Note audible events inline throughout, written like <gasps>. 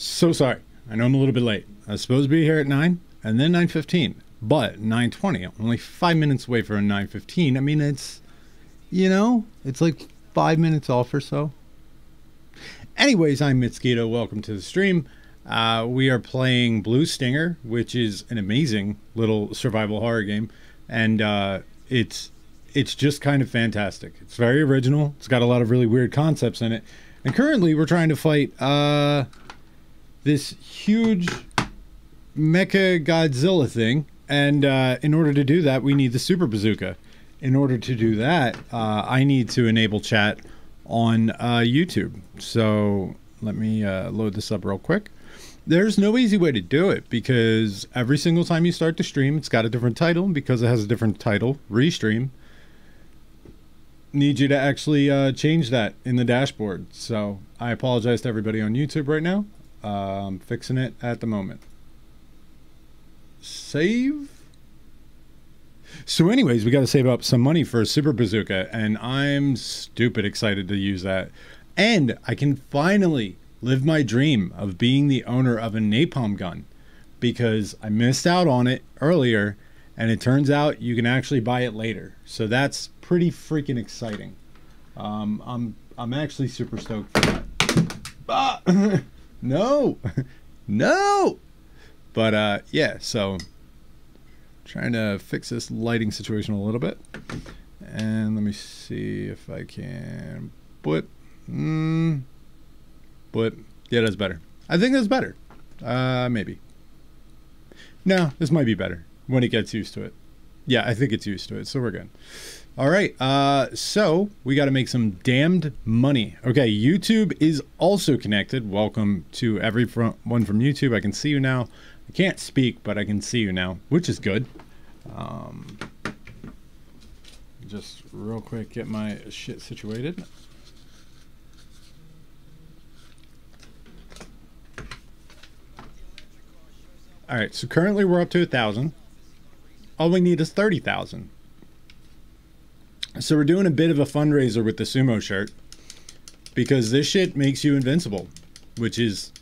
So sorry. I know I'm a little bit late. I was supposed to be here at 9 and then 9.15. But 9.20, only five minutes away from 9.15. I mean, it's, you know, it's like five minutes off or so. Anyways, I'm Mitsquito. Welcome to the stream. Uh, we are playing Blue Stinger, which is an amazing little survival horror game. And uh, it's it's just kind of fantastic. It's very original. It's got a lot of really weird concepts in it. And currently, we're trying to fight uh, this huge mecha Godzilla thing. And uh, in order to do that, we need the Super Bazooka. In order to do that, uh, I need to enable chat on uh, YouTube. So let me uh, load this up real quick. There's no easy way to do it because every single time you start the stream, it's got a different title. Because it has a different title, Restream, need you to actually uh, change that in the dashboard. So I apologize to everybody on YouTube right now. I'm fixing it at the moment. Save. So, anyways, we got to save up some money for a Super Bazooka, and I'm stupid excited to use that. And I can finally live my dream of being the owner of a napalm gun because I missed out on it earlier, and it turns out you can actually buy it later. So that's pretty freaking exciting. Um, I'm I'm actually super stoked for that. Ah! <laughs> no, <laughs> no. But uh, yeah, so trying to fix this lighting situation a little bit, and let me see if I can. But, mm, but yeah, that's better. I think that's better. Uh, maybe. No, this might be better when it gets used to it. Yeah, I think it's used to it, so we're good. All right, uh, so we got to make some damned money. Okay, YouTube is also connected. Welcome to everyone from YouTube. I can see you now. I can't speak, but I can see you now, which is good. Um, just real quick, get my shit situated. All right, so currently we're up to a thousand. All we need is thirty thousand. So we're doing a bit of a fundraiser with the sumo shirt because this shit makes you invincible, which is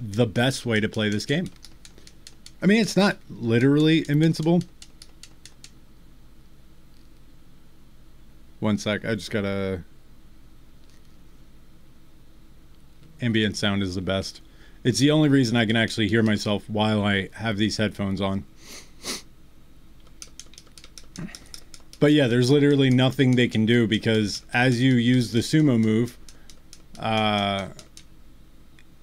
the best way to play this game. I mean, it's not literally invincible. One sec, I just gotta... Ambient sound is the best. It's the only reason I can actually hear myself while I have these headphones on. But yeah, there's literally nothing they can do because as you use the sumo move, uh,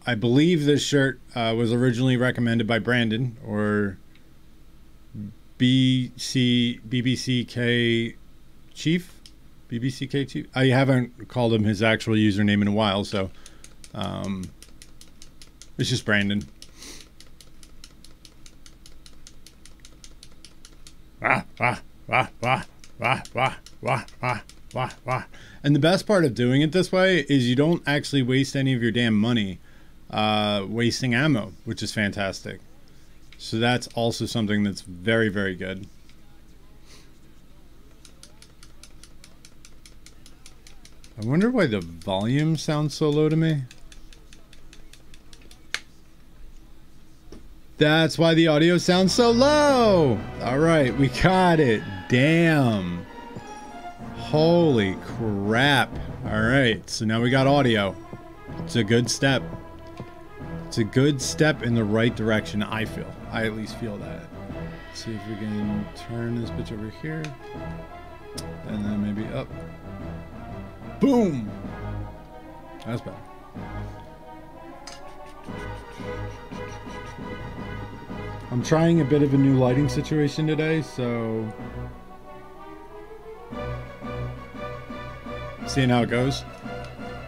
I believe this shirt uh, was originally recommended by Brandon or BC BBCK Chief, BBCK Chief. I haven't called him his actual username in a while, so um, it's just Brandon. Ah, ah, ah, ah wah, wah, wah, wah, wah, wah. And the best part of doing it this way is you don't actually waste any of your damn money uh, wasting ammo, which is fantastic. So that's also something that's very, very good. I wonder why the volume sounds so low to me. That's why the audio sounds so low. All right, we got it. Damn. Holy crap. All right, so now we got audio. It's a good step. It's a good step in the right direction, I feel. I at least feel that. Let's see if we can turn this bitch over here. And then maybe up. Boom! That's better. I'm trying a bit of a new lighting situation today, so... Seeing how it goes.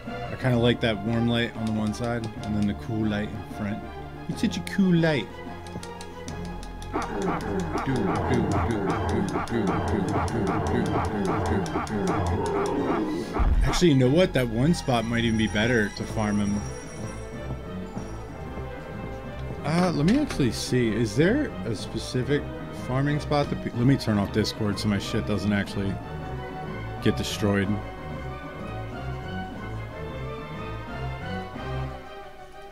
I kind of like that warm light on the one side, and then the cool light in front. It's such a cool light. Actually, you know what? That one spot might even be better to farm him uh, let me actually see. Is there a specific farming spot that... Let me turn off Discord so my shit doesn't actually get destroyed.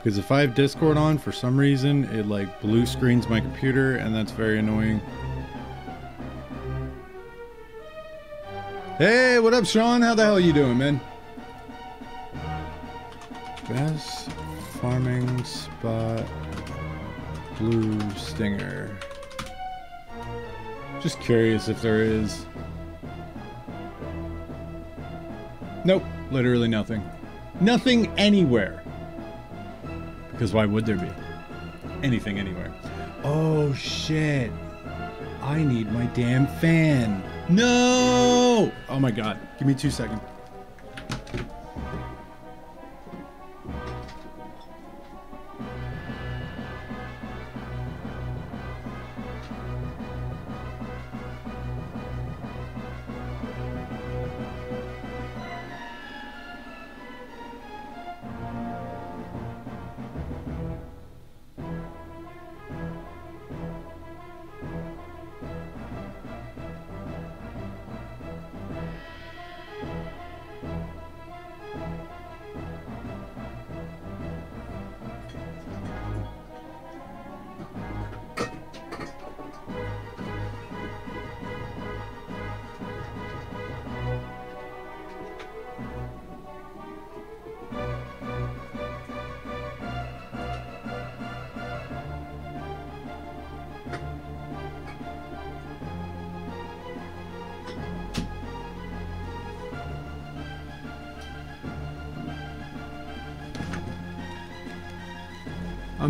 Because if I have Discord on, for some reason, it like blue screens my computer, and that's very annoying. Hey, what up, Sean? How the hell you doing, man? Best farming spot, blue stinger. Just curious if there is. Nope, literally nothing. Nothing anywhere. Because why would there be? Anything anywhere. Oh shit. I need my damn fan. No! Oh my god. Give me two seconds.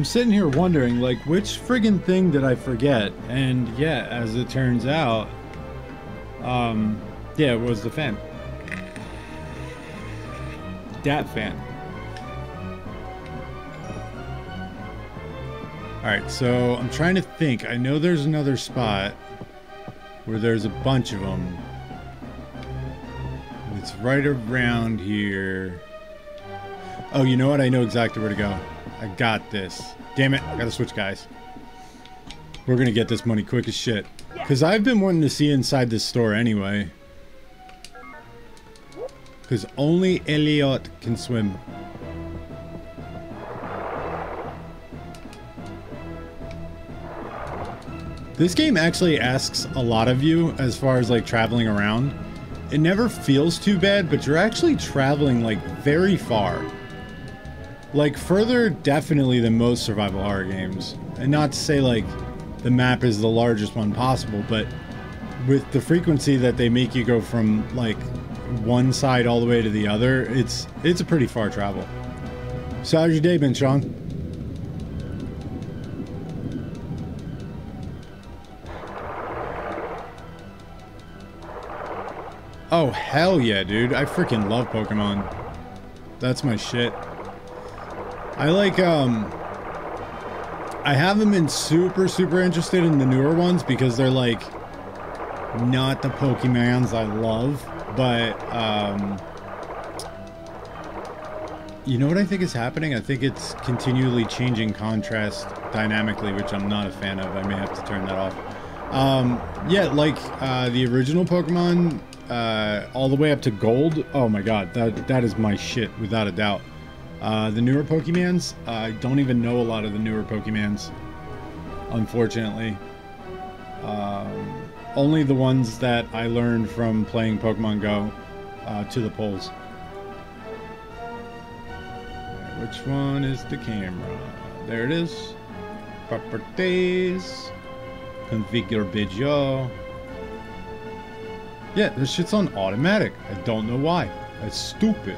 I'm sitting here wondering, like, which friggin' thing did I forget? And yeah, as it turns out, um, yeah, it was the fan. That fan. Alright, so I'm trying to think. I know there's another spot where there's a bunch of them. It's right around here. Oh, you know what? I know exactly where to go. I got this. Damn it. I gotta switch guys. We're gonna get this money quick as shit. Because I've been wanting to see inside this store anyway. Because only Elliot can swim. This game actually asks a lot of you as far as like traveling around. It never feels too bad, but you're actually traveling like very far. Like, further definitely than most survival horror games. And not to say, like, the map is the largest one possible, but with the frequency that they make you go from, like, one side all the way to the other, it's it's a pretty far travel. So how's your day been, Sean? Oh, hell yeah, dude. I freaking love Pokemon. That's my shit. I like, um... I haven't been super, super interested in the newer ones because they're, like, not the Pokemons I love, but, um... You know what I think is happening? I think it's continually changing contrast dynamically, which I'm not a fan of. I may have to turn that off. Um, yeah, like, uh, the original Pokemon, uh, all the way up to Gold. Oh my god, that, that is my shit, without a doubt. Uh, the newer Pokemons, I don't even know a lot of the newer Pokemons, unfortunately. Um, only the ones that I learned from playing Pokemon Go uh, to the polls. Which one is the camera? There it is. Properties. Configure video. Yeah, this shit's on automatic. I don't know why. That's stupid.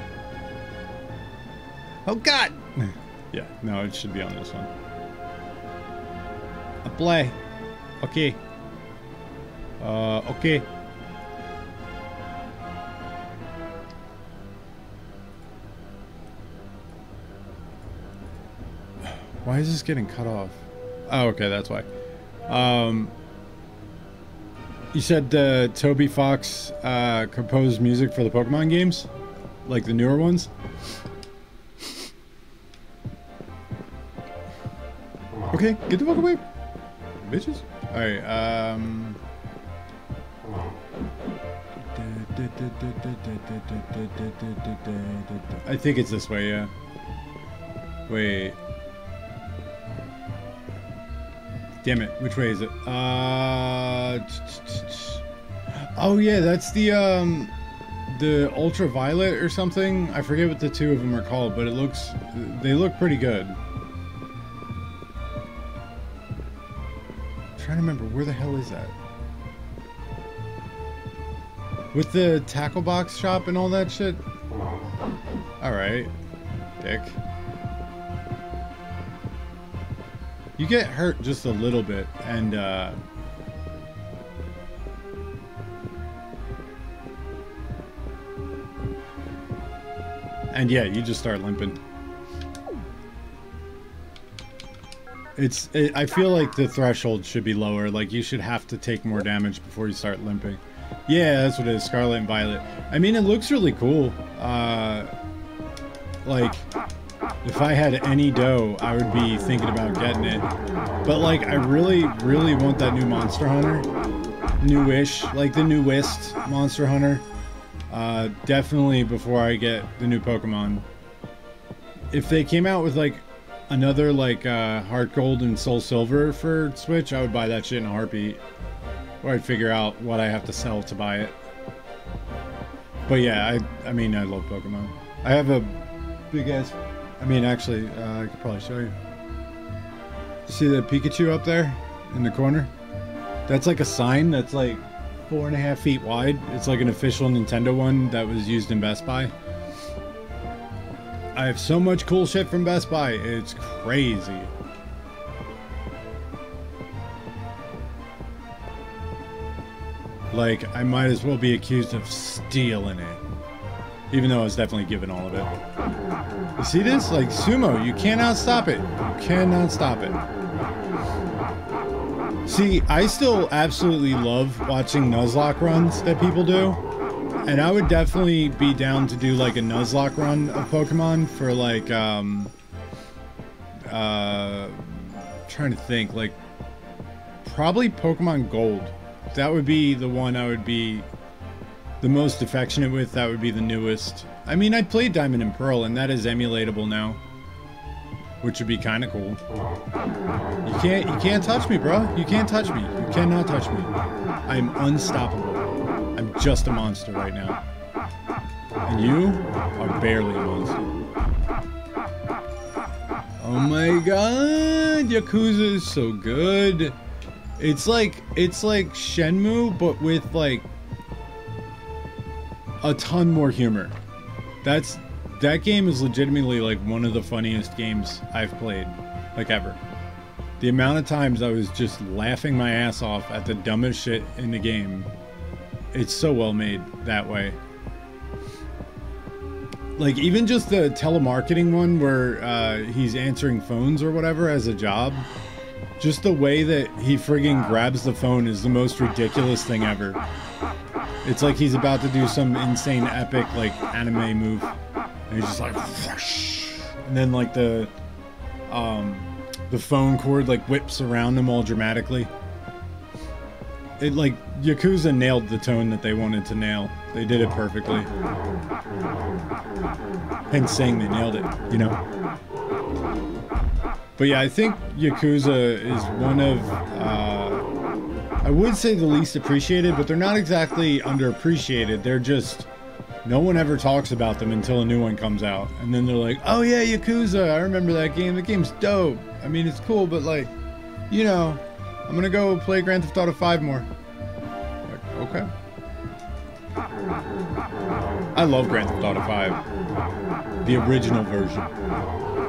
Oh god! <laughs> yeah, no, it should be on this one. Apply. Okay. Uh, okay. <sighs> Why is this getting cut off? Oh, okay, that's why. Um, you said uh, Toby Fox uh, composed music for the Pokemon games? Like the newer ones? Okay, get the fuck away. Bitches. Alright, um... I think it's this way, yeah. Wait. Damn it. Which way is it? Uh. Oh yeah, that's the um, the ultraviolet or something. I forget what the two of them are called, but it looks, they look pretty good. Remember where the hell is that? With the tackle box shop and all that shit. All right, dick. You get hurt just a little bit, and uh, and yeah, you just start limping. It's. It, I feel like the threshold should be lower. Like you should have to take more damage before you start limping. Yeah, that's what it is. Scarlet and Violet. I mean, it looks really cool. Uh, like, if I had any dough, I would be thinking about getting it. But like, I really, really want that new Monster Hunter. Newish, like the newest Monster Hunter. Uh, definitely before I get the new Pokemon. If they came out with like another like uh, Heart Gold and Soul Silver for Switch, I would buy that shit in a heartbeat. Or I'd figure out what I have to sell to buy it. But yeah, I I mean I love Pokemon. I have a big ass. I mean actually, uh, I could probably show you. See the Pikachu up there in the corner? That's like a sign that's like four and a half feet wide. It's like an official Nintendo one that was used in Best Buy. I have so much cool shit from Best Buy. It's crazy. Like, I might as well be accused of stealing it. Even though I was definitely given all of it. You see this? Like, sumo, you cannot stop it. You cannot stop it. See, I still absolutely love watching Nuzlocke runs that people do. And I would definitely be down to do like a Nuzlocke run of Pokemon for like, um, uh, trying to think, like, probably Pokemon Gold. That would be the one I would be the most affectionate with. That would be the newest. I mean, I played Diamond and Pearl, and that is emulatable now which would be kind of cool. You can't you can't touch me, bro. You can't touch me. You cannot touch me. I'm unstoppable. I'm just a monster right now. And you are barely a monster. Oh my god, Yakuza is so good. It's like it's like Shenmue, but with like a ton more humor. That's that game is legitimately like one of the funniest games I've played, like ever. The amount of times I was just laughing my ass off at the dumbest shit in the game. It's so well made that way. Like even just the telemarketing one where uh, he's answering phones or whatever as a job. Just the way that he frigging grabs the phone is the most ridiculous thing ever. It's like he's about to do some insane epic like anime move. And he's just like, Whoosh. and then like the, um, the phone cord like whips around him all dramatically. It like Yakuza nailed the tone that they wanted to nail. They did it perfectly. Hence saying they nailed it, you know. But yeah, I think Yakuza is one of, uh, I would say the least appreciated, but they're not exactly underappreciated. They're just no one ever talks about them until a new one comes out. And then they're like, oh yeah, Yakuza, I remember that game. The game's dope. I mean, it's cool, but like, you know, I'm gonna go play Grand Theft Auto 5 more. Okay. I love Grand Theft Auto 5. The original version.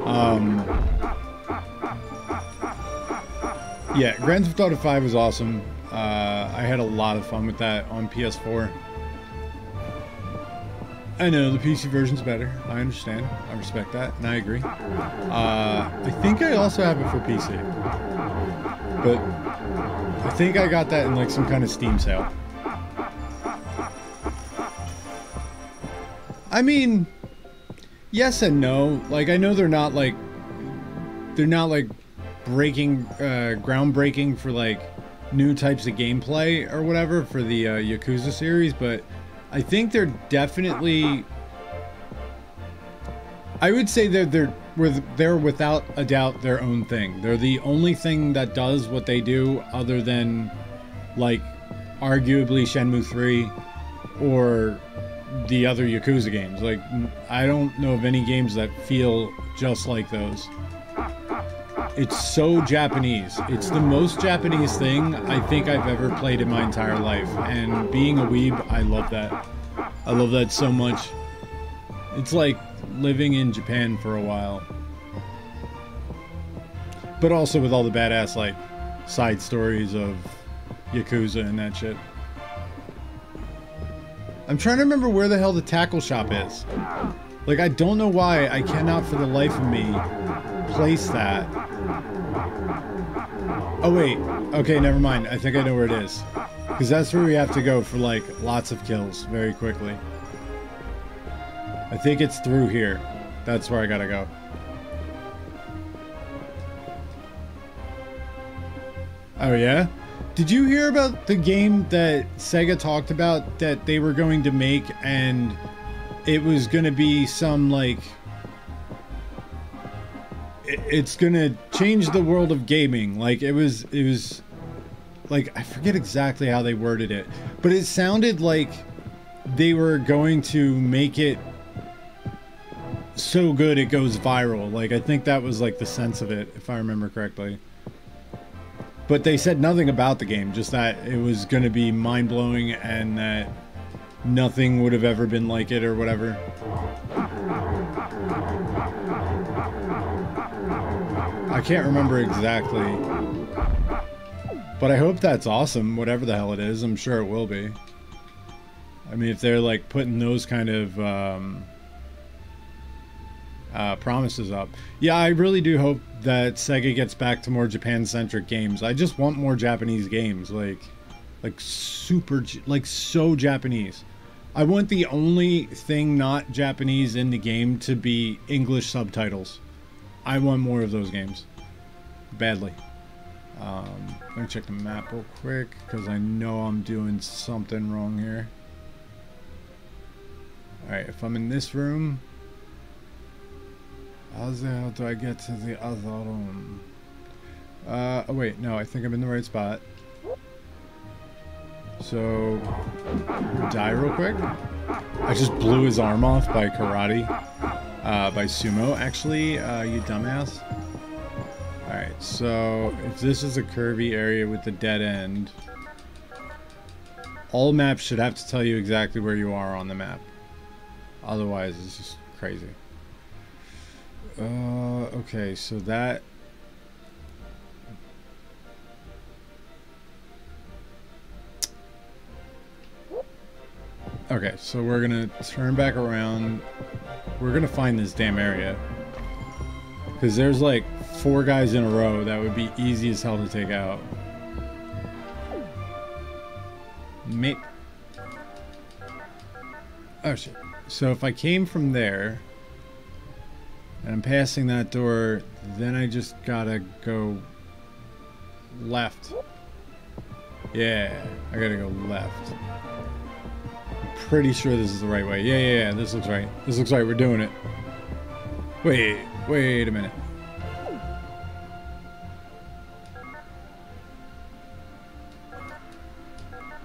Um, yeah, Grand Theft Auto 5 was awesome. Uh, I had a lot of fun with that on PS4. I know the PC version's better. I understand. I respect that, and I agree. Uh, I think I also have it for PC, but I think I got that in like some kind of Steam sale. I mean, yes and no. Like I know they're not like they're not like breaking uh, groundbreaking for like new types of gameplay or whatever for the uh, Yakuza series, but I think they're definitely I would say that they're they're they're without a doubt their own thing. They're the only thing that does what they do, other than like arguably Shenmue three or the other Yakuza games. Like I don't know of any games that feel just like those. It's so Japanese. It's the most Japanese thing I think I've ever played in my entire life. And being a weeb, I love that. I love that so much. It's like living in Japan for a while. But also with all the badass, like, side stories of Yakuza and that shit. I'm trying to remember where the hell the tackle shop is. Like, I don't know why I cannot for the life of me place that. Oh, wait. Okay, never mind. I think I know where it is. Because that's where we have to go for, like, lots of kills very quickly. I think it's through here. That's where I gotta go. Oh, yeah? Did you hear about the game that Sega talked about that they were going to make and it was going to be some like it's going to change the world of gaming. Like it was it was like I forget exactly how they worded it, but it sounded like they were going to make it so good it goes viral. Like I think that was like the sense of it if I remember correctly. But they said nothing about the game, just that it was going to be mind blowing and that nothing would have ever been like it or whatever. I can't remember exactly. But I hope that's awesome, whatever the hell it is. I'm sure it will be. I mean, if they're like putting those kind of um, uh, promises up. Yeah, I really do hope that Sega gets back to more Japan-centric games. I just want more Japanese games, like, like super, like so Japanese. I want the only thing not Japanese in the game to be English subtitles. I want more of those games, badly. Um, let me check the map real quick because I know I'm doing something wrong here. Alright, if I'm in this room, how the hell do I get to the other room? Uh, oh wait, no, I think I'm in the right spot. So, die real quick. I just blew his arm off by karate, uh, by sumo, actually, uh, you dumbass. Alright, so if this is a curvy area with the dead end, all maps should have to tell you exactly where you are on the map. Otherwise, it's just crazy. Uh, okay, so that... Okay, so we're gonna turn back around. We're gonna find this damn area. Because there's like four guys in a row that would be easy as hell to take out. Mate. Oh shit. So if I came from there and I'm passing that door, then I just gotta go left. Yeah, I gotta go left. I'm Pretty sure this is the right way. Yeah, yeah, yeah, this looks right. This looks right, we're doing it. Wait, wait a minute.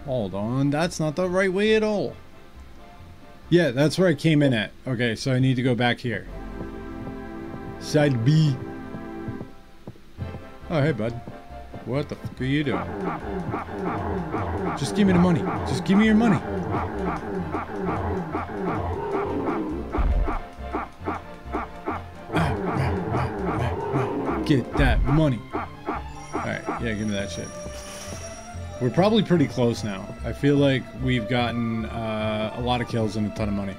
Hold on, that's not the right way at all. Yeah, that's where I came in at. Okay, so I need to go back here. Side B. Oh, hey, bud. What the fuck are you doing? Just give me the money. Just give me your money. Get that money. Alright, yeah, give me that shit. We're probably pretty close now. I feel like we've gotten uh, a lot of kills and a ton of money.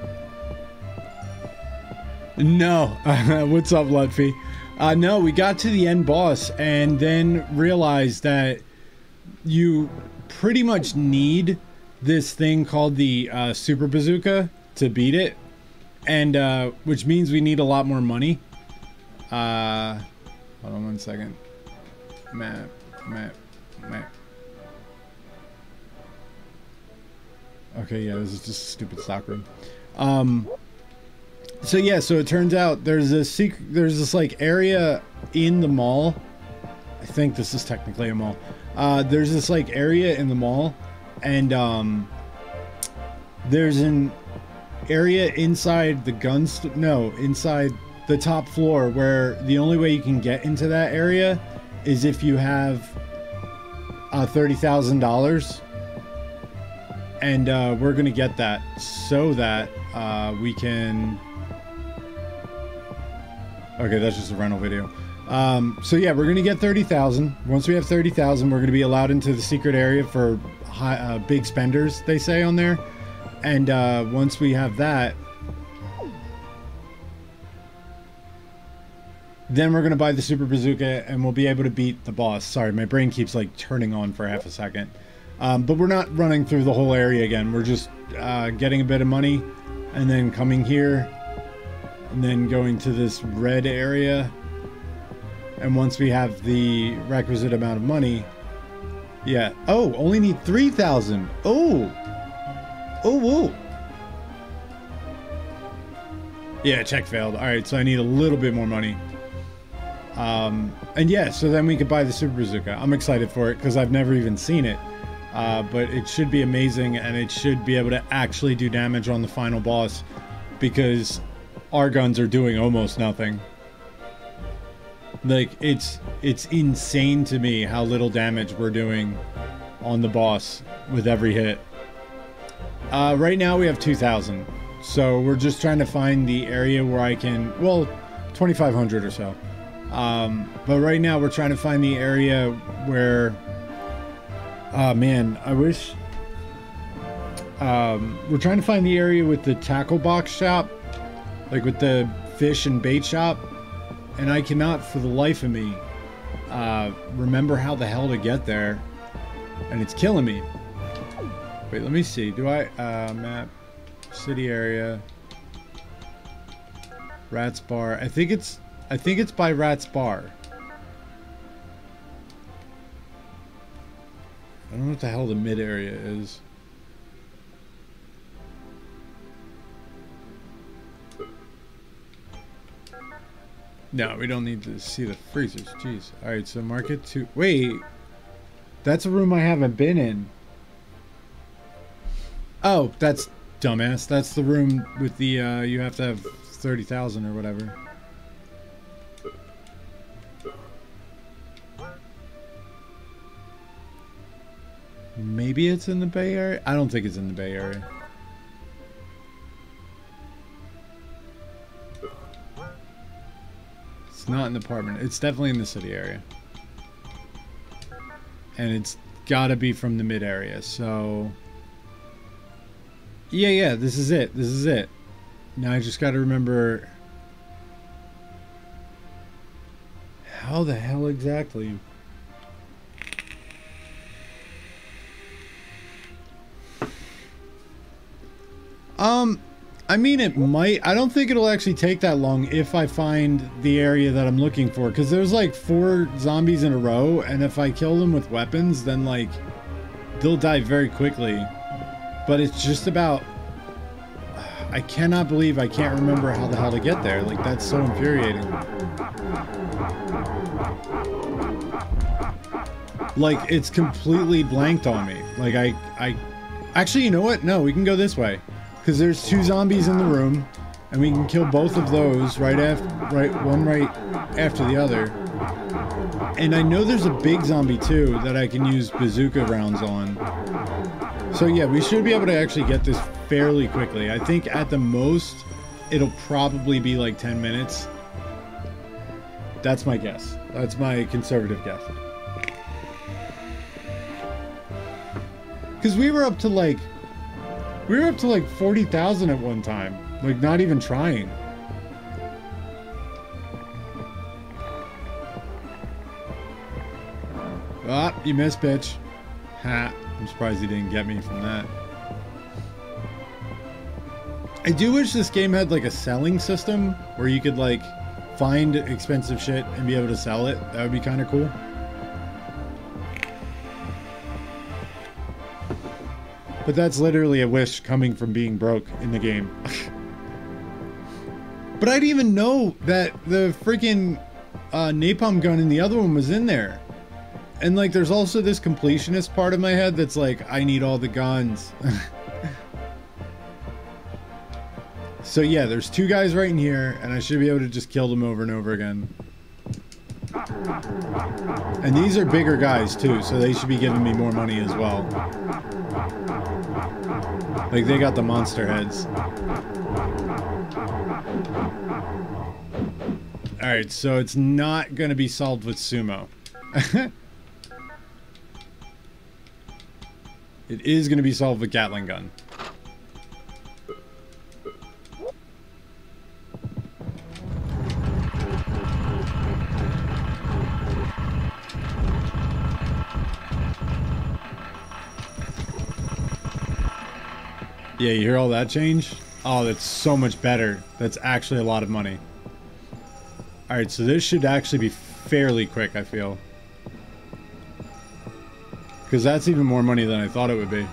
No. <laughs> What's up, Lutfi? Uh, no, we got to the end boss and then realized that you pretty much need this thing called the uh, Super Bazooka to beat it, and uh, which means we need a lot more money. Uh, hold on one second. Map, map, map. Okay, yeah, this is just stupid stock room. Um, So yeah, so it turns out there's a secret. There's this like area in the mall. I think this is technically a mall. Uh, there's this like area in the mall, and um, there's an area inside the gun. St- no, inside the top floor where the only way you can get into that area is if you have uh, thirty thousand dollars, and uh, we're gonna get that so that uh, we can. Okay, that's just a rental video. Um, so yeah, we're gonna get thirty thousand. Once we have thirty thousand, we're gonna be allowed into the secret area for high, uh, big spenders. They say on there, and uh, once we have that, then we're gonna buy the super bazooka, and we'll be able to beat the boss. Sorry, my brain keeps like turning on for half a second. Um, but we're not running through the whole area again. We're just uh, getting a bit of money, and then coming here, and then going to this red area and once we have the requisite amount of money, yeah. Oh, only need 3,000. Oh. Oh, whoa. Yeah, check failed. All right, so I need a little bit more money. Um, and yeah, so then we could buy the Super Bazooka. I'm excited for it because I've never even seen it. Uh, but it should be amazing and it should be able to actually do damage on the final boss because our guns are doing almost nothing. Like it's it's insane to me how little damage we're doing on the boss with every hit. Uh, right now we have 2,000, so we're just trying to find the area where I can well 2,500 or so. Um, but right now we're trying to find the area where. Oh man, I wish. Um, we're trying to find the area with the tackle box shop, like with the fish and bait shop and I cannot for the life of me uh, remember how the hell to get there, and it's killing me. Wait, let me see. Do I uh, map city area? Rats Bar. I think it's I think it's by Rats Bar. I don't know what the hell the mid area is. No, we don't need to see the freezers. Jeez. Alright, so market two. Wait. That's a room I haven't been in. Oh, that's dumbass. That's the room with the, uh, you have to have 30,000 or whatever. Maybe it's in the Bay Area? I don't think it's in the Bay Area. It's not the apartment. It's definitely in the city area. And it's gotta be from the mid area, so... Yeah, yeah, this is it. This is it. Now I just gotta remember... How the hell exactly? Um, I mean, it might. I don't think it'll actually take that long if I find the area that I'm looking for. Because there's like four zombies in a row, and if I kill them with weapons, then like they'll die very quickly. But it's just about. I cannot believe I can't remember how the hell to get there. Like, that's so infuriating. Like, it's completely blanked on me. Like, I. I Actually, you know what? No, we can go this way. Because there's two zombies in the room, and we can kill both of those right after, right, one right after the other. And I know there's a big zombie too that I can use bazooka rounds on. So yeah, we should be able to actually get this fairly quickly. I think at the most, it'll probably be like 10 minutes. That's my guess. That's my conservative guess. Because we were up to like we were up to like 40,000 at one time. Like, not even trying. Ah, you missed, bitch. Ha. I'm surprised he didn't get me from that. I do wish this game had like a selling system where you could like find expensive shit and be able to sell it. That would be kind of cool. But that's literally a wish coming from being broke in the game. <laughs> But I didn't even know that the freaking uh, napalm gun in the other one was in there. And like, there's also this completionist part of my head that's like, I need all the guns. <laughs> so yeah, there's two guys right in here, and I should be able to just kill them over and over again. And these are bigger guys too, so they should be giving me more money as well. Like they got the monster heads. Alright, so it's not gonna be solved with sumo. <laughs> it is gonna be solved with Gatling gun. Yeah, you hear all that change? Oh, that's so much better. That's actually a lot of money. Alright, so this should actually be fairly quick, I feel. Because that's even more money than I thought it would be.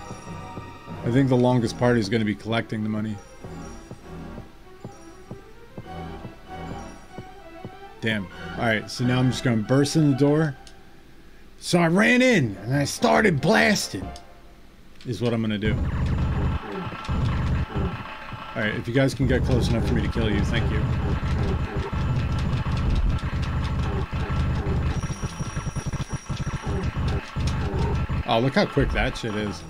I think the longest part is going to be collecting the money. Damn. Alright, so now I'm just going to burst in the door. So I ran in, and I started blasting. Is what I'm going to do. Alright, if you guys can get close enough for me to kill you, thank you. Oh, look how quick that shit is.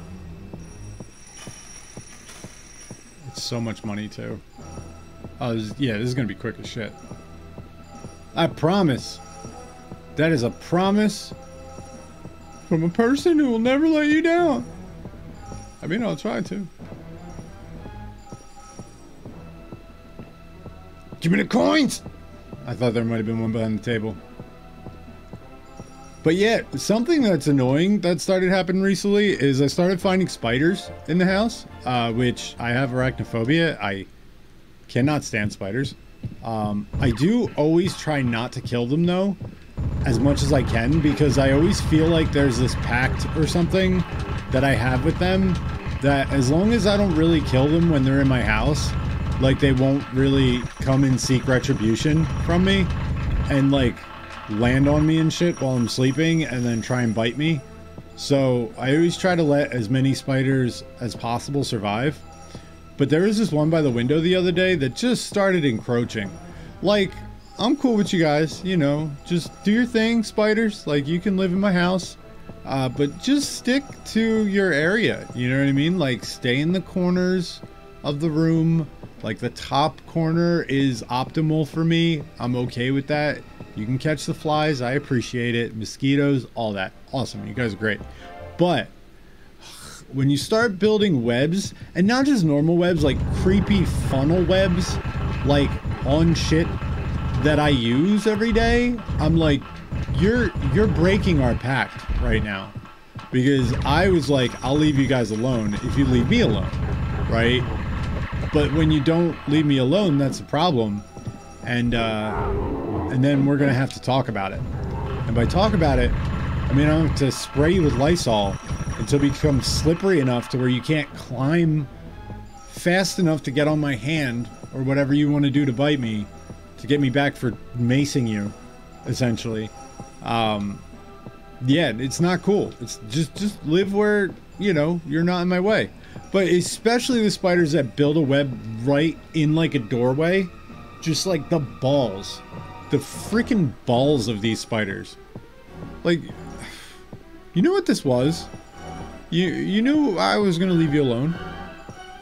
It's so much money, too. Oh, this, yeah, this is gonna be quick as shit. I promise. That is a promise from a person who will never let you down. I mean, I'll try to. Give me the coins! I thought there might have been one behind the table. But yeah, something that's annoying that started happening recently is I started finding spiders in the house, uh, which I have arachnophobia. I cannot stand spiders. Um, I do always try not to kill them though, as much as I can, because I always feel like there's this pact or something that I have with them that as long as I don't really kill them when they're in my house, like they won't really come and seek retribution from me and like land on me and shit while I'm sleeping and then try and bite me. So I always try to let as many spiders as possible survive. But there was this one by the window the other day that just started encroaching. Like, I'm cool with you guys, you know, just do your thing, spiders. Like, you can live in my house. Uh, but just stick to your area, you know what I mean? Like, stay in the corners of the room. Like, the top corner is optimal for me. I'm okay with that. You can catch the flies. I appreciate it. Mosquitoes, all that. Awesome. You guys are great. But <sighs> when you start building webs, and not just normal webs, like creepy funnel webs, like on shit that I use every day, I'm like, you're you're breaking our pact right now. Because I was like, I'll leave you guys alone if you leave me alone. Right? But when you don't leave me alone, that's a problem. And uh and then we're going to have to talk about it. And by talk about it, I mean I'm going to spray you with Lysol until it becomes slippery enough to where you can't climb fast enough to get on my hand or whatever you want to do to bite me to get me back for macing you, essentially. Um, yeah, it's not cool. It's just just live where you know you're not in my way. But especially the spiders that build a web right in like a doorway, just like the balls the freaking balls of these spiders. Like, you know what this was? You you knew I was gonna leave you alone,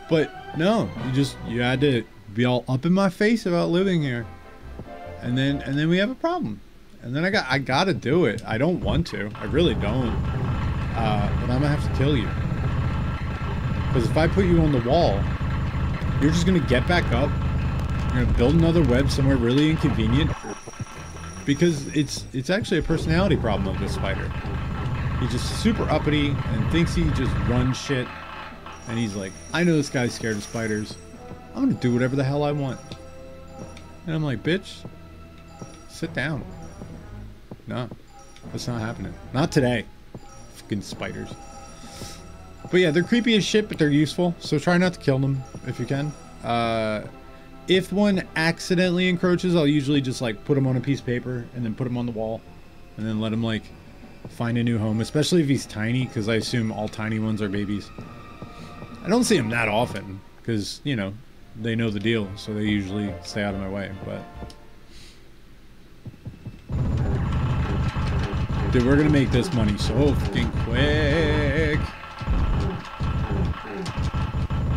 but no, you just you had to be all up in my face about living here, and then and then we have a problem, and then I got I gotta do it. I don't want to. I really don't. Uh, but I'm gonna have to kill you because if I put you on the wall, you're just gonna get back up. You're gonna build another web somewhere really inconvenient, because it's it's actually a personality problem of this spider. He's just super uppity and thinks he just runs shit. And he's like, I know this guy's scared of spiders. I'm gonna do whatever the hell I want. And I'm like, bitch, sit down. No, that's not happening. Not today. Fucking spiders. But yeah, they're creepy as shit, but they're useful. So try not to kill them if you can. Uh, if one accidentally encroaches, I'll usually just like put him on a piece of paper and then put them on the wall and then let him like find a new home, especially if he's tiny, because I assume all tiny ones are babies. I don't see him that often because, you know, they know the deal, so they usually stay out of my way, but. Dude, we're gonna make this money so fucking quick.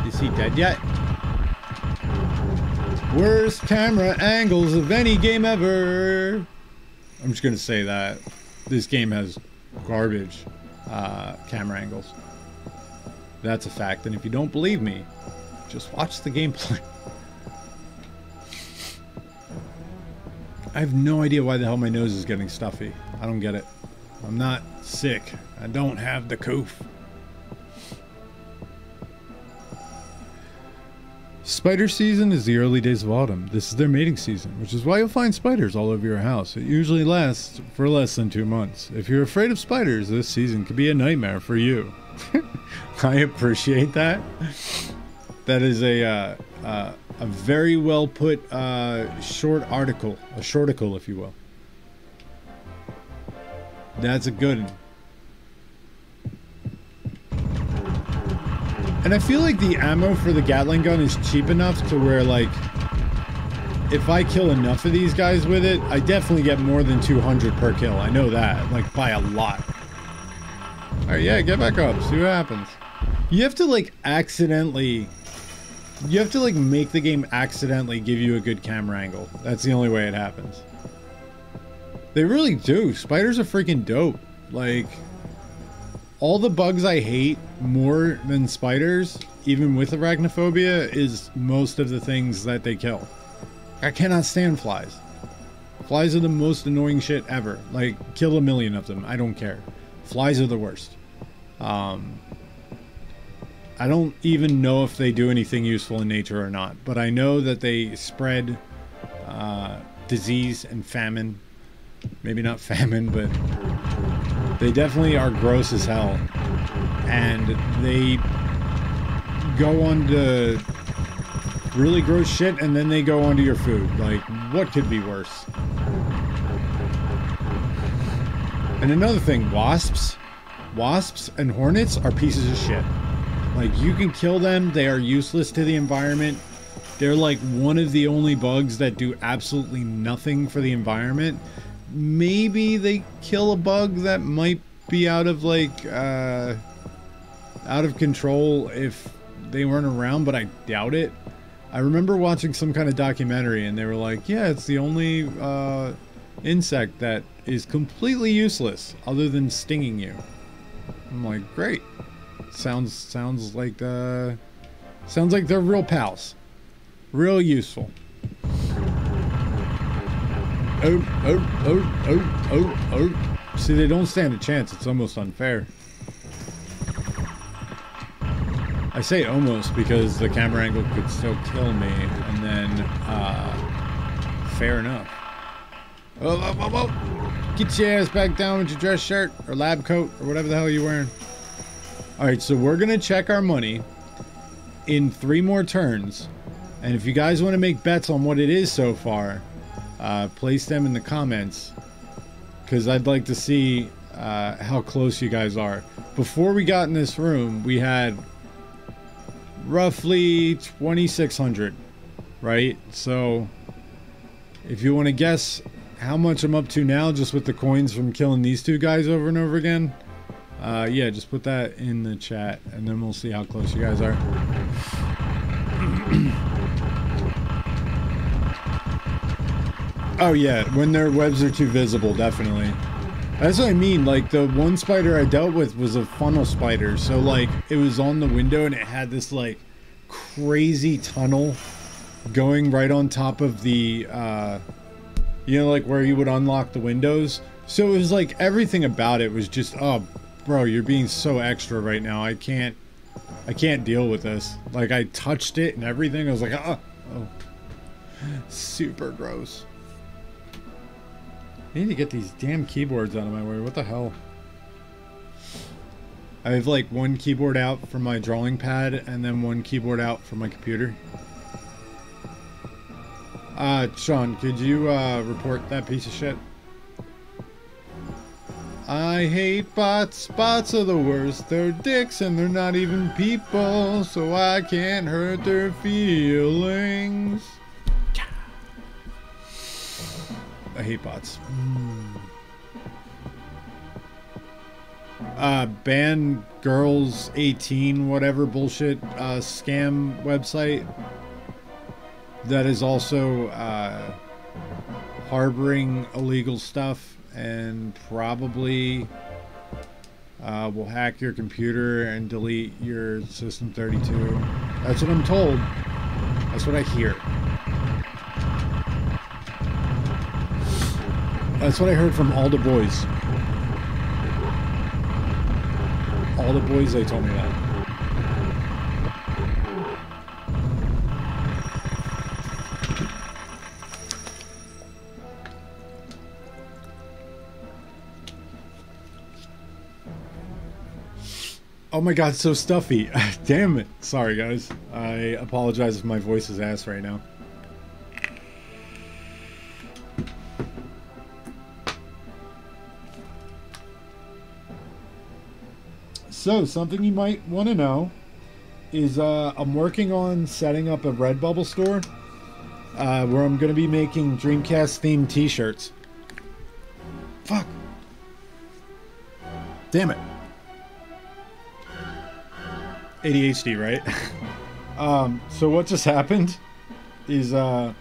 Is he dead yet? Worst camera angles of any game ever. I'm just gonna say that this game has garbage uh, camera angles. That's a fact, and if you don't believe me, just watch the gameplay. I have no idea why the hell my nose is getting stuffy. I don't get it. I'm not sick. I don't have the coof. Spider season is the early days of autumn. This is their mating season, which is why you'll find spiders all over your house. It usually lasts for less than two months. If you're afraid of spiders, this season could be a nightmare for you. <laughs> I appreciate that. That is a uh, uh, a very well put uh, short article, a shorticle, if you will. That's a good. And I feel like the ammo for the Gatling gun is cheap enough to where, like, if I kill enough of these guys with it, I definitely get more than 200 per kill. I know that, like, by a lot. Alright, yeah, get back up. See what happens. You have to, like, accidentally... You have to, like, make the game accidentally give you a good camera angle. That's the only way it happens. They really do. Spiders are freaking dope. Like, all the bugs I hate more than spiders, even with arachnophobia, is most of the things that they kill. I cannot stand flies. Flies are the most annoying shit ever. Like, kill a million of them. I don't care. Flies are the worst. Um, I don't even know if they do anything useful in nature or not, but I know that they spread uh, disease and famine maybe not <laughs> famine, but they definitely are gross as hell. And they go on to really gross shit and then they go onto your food. Like, what could be worse? And another thing, wasps, wasps and hornets are pieces of shit. Like, you can kill them, they are useless to the environment. They're like one of the only bugs that do absolutely nothing for the environment maybe they kill a bug that might be out of like uh, out of control if they weren't around, but I doubt it. I remember watching some kind of documentary and they were like, yeah, it's the only uh, insect that is completely useless other than stinging you. I'm like, great. Sounds sounds like uh, sounds like they're real pals. Real useful. Oh, oh, oh, oh, oh, oh. See, they don't stand a chance. It's almost unfair. I say almost because the camera angle could still kill me, and then, uh, fair enough. Oh, oh, oh, oh. Get your ass back down with your dress shirt or lab coat or whatever the hell you're wearing. Alright, so we're going to check our money in three more turns. And if you guys want to make bets on what it is so far, uh, place them in the comments because I'd like to see uh, how close you guys are. Before we got in this room, we had roughly 2,600, right? So if you want to guess how much I'm up to now just with the coins from killing these two guys over and over again, uh, yeah, just put that in the chat and then we'll see how close you guys are. Oh yeah, when their webs are too visible, definitely. That's what I mean, like the one spider I dealt with was a funnel spider, so like it was on the window and it had this like crazy tunnel going right on top of the, uh, you know, like where you would unlock the windows. So it was like everything about it was just, oh, bro, you're being so extra right now. I can't, I can't deal with this. Like I touched it and everything. I was like, oh, oh. super gross. I need to get these damn keyboards out of my way. What the hell? I have like one keyboard out for my drawing pad and then one keyboard out for my computer. Uh, Sean, could you uh, report that piece of shit? I hate bots. Bots are the worst. They're dicks and they're not even people, so I can't hurt their feelings. I hate bots. Uh, ban girls 18 whatever bullshit uh, scam website that is also uh, harboring illegal stuff and probably uh, will hack your computer and delete your System 32. That's what I'm told. That's what I hear. That's what I heard from all the boys. All the boys, they told me that. Oh my god, so stuffy. <laughs> Damn it. Sorry, guys. I apologize if my voice is ass right now. So, something you might want to know is uh, I'm working on setting up a Redbubble store uh, where I'm going to be making Dreamcast themed t shirts. Fuck. Damn it. ADHD, right? <laughs> um, so what just happened is uh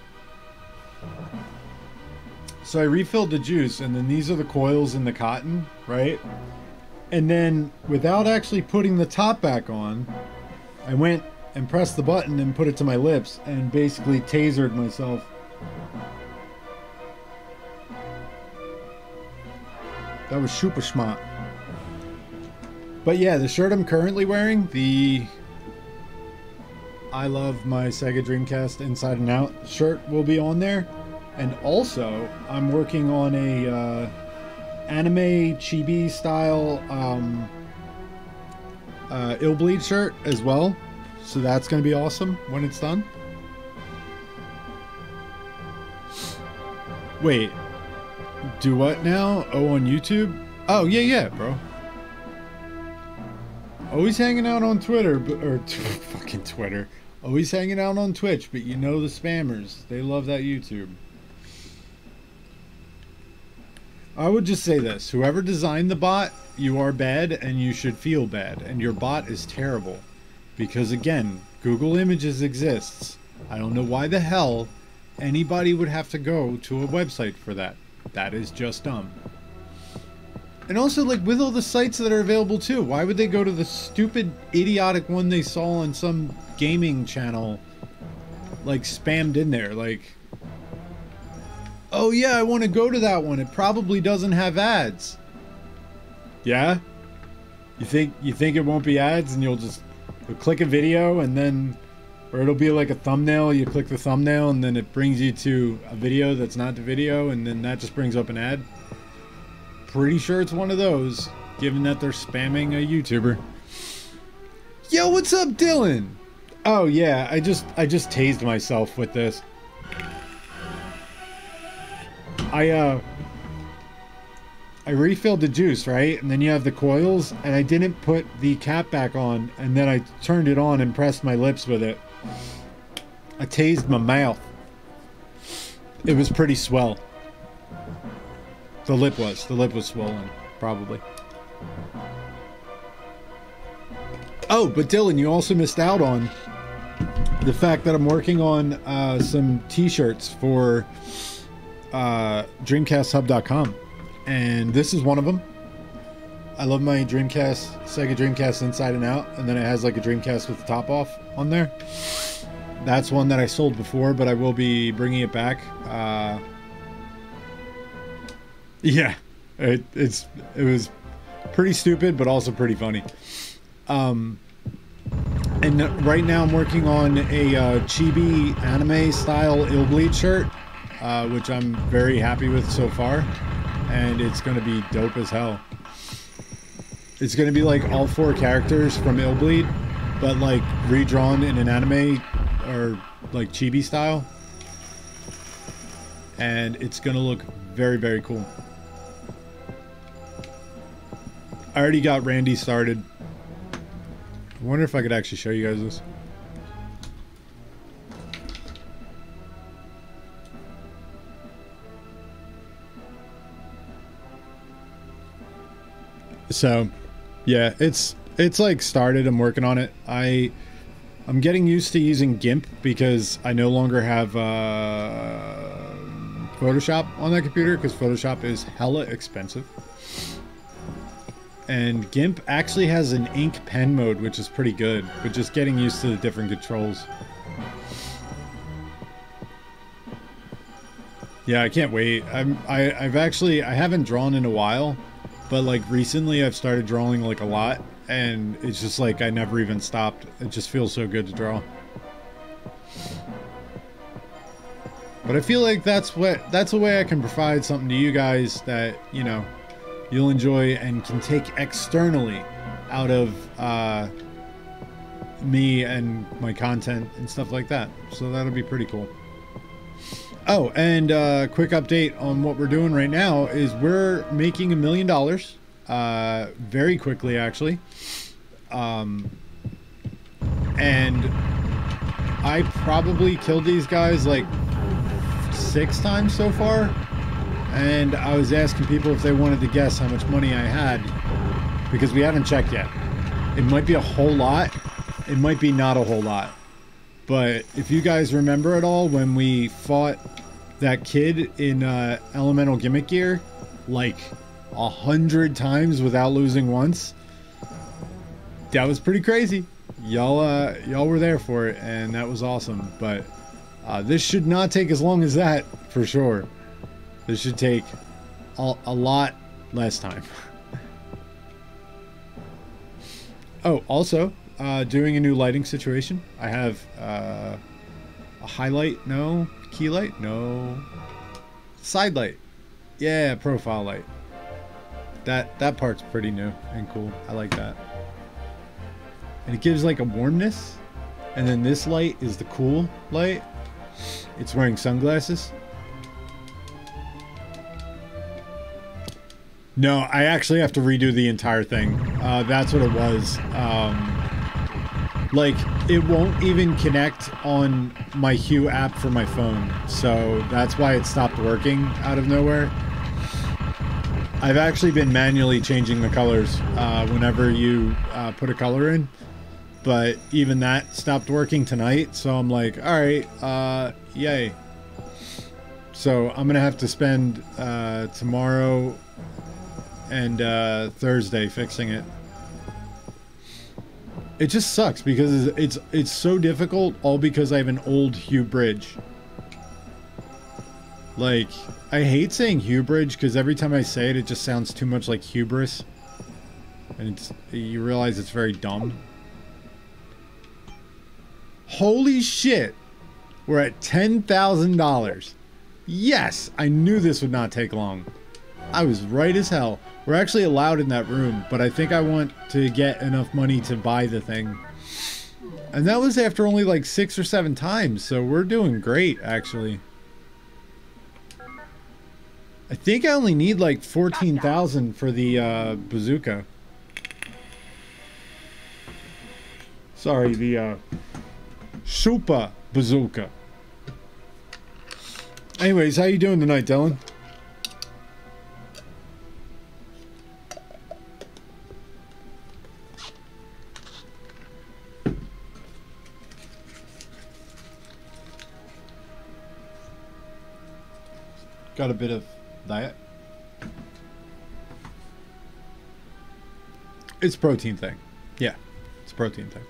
so I refilled the juice and then these are the coils in the cotton, right? And then without actually putting the top back on, I went and pressed the button and put it to my lips and basically tasered myself. That was super smart. But yeah, the shirt I'm currently wearing, the I love my Sega Dreamcast Inside and Out shirt will be on there. And also, I'm working on a uh, anime chibi style um, uh, Illbleed shirt as well. So that's going to be awesome when it's done. Wait, do what now? Oh, on YouTube? Oh, yeah, yeah, bro. Always hanging out on Twitter, but, or <laughs> fucking Twitter. Always hanging out on Twitch, but you know the spammers. They love that YouTube. I would just say this whoever designed the bot, you are bad and you should feel bad. And your bot is terrible. Because again, Google Images exists. I don't know why the hell anybody would have to go to a website for that. That is just dumb. And also, like, with all the sites that are available too, why would they go to the stupid, idiotic one they saw on some gaming channel, like, spammed in there? Like, oh yeah, I want to go to that one. It probably doesn't have ads. Yeah? You think you think it won't be ads and you'll just you'll click a video and then or it'll be like a thumbnail, you click the thumbnail and then it brings you to a video that's not the video and then that just brings up an ad? Pretty sure it's one of those, given that they're spamming a YouTuber. Yo, what's up, Dylan? Oh yeah, I just I just tased myself with this. I uh I refilled the juice, right? And then you have the coils, and I didn't put the cap back on, and then I turned it on and pressed my lips with it. I tased my mouth. It was pretty swell. The lip was. The lip was swollen, probably. Oh, but Dylan, you also missed out on the fact that I'm working on uh, some T-shirts for uh, DreamcastHub.com, and this is one of them. I love my Dreamcast, Sega Dreamcast inside and out, and then it has like a Dreamcast with the top off on there. That's one that I sold before, but I will be bringing it back. Uh, yeah, it, it's it was pretty stupid, but also pretty funny. Um, and right now I'm working on a uh, chibi anime style Illbleed shirt, uh, which I'm very happy with so far, and it's going to be dope as hell. It's going to be like all four characters from Illbleed, but like redrawn in an anime or like chibi style. and it's gonna look very, very cool. I already got Randy started. I wonder if I could actually show you guys this. So, yeah, it's it's like started. I'm working on it. I I'm getting used to using GIMP because I no longer have uh, Photoshop on that computer because Photoshop is hella expensive. And GIMP actually has an ink pen mode, which is pretty good, but just getting used to the different controls. Yeah, I can't wait. I'm I, I've actually I haven't drawn in a while, but like recently I've started drawing like a lot and it's just like I never even stopped. It just feels so good to draw. But I feel like that's what that's the way I can provide something to you guys that, you know, you'll enjoy and can take externally out of uh, me and my content and stuff like that. So that'll be pretty cool. Oh, and uh, quick update on what we're doing right now is we're making a million dollars uh, very quickly, actually. Um, and I probably killed these guys like six times so far. And I was asking people if they wanted to guess how much money I had because we haven't checked yet. It might be a whole lot. It might be not a whole lot. But if you guys remember at all when we fought that kid in uh, Elemental Gimmick Gear, like a hundred times without losing once, that was pretty crazy. Y'all, uh, y'all were there for it, and that was awesome. But uh, this should not take as long as that for sure. This should take a, a lot less time. <laughs> oh, also, uh, doing a new lighting situation. I have uh, a highlight, no. Key light, no. Side light. Yeah, profile light. That that part's pretty new and cool. I like that. And it gives like a warmness. And then this light is the cool light. It's wearing sunglasses. No, I actually have to redo the entire thing. Uh, that's what it was. Um, like, it won't even connect on my Hue app for my phone. So that's why it stopped working out of nowhere. I've actually been manually changing the colors uh, whenever you uh, put a color in. But even that stopped working tonight. So I'm like, all right, uh, yay. So I'm going to have to spend uh, tomorrow and uh, Thursday fixing it. It just sucks because it's it's so difficult all because I have an old Hue bridge. Like, I hate saying hubridge because every time I say it, it just sounds too much like hubris. And it's, you realize it's very dumb. Holy shit! We're at $10,000. Yes! I knew this would not take long. I was right as hell. We're actually allowed in that room, but I think I want to get enough money to buy the thing. And that was after only like six or seven times, so we're doing great, actually. I think I only need like 14,000 for the uh, bazooka. Sorry, the uh, super bazooka. Anyways, how you doing tonight, Dylan? Got a bit of diet. It's protein thing. Yeah, it's protein thing.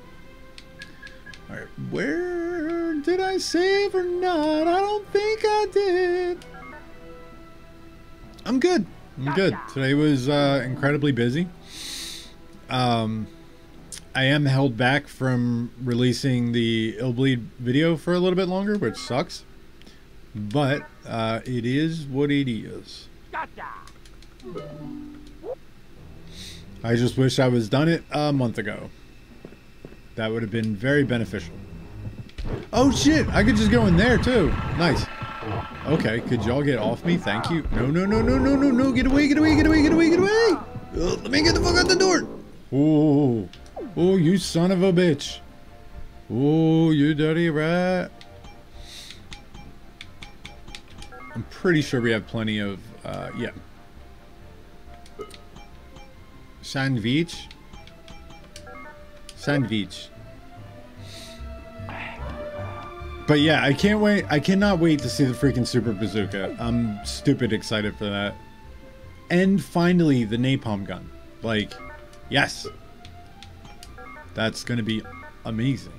All right, where did I save or not? I don't think I did. I'm good. I'm good. Today was uh, incredibly busy. Um, I am held back from releasing the Illbleed video for a little bit longer, which sucks. But uh, it is what it is. I just wish I was done it a month ago. That would have been very beneficial. Oh shit, I could just go in there too. Nice. Okay, could y'all get off me? Thank you. No, no, no, no, no, no, no. Get away, get away, get away, get away, get away. Uh, let me get the fuck out the door. Oh, oh, you son of a bitch. Oh, you dirty rat. I'm pretty sure we have plenty of, uh, yeah. Sandwich. Sandwich. But yeah, I can't wait. I cannot wait to see the freaking Super Bazooka. I'm stupid excited for that. And finally, the napalm gun. Like, yes. That's going to be amazing.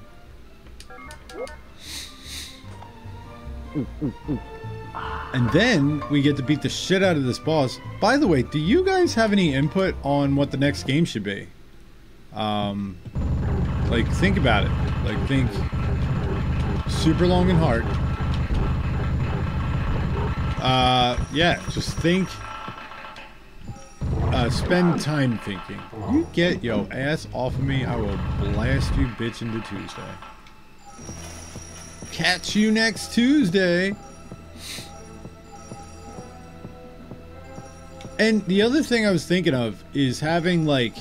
And then we get to beat the shit out of this boss. By the way, do you guys have any input on what the next game should be? Um, like, think about it. Like, think super long and hard. Uh, yeah, just think. Uh, spend time thinking. You get your ass off of me, I will blast you bitch into Tuesday. Catch you next Tuesday. And the other thing I was thinking of is having like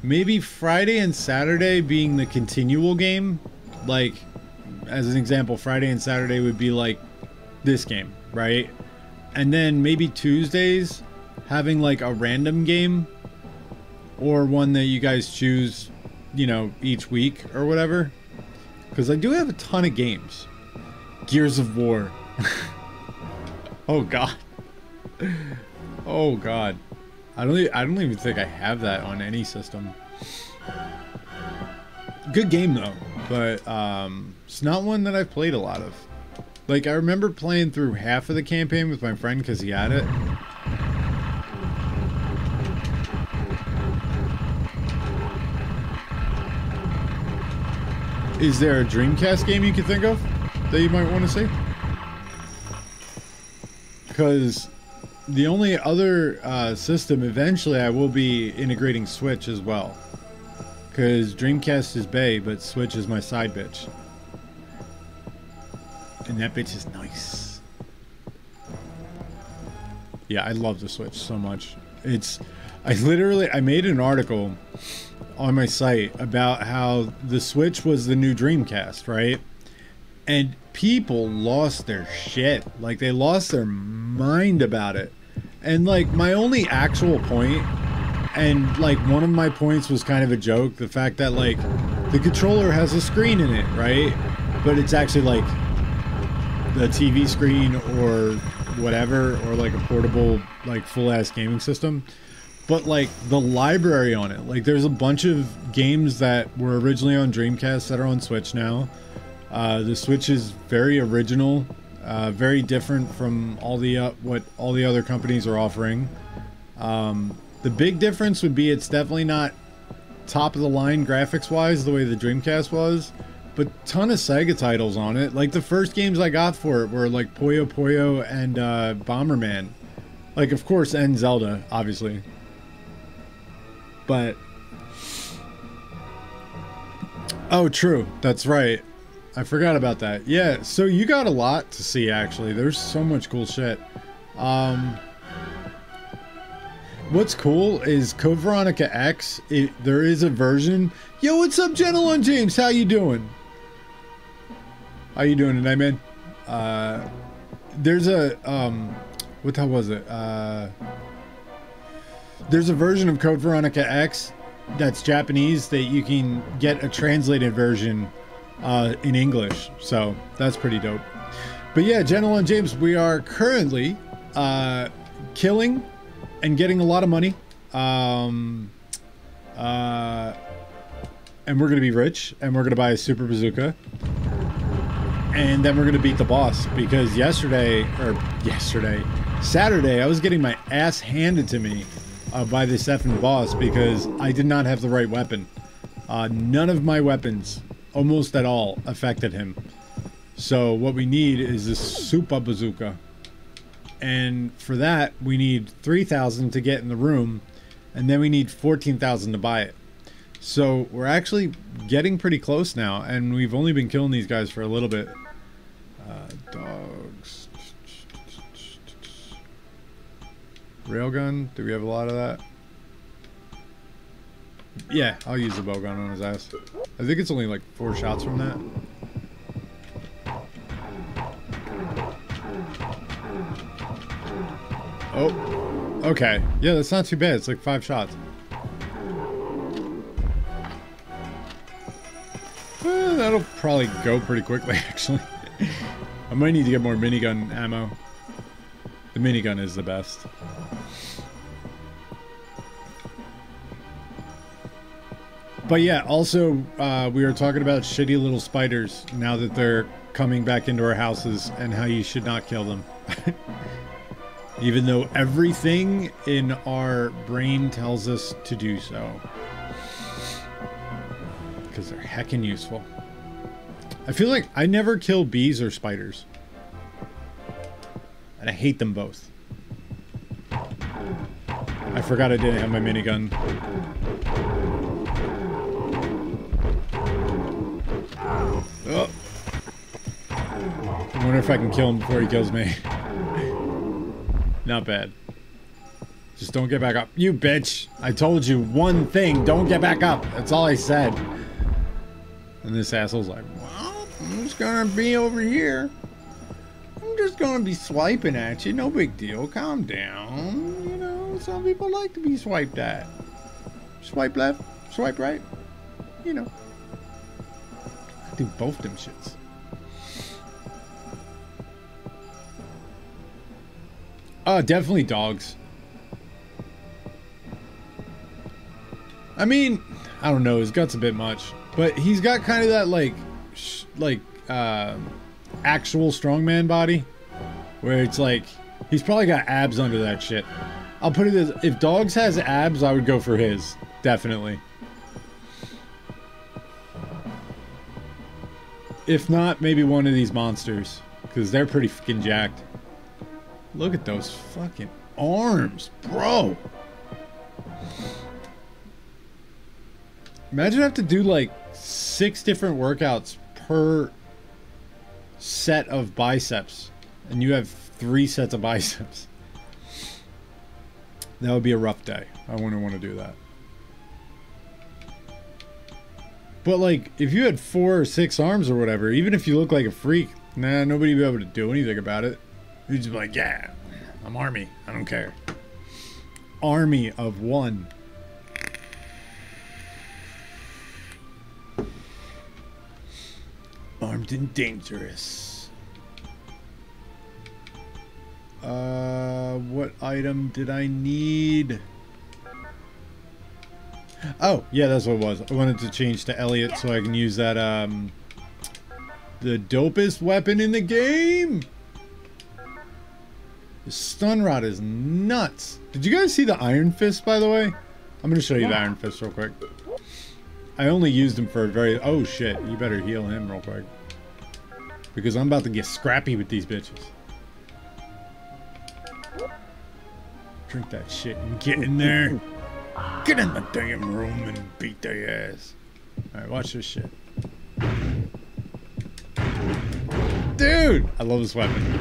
maybe Friday and Saturday being the continual game. Like as an example, Friday and Saturday would be like this game, right? And then maybe Tuesdays having like a random game or one that you guys choose, you know, each week or whatever. Because I do have a ton of games. Gears of War. <laughs> oh god. Oh god. I don't I don't even think I have that on any system. Good game though, but um it's not one that I've played a lot of. Like, I remember playing through half of the campaign with my friend because he had it. Is there a Dreamcast game you can think of that you might want to see? Because the only other uh, system, eventually I will be integrating Switch as well. Because Dreamcast is Bay, but Switch is my side bitch. And that bitch is nice. Yeah, I love the Switch so much. It's, I literally, I made an article on my site about how the Switch was the new Dreamcast, right? And people lost their shit. Like, they lost their mind about it. And, like, my only actual point, and, like, one of my points was kind of a joke the fact that, like, the controller has a screen in it, right? But it's actually, like, the TV screen or whatever, or like a portable, like full ass gaming system. But like the library on it, like there's a bunch of games that were originally on Dreamcast that are on Switch now. Uh, the Switch is very original, uh, very different from all the uh, what all the other companies are offering. Um, the big difference would be it's definitely not top of the line graphics wise the way the Dreamcast was but ton of Sega titles on it. Like the first games I got for it were like Puyo Puyo and uh, Bomberman. Like of course and Zelda, obviously. But Oh, true. That's right. I forgot about that. Yeah, so you got a lot to see actually. There's so much cool shit. Um What's cool is Code Veronica X, it, there is a version. Yo, what's up, Gentleman James? How you doing? How you doing tonight, man? Uh, there's a um, what the hell was it? Uh, there's a version of Code Veronica X that's Japanese that you can get a translated version uh, in English. So that's pretty dope. But yeah, Gentleman James, we are currently uh, killing and getting a lot of money. Um, uh, and we're going to be rich and we're going to buy a super bazooka and then we're gonna beat the boss because yesterday or yesterday saturday i was getting my ass handed to me uh, by this effing boss because i did not have the right weapon uh, none of my weapons almost at all affected him. So what we need is this super bazooka. And for that, we need 3,000 to get in the room, and then we need 14,000 to buy it. So we're actually getting pretty close now, and we've only been killing these guys for a little bit. Uh, dogs. Railgun, do we have a lot of that? Yeah, I'll use the bowgun on his ass. I think it's only like four shots from that. Oh, okay. Yeah, that's not too bad. It's like five shots. Eh, that'll probably go pretty quickly, <laughs> actually. I might need to get more minigun ammo. The minigun is the best. But yeah, also, uh, we were talking about shitty little spiders now that they're coming back into our houses and how you should not kill them. <laughs> Even though everything in our brain tells us to do so. Because they're heckin' useful. I feel like I never kill bees or spiders. And I hate them both. I forgot I didn't have my minigun. Oh. I wonder if I can kill him before he kills me. Not bad. Just don't get back up. You bitch! I told you one thing, don't get back up. That's all I said. And this asshole's like, well, I'm just gonna be over here. I'm just gonna be swiping at you. No big deal. Calm down. You know, some people like to be swiped at. Swipe left, swipe right. You know. Do both them shits. Uh, definitely dogs. I mean, I don't know. His gut's a bit much, but he's got kind of that like, like, uh, actual strongman body, where it's like he's probably got abs under that shit. I'll put it as if dogs has abs, I would go for his definitely. If not, maybe one of these monsters, because they're pretty fucking jacked. Look at those fucking arms, bro. Imagine I have to do like six different workouts per set of biceps, and you have three sets of biceps. That would be a rough day. I wouldn't want to do that. But like, if you had four or six arms or whatever, even if you look like a freak, nah, nobody would be able to do anything about it. You'd just be like, yeah, I'm army. I don't care. Army of one. Armed and dangerous. Uh, what item did I need? Oh, yeah, that's what it was. I wanted to change to Eliot so I can use that, um, the dopest weapon in the game. The stun rod is nuts. Did you guys see the Iron Fist, by the way? I'm going to show you the Iron Fist real quick. I only used him for a very... Oh, shit. You better heal him real quick. Because I'm about to get scrappy with these bitches. Drink that shit and get in there. Get in the damn room and beat their ass. Alright, watch this shit. Dude! I love this weapon.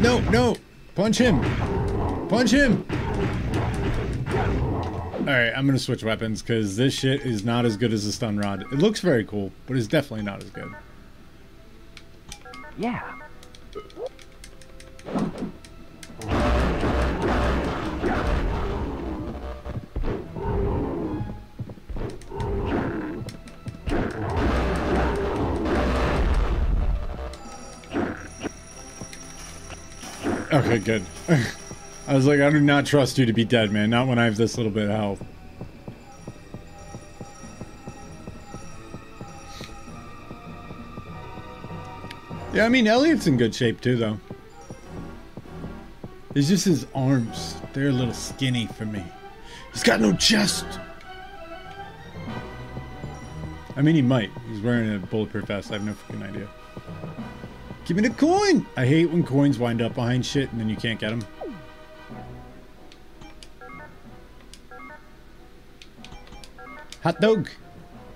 No, no! Punch him! Punch him! Alright, I'm gonna switch weapons because this shit is not as good as the stun rod. It looks very cool, but it's definitely not as good. Yeah. Okay, good. <laughs> I was like, I do not trust you to be dead, man. Not when I have this little bit of health. Yeah, I mean, Eliot's in good shape too, though. It's just his arms. They're a little skinny for me. He's got no chest! I mean, he might. He's wearing a bulletproof vest. I have no fucking idea. Give me the coin! I hate when coins wind up behind shit and then you can't get them. Hot dog!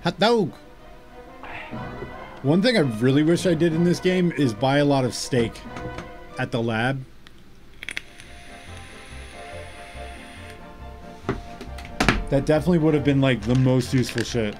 Hot dog! One thing I really wish I did in this game is buy a lot of steak at the lab. That definitely would have been like the most useful shit.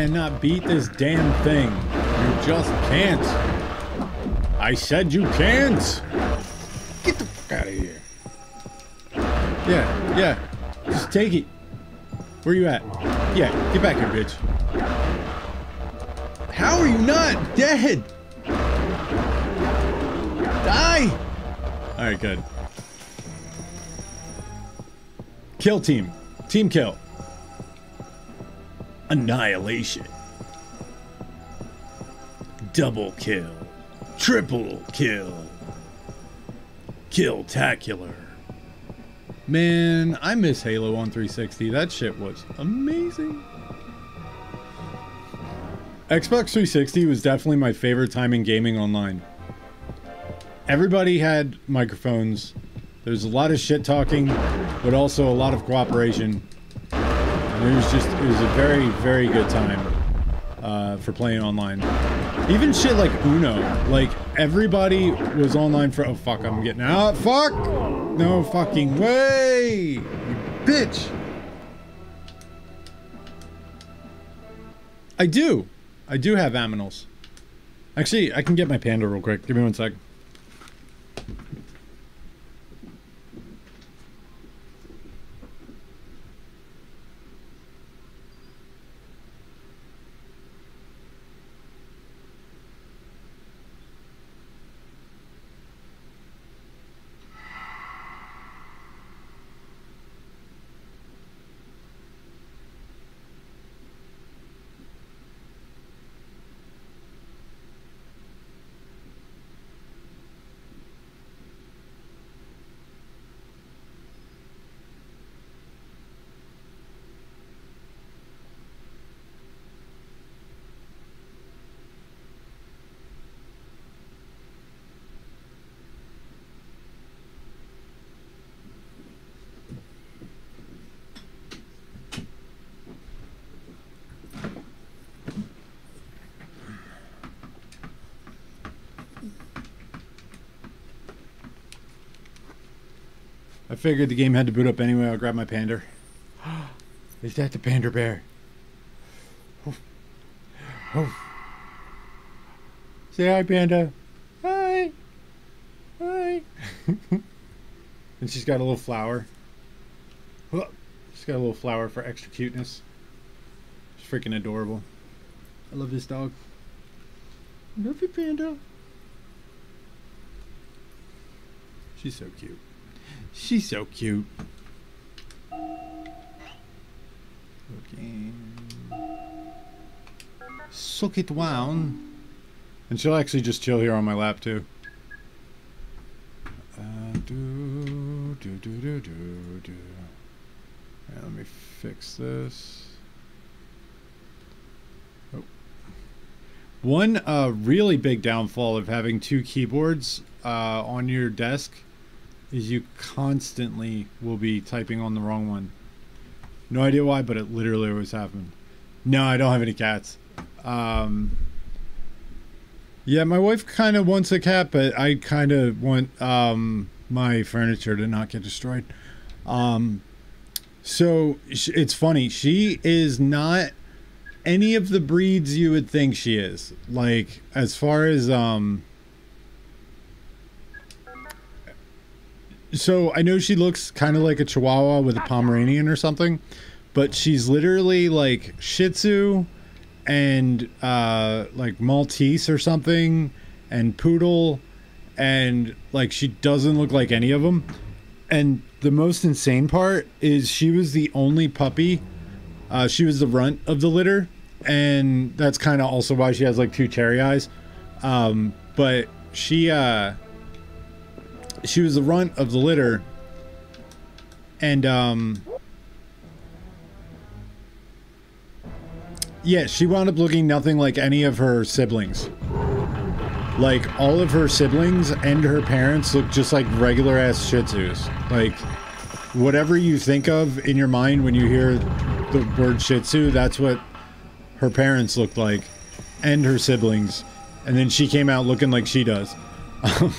Cannot beat this damn thing. You just can't. I said you can't. Get the fuck out of here. Yeah, yeah. Just take it. Where you at? Yeah, get back here, bitch. How are you not dead? Die! Alright, good. Kill team. Team kill. Annihilation. Double kill. Triple kill. Kill-tacular. Man, I miss Halo on 360. That shit was amazing. Xbox 360 was definitely my favorite time in gaming online. Everybody had microphones. There's a lot of shit talking, but also a lot of cooperation. It was just, it was a very, very good time uh, for playing online. Even shit like Uno. Like, everybody was online for, oh fuck, I'm getting out. Fuck! No fucking way! You bitch! I do. I do have aminals. Actually, I can get my panda real quick. Give me one sec. I figured the game had to boot up anyway. I'll grab my panda. <gasps> Is that the panda bear? Oh. Oh. Say hi, panda. Hi. Hi. <laughs> and she's got a little flower. She's got a little flower for extra cuteness. She's freaking adorable. I love this dog. Love you, panda. She's so cute. She's so cute. Okay. Suck it down. And she'll actually just chill here on my lap too. Uh, do, do, do, do, do, do. Alright, let me fix this. Oh. One uh, really big downfall of having two keyboards uh, on your desk is you constantly will be typing on the wrong one. No idea why, but it literally always happened. No, I don't have any cats. Um, yeah, my wife kind of wants a cat, but I kind of want um, my furniture to not get destroyed. Um, so it's funny. She is not any of the breeds you would think she is. Like as far as um, so I know she looks kind of like a Chihuahua with a Pomeranian or something, but she's literally like Shih Tzu and uh, like Maltese or something and Poodle, and like she doesn't look like any of them. And the most insane part is she was the only puppy. Uh, she was the runt of the litter, and that's kind of also why she has like two cherry eyes. Um, but she uh, she was the runt of the litter And um Yeah, she wound up looking nothing like any of her siblings. Like all of her siblings and her parents look just like regular ass Shih Tzus. Like whatever you think of in your mind when you hear the word Shih Tzu, that's what her parents looked like, and her siblings. And then she came out looking like she does, <laughs>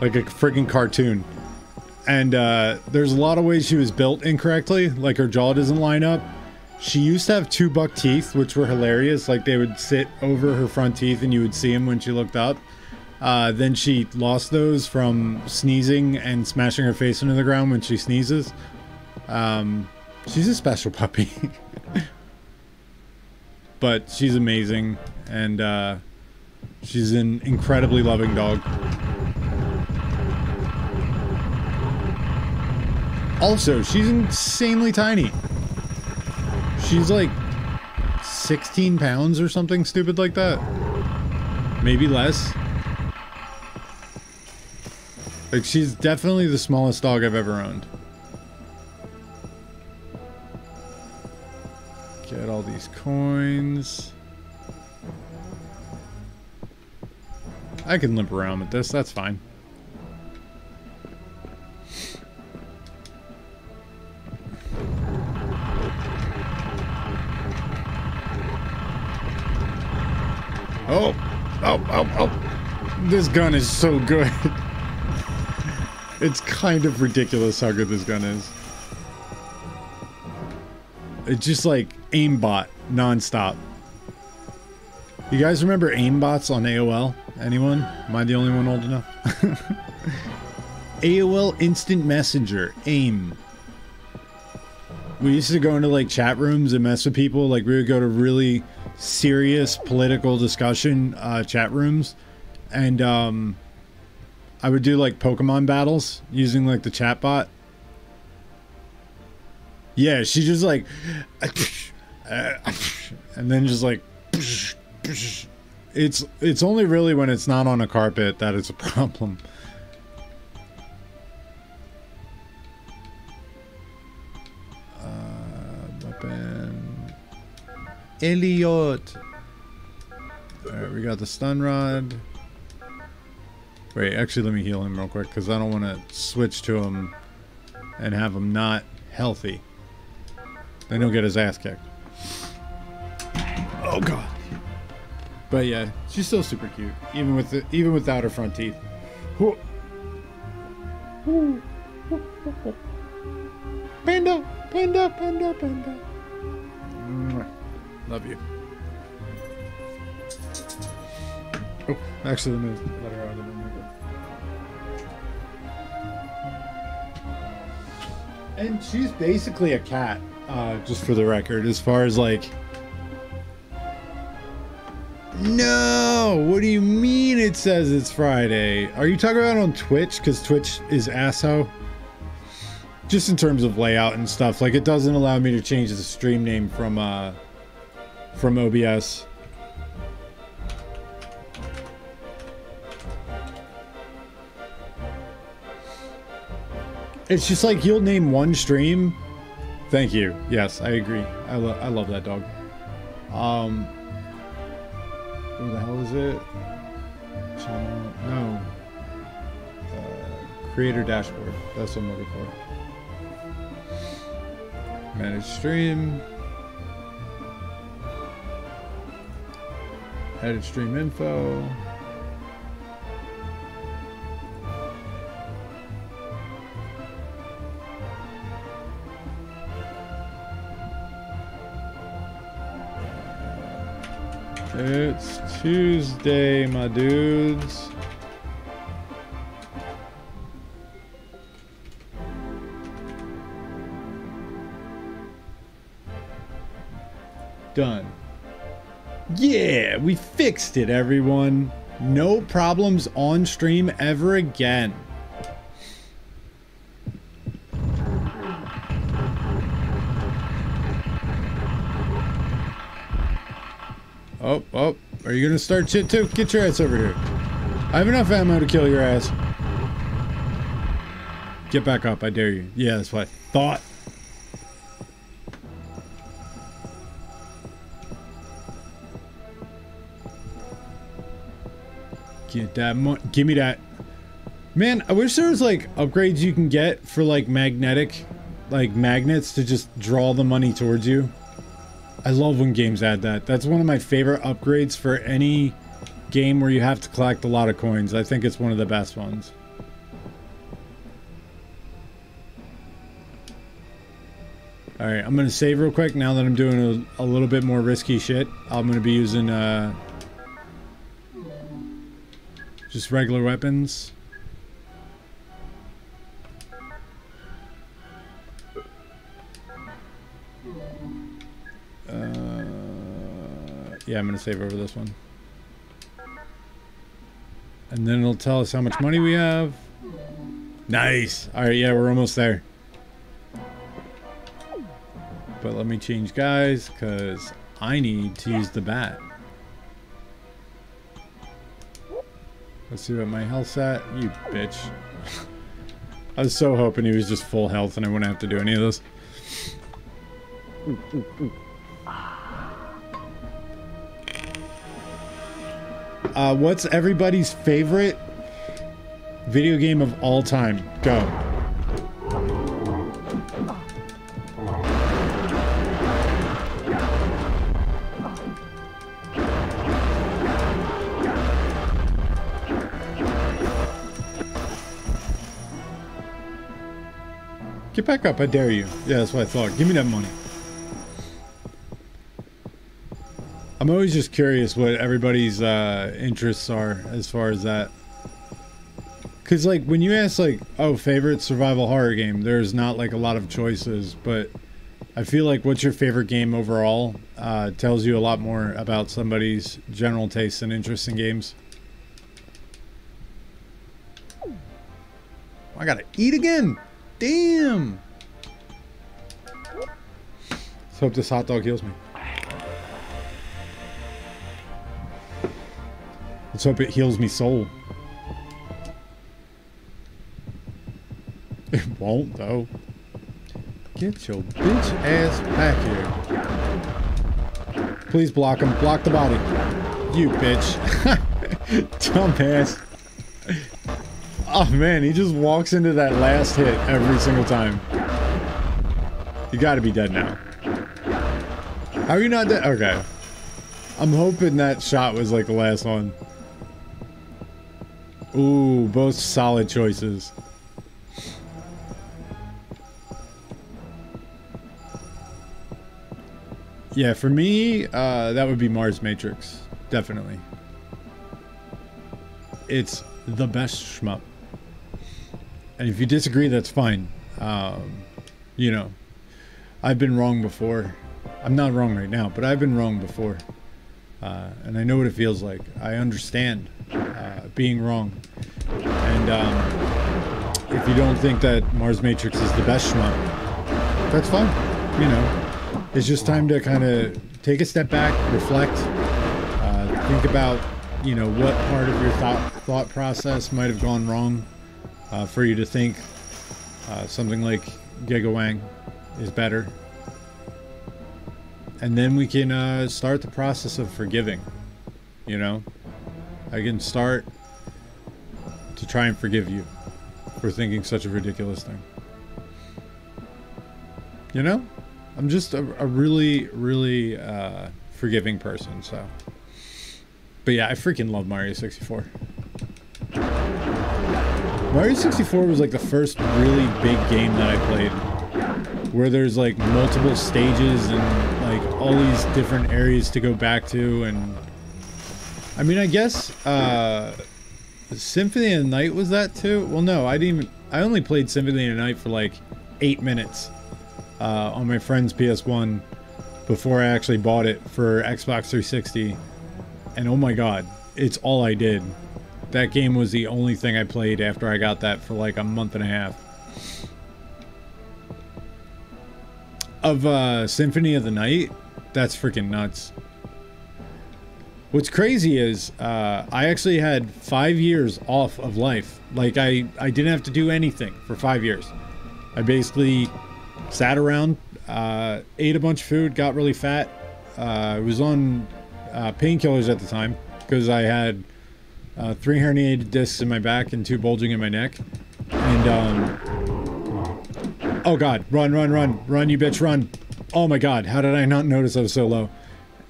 like a freaking cartoon. And uh, there's a lot of ways she was built incorrectly, like her jaw doesn't line up she used to have two buck teeth, which were hilarious. Like they would sit over her front teeth and you would see them when she looked up. Uh, then she lost those from sneezing and smashing her face into the ground when she sneezes. Um, she's a special puppy. <laughs> but she's amazing and uh, she's an incredibly loving dog. Also, she's insanely tiny. She's like 16 pounds or something stupid like that. Maybe less. Like, she's definitely the smallest dog I've ever owned. Get all these coins. I can limp around with this, that's fine. Oh, oh, oh, oh. This gun is so good. <laughs> it's kind of ridiculous how good this gun is. It's just like aimbot nonstop. You guys remember aimbots on AOL? Anyone? Am I the only one old enough? <laughs> AOL Instant Messenger, AIM. We used to go into like chat rooms and mess with people. Like we would go to really serious political discussion uh, chat rooms, and um, I would do like Pokemon battles using like the chat bot. Yeah, she just like, <laughs> and then just like, <laughs> it's it's only really when it's not on a carpet that it's a problem. Eliot. Alright, we got the stun rod. Wait, actually let me heal him real quick because I don't want to switch to him and have him not healthy. Then he'll get his ass kicked. Oh god. But yeah, she's still super cute, even with the, even without her front teeth. Panda, panda, panda, panda. Love you. Oh, actually, let me let her out of the room. And she's basically a cat, uh, just for the record, as far as like. No! What do you mean it says it's Friday? Are you talking about on Twitch? Because Twitch is asshole? Just in terms of layout and stuff. Like, it doesn't allow me to change the stream name from, uh, from OBS. It's just like you'll name one stream. Thank you. Yes, I agree. I, lo I love that dog. Um, what the hell is it? Channel? No. Uh, creator dashboard. That's what I'm looking for. Manage stream. Edit stream info. It's Tuesday, my dudes. Done. Yeah, we fixed it, everyone. No problems on stream ever again. Oh, oh, are you gonna start shit too? Get your ass over here. I have enough ammo to kill your ass. Get back up, I dare you. Yeah, that's what I thought. Get that give me that. Man, I wish there was like upgrades you can get for like magnetic, like magnets to just draw the money towards you. I love when games add that. That's one of my favorite upgrades for any game where you have to collect a lot of coins. I think it's one of the best ones. Alright, I'm going to save real quick now that I'm doing a, a little bit more risky shit. I'm going to be using uh, just regular weapons. Uh, yeah, I'm going to save over this one. And then it'll tell us how much money we have. Nice. All right, yeah, we're almost there. But let me change guys because I need to use the bat. Let's see what my health's at. You bitch. I was so hoping he was just full health and I wouldn't have to do any of this. Uh, what's everybody's favorite video game of all time? Go. Get back up, I dare you. Yeah, that's what I thought. Give me that money. I'm always just curious what everybody's uh, interests are as far as that. Because, like, when you ask, like, oh, favorite survival horror game, there's not, like, a lot of choices, but I feel like what's your favorite game overall uh, tells you a lot more about somebody's general taste and interest in games. I gotta eat again! Damn! Let's hope this hot dog heals me. Let's hope it heals me soul. <laughs> It won't, though. Get your bitch ass back here. Please block him. Block the body. You bitch. <laughs> Dumbass. Oh man, he just walks into that last hit every single time. You gotta be dead now. How are you not dead? Okay. I'm hoping that shot was like the last one. Ooh, both solid choices. Yeah, for me, uh, that would be Mars Matrix. Definitely. It's the best shmup. And if you disagree, that's fine. Um, you know, I've been wrong before. I'm not wrong right now, but I've been wrong before. Uh, and I know what it feels like. I understand uh, being wrong. And um, if you don't think that Mars Matrix is the best shmup, that's fine. You know, it's just time to kind of take a step back, reflect, uh, think about, you know, what part of your thought thought process might have gone wrong uh, for you to think uh, something like Giga Wing is better. And then we can uh, start the process of forgiving. You know, I can start to try and forgive you for thinking such a ridiculous thing. You know? I'm just a, a really, really uh, forgiving person, so. But yeah, I freaking love Mario 64. Mario 64 was like the first really big game that I played where there's like multiple stages and like all these different areas to go back to and I mean I guess uh Symphony of the Night was that too? Well no, I didn't even I only played Symphony of the Night for like 8 minutes uh, on my friend's PS1 before I actually bought it for Xbox 360. And oh my god, it's all I did. That game was the only thing I played after I got that for like a month and a half. Of uh, Symphony of the Night, that's freaking nuts. What's crazy is uh, I actually had five years off of life. Like I, I didn't have to do anything for five years. I basically sat around, uh, ate a bunch of food, got really fat. Uh, I was on uh, painkillers at the time because I had uh, three herniated discs in my back and two bulging in my neck. And um, oh god, run, run, run, run, you bitch, run! Oh my god, how did I not notice I was so low?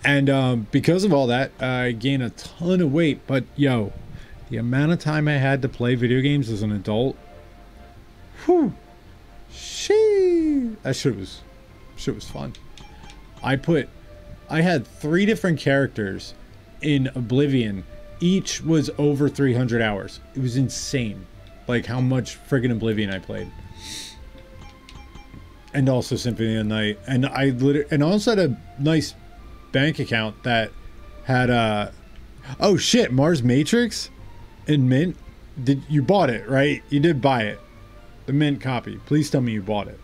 And um, because of all that, I gained a ton of weight. But yo, the amount of time I had to play video games as an adult, whew, she, that shit was, shit was fun. I put, I had three different characters in Oblivion. Each was over 300 hours. It was insane, like how much friggin' Oblivion I played and also Symphony of the Night. And I literally, and also had a nice bank account that had uh oh shit Mars Matrix in Mint. Did you bought it right? You did buy it, the Mint copy. Please tell me you bought it.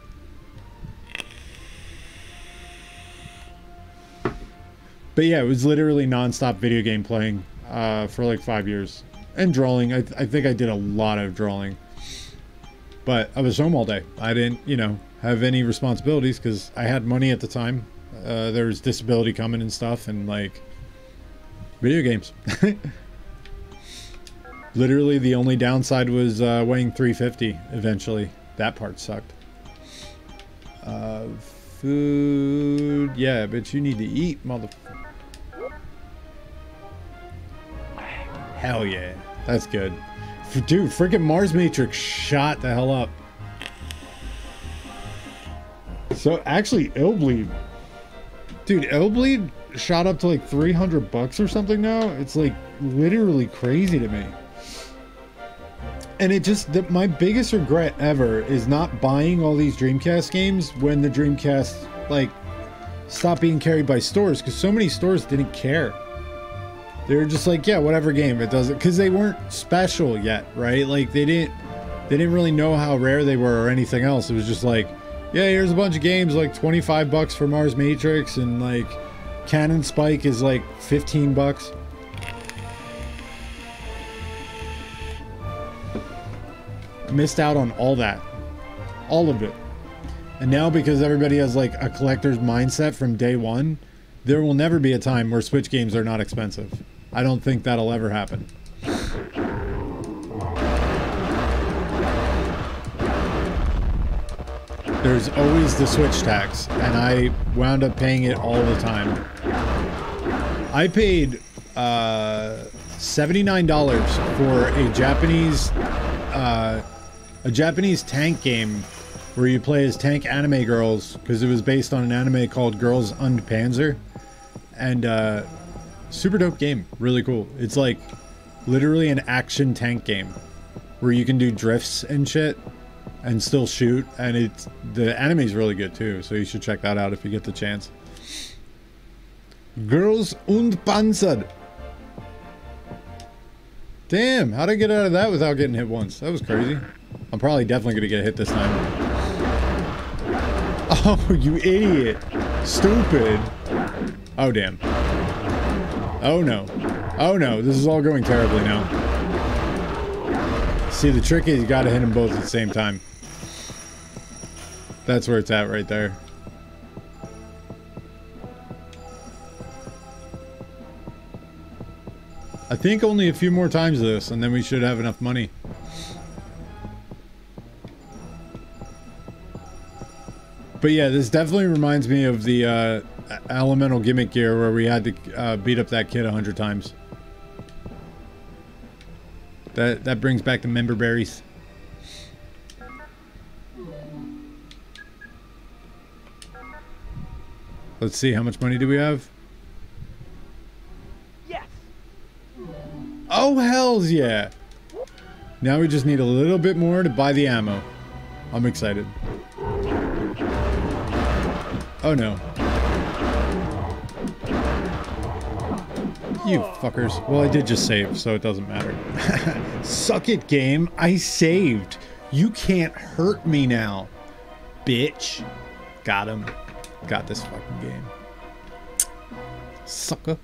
But yeah, it was literally nonstop video game playing uh, for like five years and drawing. I, I think I did a lot of drawing, but I was home all day. I didn't, you know, have any responsibilities because I had money at the time uh, there was disability coming and stuff, and like video games. <laughs> Literally, the only downside was uh, weighing 350 eventually. That part sucked. Uh, food. Yeah, but you need to eat, mother. Hell yeah. That's good. Dude, freaking Mars Matrix shot the hell up. So actually, Illbleed Dude, Illbleed shot up to like 300 bucks or something now. It's like literally crazy to me. And it just, the, my biggest regret ever is not buying all these Dreamcast games when the Dreamcast, like, stopped being carried by stores because so many stores didn't care. They were just like, yeah, whatever game it doesn't, because they weren't special yet, right? Like they didn't, they didn't really know how rare they were or anything else. It was just like, yeah, here's a bunch of games like 25 bucks for Mars Matrix and like Cannon Spike is like 15 bucks. Missed out on all that. All of it. And now because everybody has like a collector's mindset from day one, there will never be a time where Switch games are not expensive. I don't think that'll ever happen. there's always the switch tax, and I wound up paying it all the time. I paid uh, $79 for a Japanese uh, a Japanese tank game where you play as tank anime girls because it was based on an anime called Girls und Panzer, and uh, super dope game, really cool. It's like literally an action tank game where you can do drifts and shit and still shoot. And it's the is really good too, so you should check that out if you get the chance. Girls und Panzer. Damn, how'd I get out of that without getting hit once? That was crazy. I'm probably definitely gonna get hit this time. <laughs> Oh, you idiot. Stupid. Oh, damn. Oh, no. Oh, no. This is all going terribly now. See, the trick is you gotta hit them both at the same time. That's where it's at right there. I think only a few more times of this, and then we should have enough money. But yeah, this definitely reminds me of the uh, elemental gimmick gear where we had to uh, beat up that kid a hundred times. That that brings back the member berries. Let's see, how much money do we have? Yes. Oh, hells yeah. Now we just need a little bit more to buy the ammo. I'm excited. Oh no. You fuckers. Well, I did just save, so it doesn't matter. <laughs> Suck it, game. I saved. You can't hurt me now. Bitch. Got him. Got this fucking game. Sucker.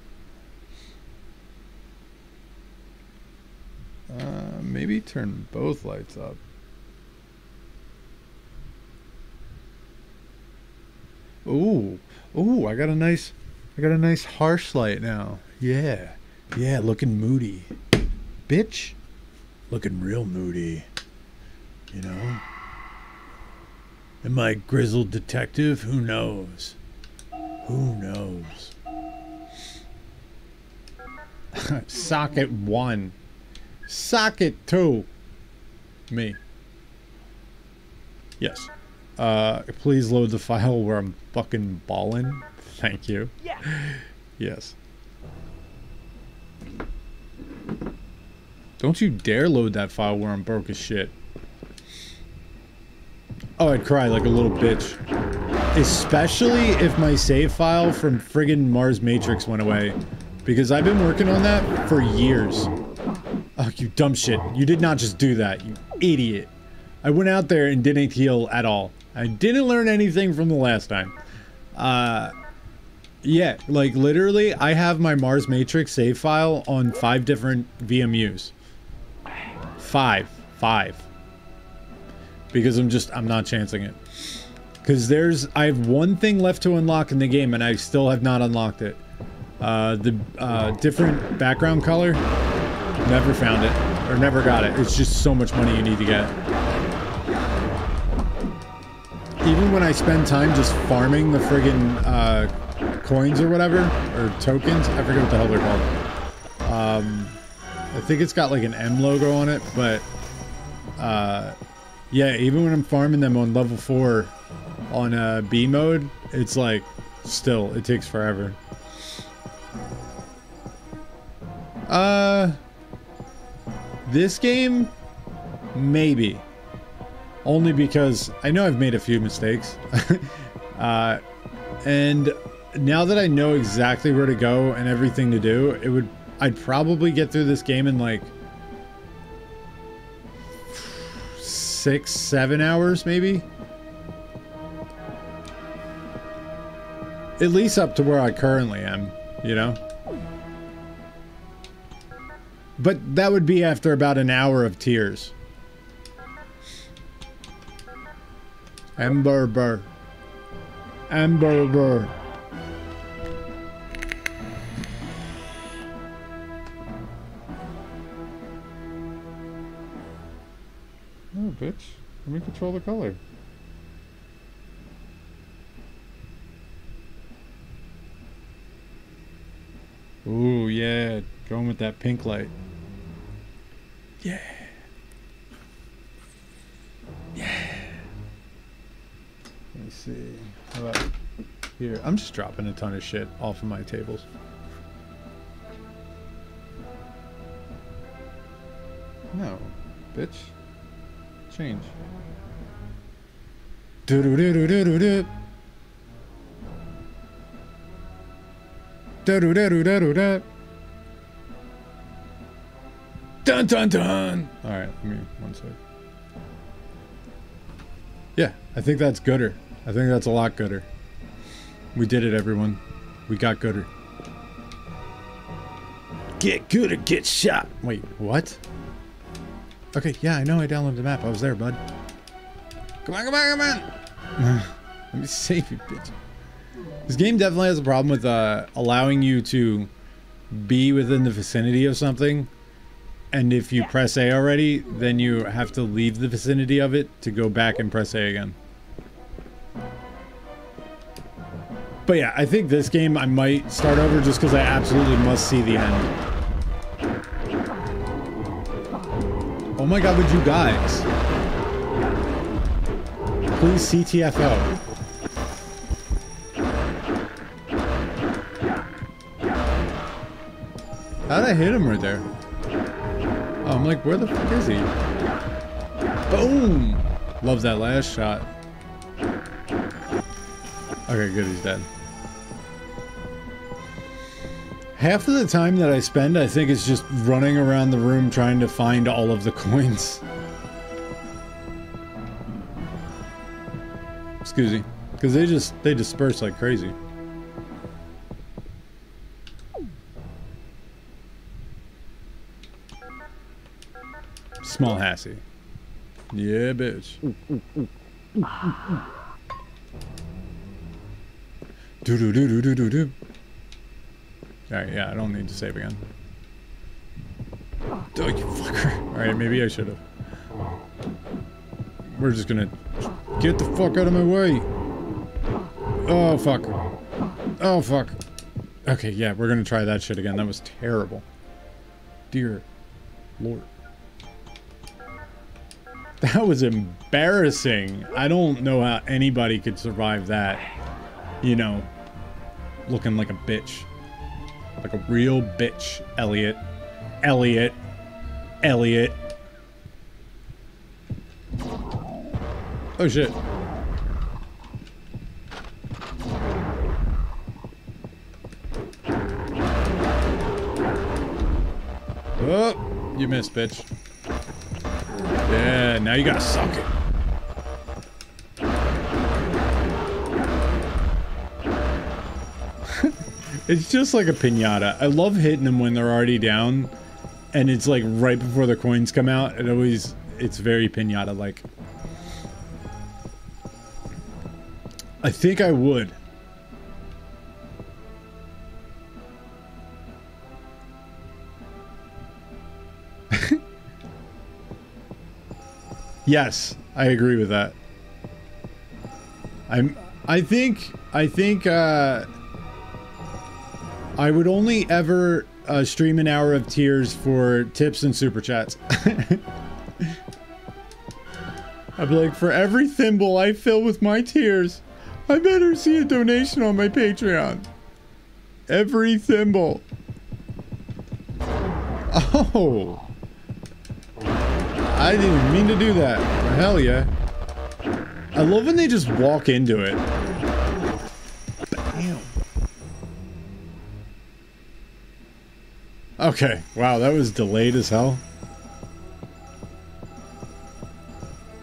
Uh, maybe turn both lights up. Ooh, ooh, I got a nice, I got a nice harsh light now. Yeah, yeah, looking moody. Bitch, looking real moody. You know? Am I grizzled detective? Who knows? Who knows? <laughs> Socket one. Socket two. Me. Yes. Uh, please load the file where I'm fucking balling. Thank you. Yeah. <laughs> Yes. Don't you dare load that file where I'm broke as shit. Oh, I'd cry like a little bitch. Especially if my save file from friggin' Mars Matrix went away. Because I've been working on that for years. Oh, you dumb shit. You did not just do that, you idiot. I went out there and didn't heal at all. I didn't learn anything from the last time. Uh, yeah, like literally, I have my Mars Matrix save file on five different VMUs. Five. Five. Because I'm just, I'm not chancing it. Because there's, I have one thing left to unlock in the game and I still have not unlocked it. Uh, the uh, different background color, never found it. Or never got it. It's just so much money you need to get. Even when I spend time just farming the friggin' uh, coins or whatever, or tokens, I forget what the hell they're called. Um, I think it's got like an M logo on it, but uh, yeah, even when I'm farming them on level 4 on uh, B mode, it's like, still, it takes forever. Uh, this game, maybe. Only because I know I've made a few mistakes. <laughs> uh, and now that I know exactly where to go and everything to do, it would I'd probably get through this game in like six, seven hours, maybe. At least up to where I currently am, you know? But that would be after about an hour of tears. Ember Burr. Ember Burr. Let me control the color. Ooh, yeah. Going with that pink light. Yeah. Yeah. Let me see. How about here? I'm just dropping a ton of shit off of my tables. No, bitch. Change. Do do do do do do do. Do do do do do. Dun dun dun. All right, let me one sec. Yeah, I think that's gooder. I think that's a lot gooder. We did it, everyone. We got gooder. Get good or get shot. Wait, what? Okay, yeah, I know I downloaded the map. I was there, bud. Come on, come on, come on! <sighs> Let me save you, bitch. This game definitely has a problem with uh, allowing you to be within the vicinity of something. And if you press A already, then you have to leave the vicinity of it to go back and press A again. But yeah, I think this game I might start over just because I absolutely must see the end. Oh my god, would you guys? Please CTFO. How'd I hit him right there? Oh, I'm like, where the fuck is he? Boom! Love that last shot. Okay, good, he's dead. Half of the time that I spend, I think, is just running around the room trying to find all of the <laughs> coins. Excuse me. Because they just, they disperse like crazy. Small Hassie. Yeah, bitch. <sighs> Do do do do do do do. Alright, yeah, I don't need to save again. Oh, you fucker. Alright, maybe I should have. We're just gonna get the fuck out of my way. Oh, fuck. Oh, fuck. Okay, yeah, we're gonna try that shit again. That was terrible. Dear Lord. That was embarrassing. I don't know how anybody could survive that. You know, looking like a bitch. Like a real bitch, Eliot. Eliot. Eliot. Oh shit. Oh, you missed, bitch. Yeah, now you gotta suck it. It's just like a pinata. I love hitting them when they're already down. And it's like right before the coins come out. It always, it's very pinata-like. I think I would. <laughs> yes, I agree with that. I'm I think I think uh I would only ever uh, stream an hour of tears for tips and super chats. <laughs> I'd be like, for every thimble I fill with my tears, I better see a donation on my Patreon. Every thimble. Oh. I didn't even mean to do that. hell yeah. I love when they just walk into it. Okay. Wow, that was delayed as hell.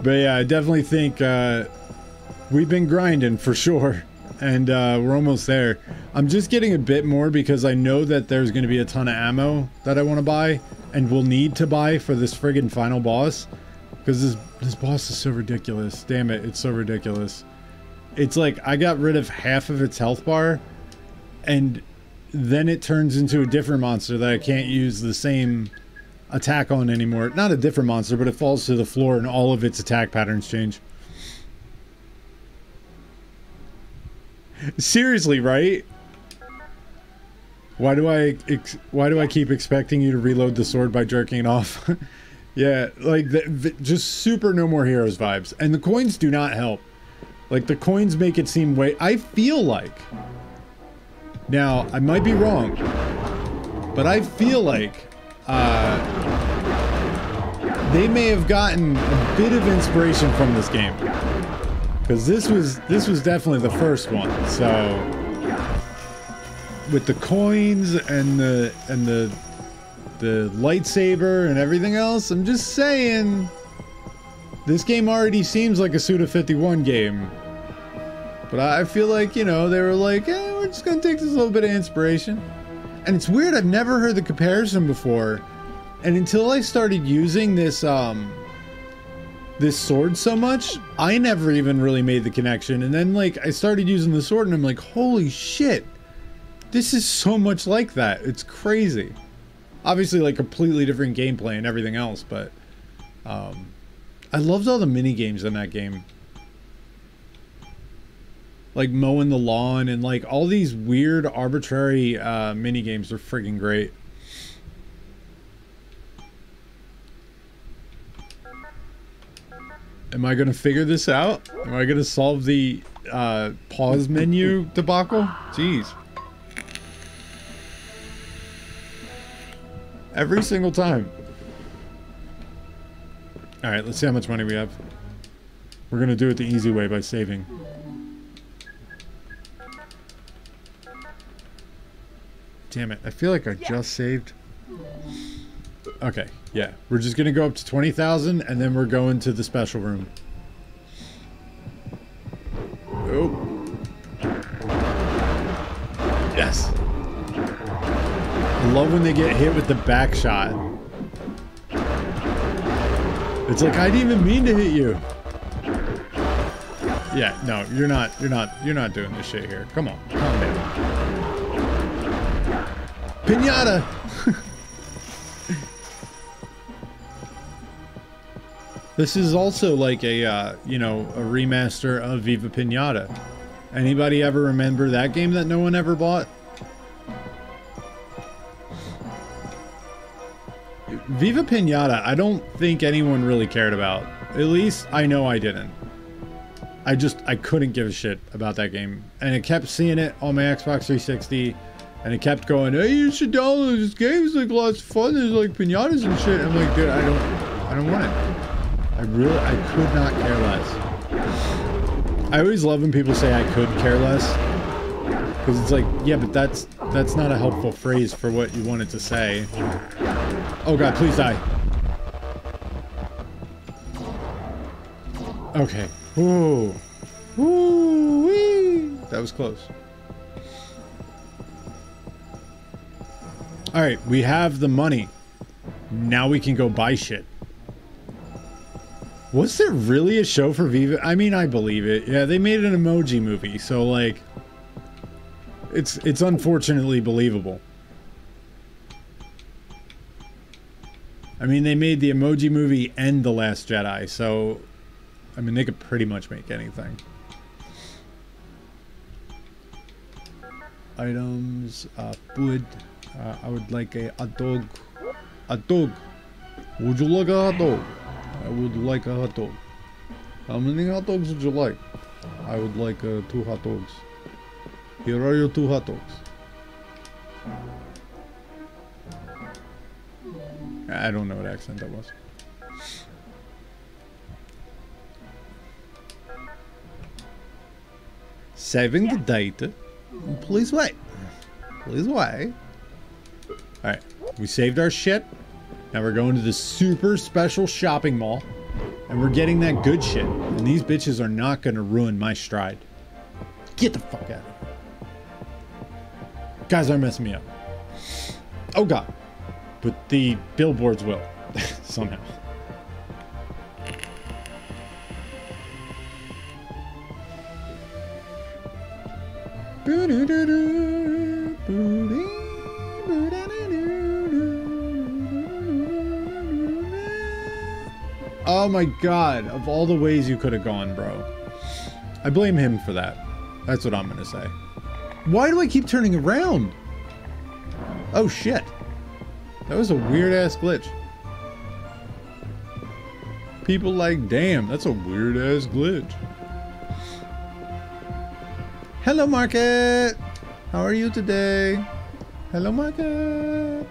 But yeah, I definitely think uh, we've been grinding for sure. <laughs> And uh, we're almost there. I'm just getting a bit more because I know that there's going to be a ton of ammo that I want to buy. And will need to buy for this friggin' final boss. Because this, this boss is so ridiculous. Damn it, it's so ridiculous. It's like, I got rid of half of its health bar. And then it turns into a different monster that I can't use the same attack on anymore. Not a different monster, but it falls to the floor and all of its attack patterns change. Seriously, right? Why do I why do I keep expecting you to reload the sword by jerking it off? <laughs> yeah, like the, the, just super no more heroes vibes. And the coins do not help. Like the coins make it seem way I feel like now, I might be wrong, but I feel like uh, they may have gotten a bit of inspiration from this game. Because this was this was definitely the first one. So with the coins and the and the the lightsaber and everything else, I'm just saying this game already seems like a Suda 51 game. But I feel like, you know, they were like, eh, we're just gonna take this little bit of inspiration. And it's weird, I've never heard the comparison before. And until I started using this, um, this sword so much, I never even really made the connection. And then, like, I started using the sword and I'm like, holy shit. This is so much like that. It's crazy. Obviously, like, completely different gameplay and everything else, but, um, I loved all the mini games in that game like mowing the lawn and like all these weird arbitrary uh, mini games are freaking great. Am I gonna figure this out? Am I gonna solve the uh, pause menu debacle? Jeez. Every single time. Alright, let's see how much money we have. We're gonna do it the easy way by saving. Damn it. I feel like I yeah. just saved. Okay, yeah. We're just going to go up to 20,000 and then we're going to the special room. Oh. Yes. I love when they get hit with the back shot. It's like I didn't even mean to hit you. Yeah, no, you're not. You're not. You're not doing this shit here. Come on, calm down. Pinata. this is also like a uh, you know a remaster of Viva Pinata. Anybody ever remember that game that no one ever bought? Viva Pinata, I don't think anyone really cared about. At least I know I didn't. I just, I couldn't give a shit about that game. And I kept seeing it on my Xbox 360. And it kept going, hey, you should download this game. It's like lots of fun. There's like pinatas and shit. I'm like, dude, I don't, I don't want it. I really, I could not care less. I always love when people say I could care less. Because it's like, yeah, but that's, that's not a helpful phrase for what you wanted to say. Oh god, please die. Okay. Ooh. Ooh wee. That was close. Alright, we have the money. Now we can go buy shit. Was there really a show for Viva? I mean, I believe it. Yeah, they made an emoji movie, so like... It's, it's unfortunately believable. I mean, they made the Emoji Movie and The Last Jedi, so I mean, they could pretty much make anything. Items, uh, food. Uh, I would like a hot dog. A dog. Would you like a hot dog? I would like a hot dog. How many hot dogs would you like? I would like uh, two hot dogs. Here are your two hot dogs. I don't know what accent that was. Saving the data. Please wait. Please wait. Alright, we saved our shit. Now we're going to the super special shopping mall. And we're getting that good shit. And these bitches are not going to ruin my stride. Get the fuck out of here. Guys are messing me up. Oh god. But the billboards will. <laughs> Somehow. Oh my god, of all the ways you could have gone, bro. I blame him for that. That's what I'm gonna say. Why do I keep turning around? Oh shit. That was a weird ass glitch. People like, damn, that's a weird ass glitch. Hello, Market. How are you today? Hello, Market.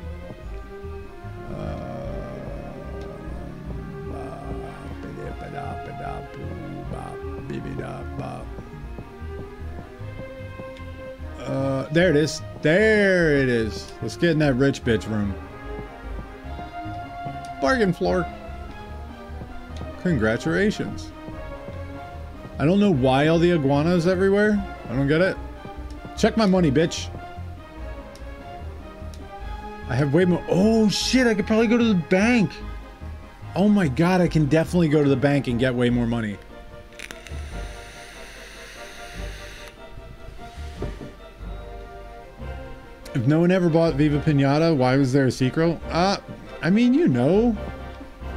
There it is. There it is. Let's get in that rich bitch room. Bargain floor. Congratulations. I don't know why all the iguanas everywhere. I don't get it. Check my money, bitch. I have way more. Oh, shit. I could probably go to the bank. Oh my god, I can definitely go to the bank and get way more money. If no one ever bought Viva Pinata, why was there a sequel? Uh, I mean, you know,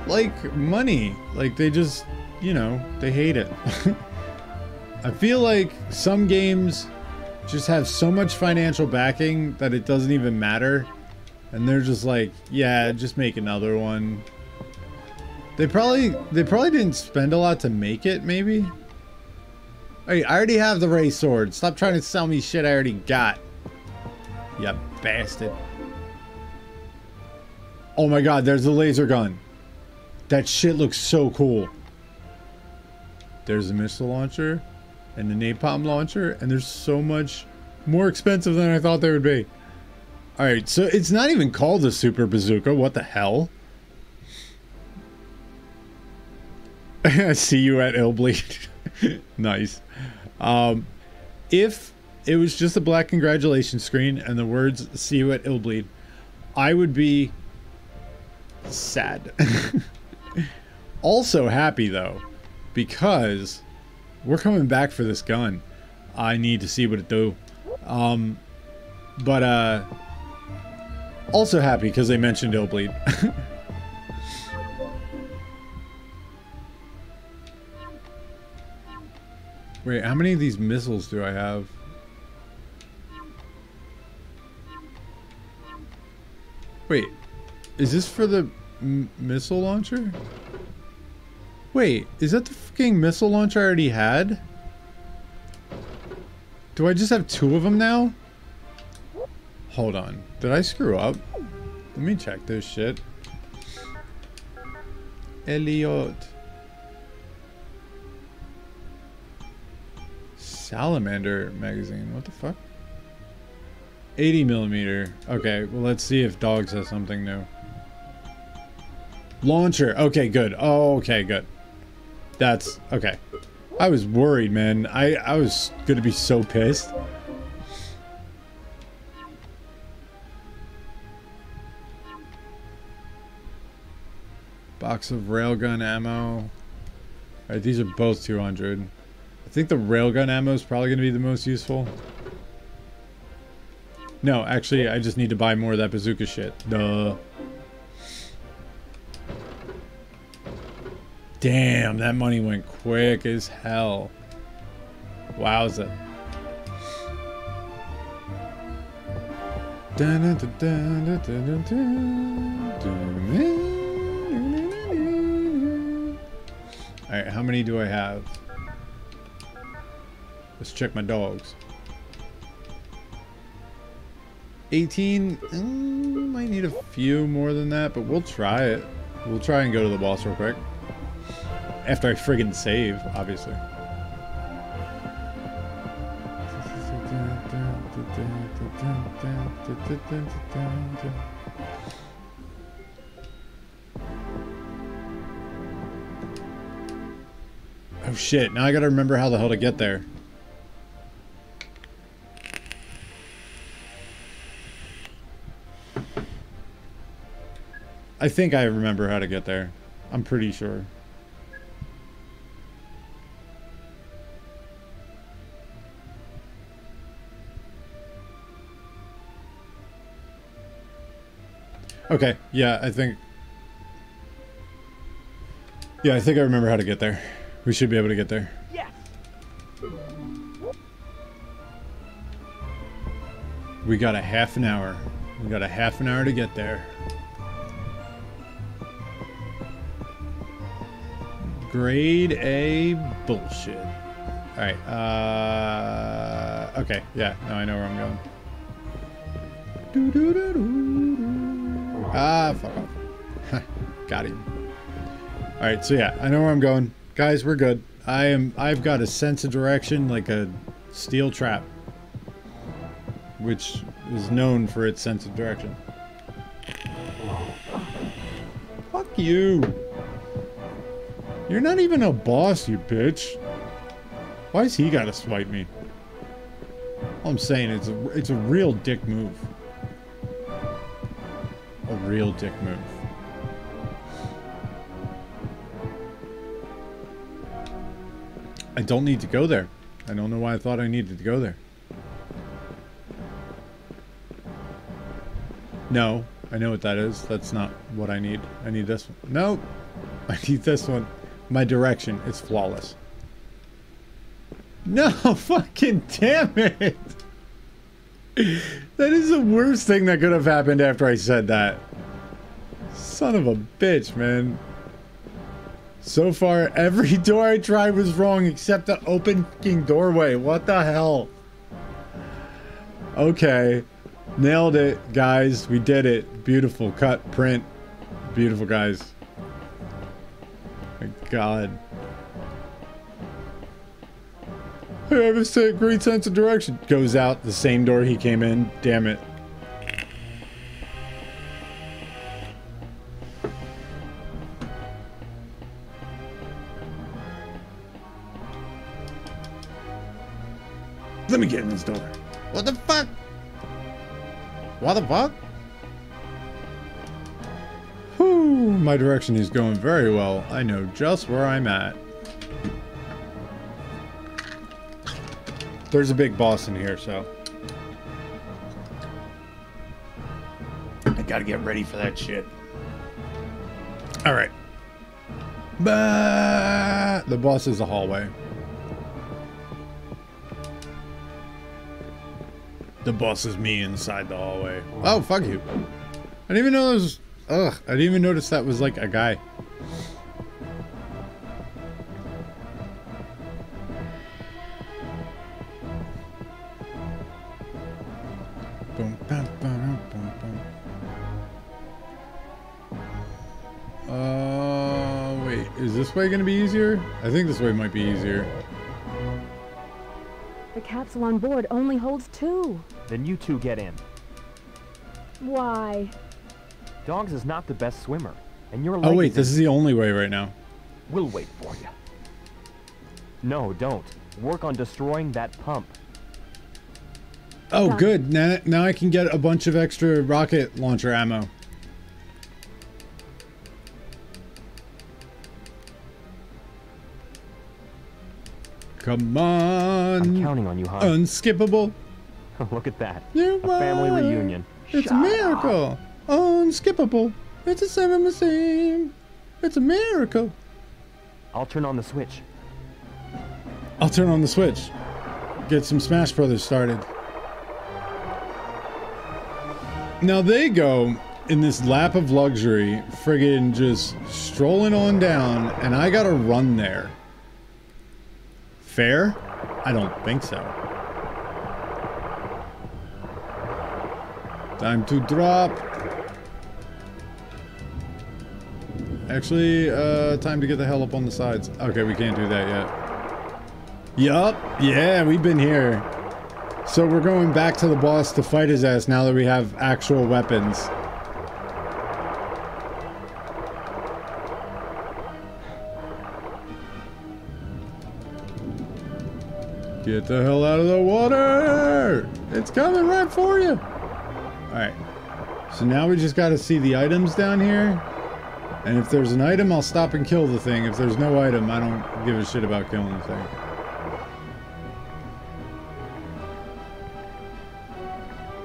like money. Like they just, you know, they hate it. <laughs> I feel like some games just have so much financial backing that it doesn't even matter. And they're just like, yeah, just make another one. They probably they probably didn't spend a lot to make it, maybe. Hey, I already have the ray sword. Stop trying to sell me shit I already got. You bastard. Oh my god, there's the laser gun. That shit looks so cool. There's a missile launcher and the napalm launcher, and there's so much more expensive than I thought they would be. Alright, so it's not even called a super bazooka. What the hell? <laughs> See you at Illbleed. <laughs> nice. Um, if it was just a black congratulations screen and the words "See you at Illbleed," I would be sad. <laughs> Also happy though, because we're coming back for this gun. I need to see what it do. Um, but uh, also happy because they mentioned it'll. <laughs> Wait, how many of these missiles do I have? Wait, is this for the missile launcher? Wait, is that the fucking missile launcher I already had? Do I just have two of them now? Hold on. Did I screw up? Let me check this shit. Eliot. Salamander magazine. What the fuck? 80 millimeter. Okay, well let's see if dog says something new. Launcher. Okay, good. Oh, okay, good. That's okay. I was worried, man. I I was gonna be so pissed. Box of railgun ammo. Alright, these are both 200. I think the railgun ammo is probably going to be the most useful. No, actually, I just need to buy more of that bazooka shit. Duh. Damn, that money went quick as hell. Wowza. Alright, how many do I have? Let's check my dogs. 18? Mm, might need a few more than that, but we'll try it. We'll try and go to the boss real quick. After I friggin' save, obviously. Oh shit, now I gotta remember how the hell to get there. I think I remember how to get there. I'm pretty sure. Okay, yeah, I think... Yeah, I think I remember how to get there. We should be able to get there. Yes. We got a half an hour. We got a half an hour to get there. Grade A bullshit. Alright, uh... Okay, yeah, now I know where I'm going. Doo -doo -doo ah, fuck off. <laughs> got him. Alright, so yeah, I know where I'm going. Guys, we're good. I am, I've got a sense of direction like a steel trap. Which is known for its sense of direction. Fuck you! You're not even a boss, you bitch. Why's he gotta swipe me? All I'm saying it's a, it's a real dick move. A real dick move. I don't need to go there. I don't know why I thought I needed to go there. No, I know what that is. That's not what I need. I need this one. No, <laughs> I need this one. My direction is flawless. No, <laughs> fucking damn it! That is the worst thing that could have happened after I said that. Son of a bitch, man. So far, every <laughs> door I tried was wrong except the opening doorway. What the hell? Okay. Nailed it, guys. We did it. Beautiful cut, print. Beautiful, guys god. I have a great sense of direction. Goes out the same door he came in. Damn it. Let me get in this door. What the fuck? What the fuck? Whew. my direction is going very well. I know just where I'm at. There's a big boss in here, so. I gotta get ready for that shit. Alright. Bah! The boss is the hallway. The boss is me inside the hallway. Oh, fuck you. I didn't even know there was... Ugh, I didn't even notice that was like a guy. Boom, bam, bam, boom, bam. Uh, wait, is this way gonna be easier? I think this way might be easier. The capsule on board only holds two. Then you two get in. Why? Dogs is not the best swimmer, and your Oh wait, this is the only way right now. We'll wait for you. No, don't. Work on destroying that pump. Oh, Done. good. Now, now I can get a bunch of extra rocket launcher ammo. Come on. I'm counting on you, hon. Unskippable. <laughs> Look at that. You A family reunion. It's a Shut miracle. Unskippable. It's a seven the same. It's a miracle. I'll turn on the switch. I'll turn on the switch. Get some Smash Brothers started. Now they go in this lap of luxury, friggin' just strolling on down, and I gotta run there. Fair? I don't think so. Time to drop. Actually, uh, time to get the hell up on the sides. Okay, we can't do that yet. Yup. Yeah, we've been here. So we're going back to the boss to fight his ass now that we have actual weapons. Get the hell out of the water! It's coming right for you! Alright. So now we just gotta see the items down here. And if there's an item, I'll stop and kill the thing. If there's no item, I don't give a shit about killing the thing.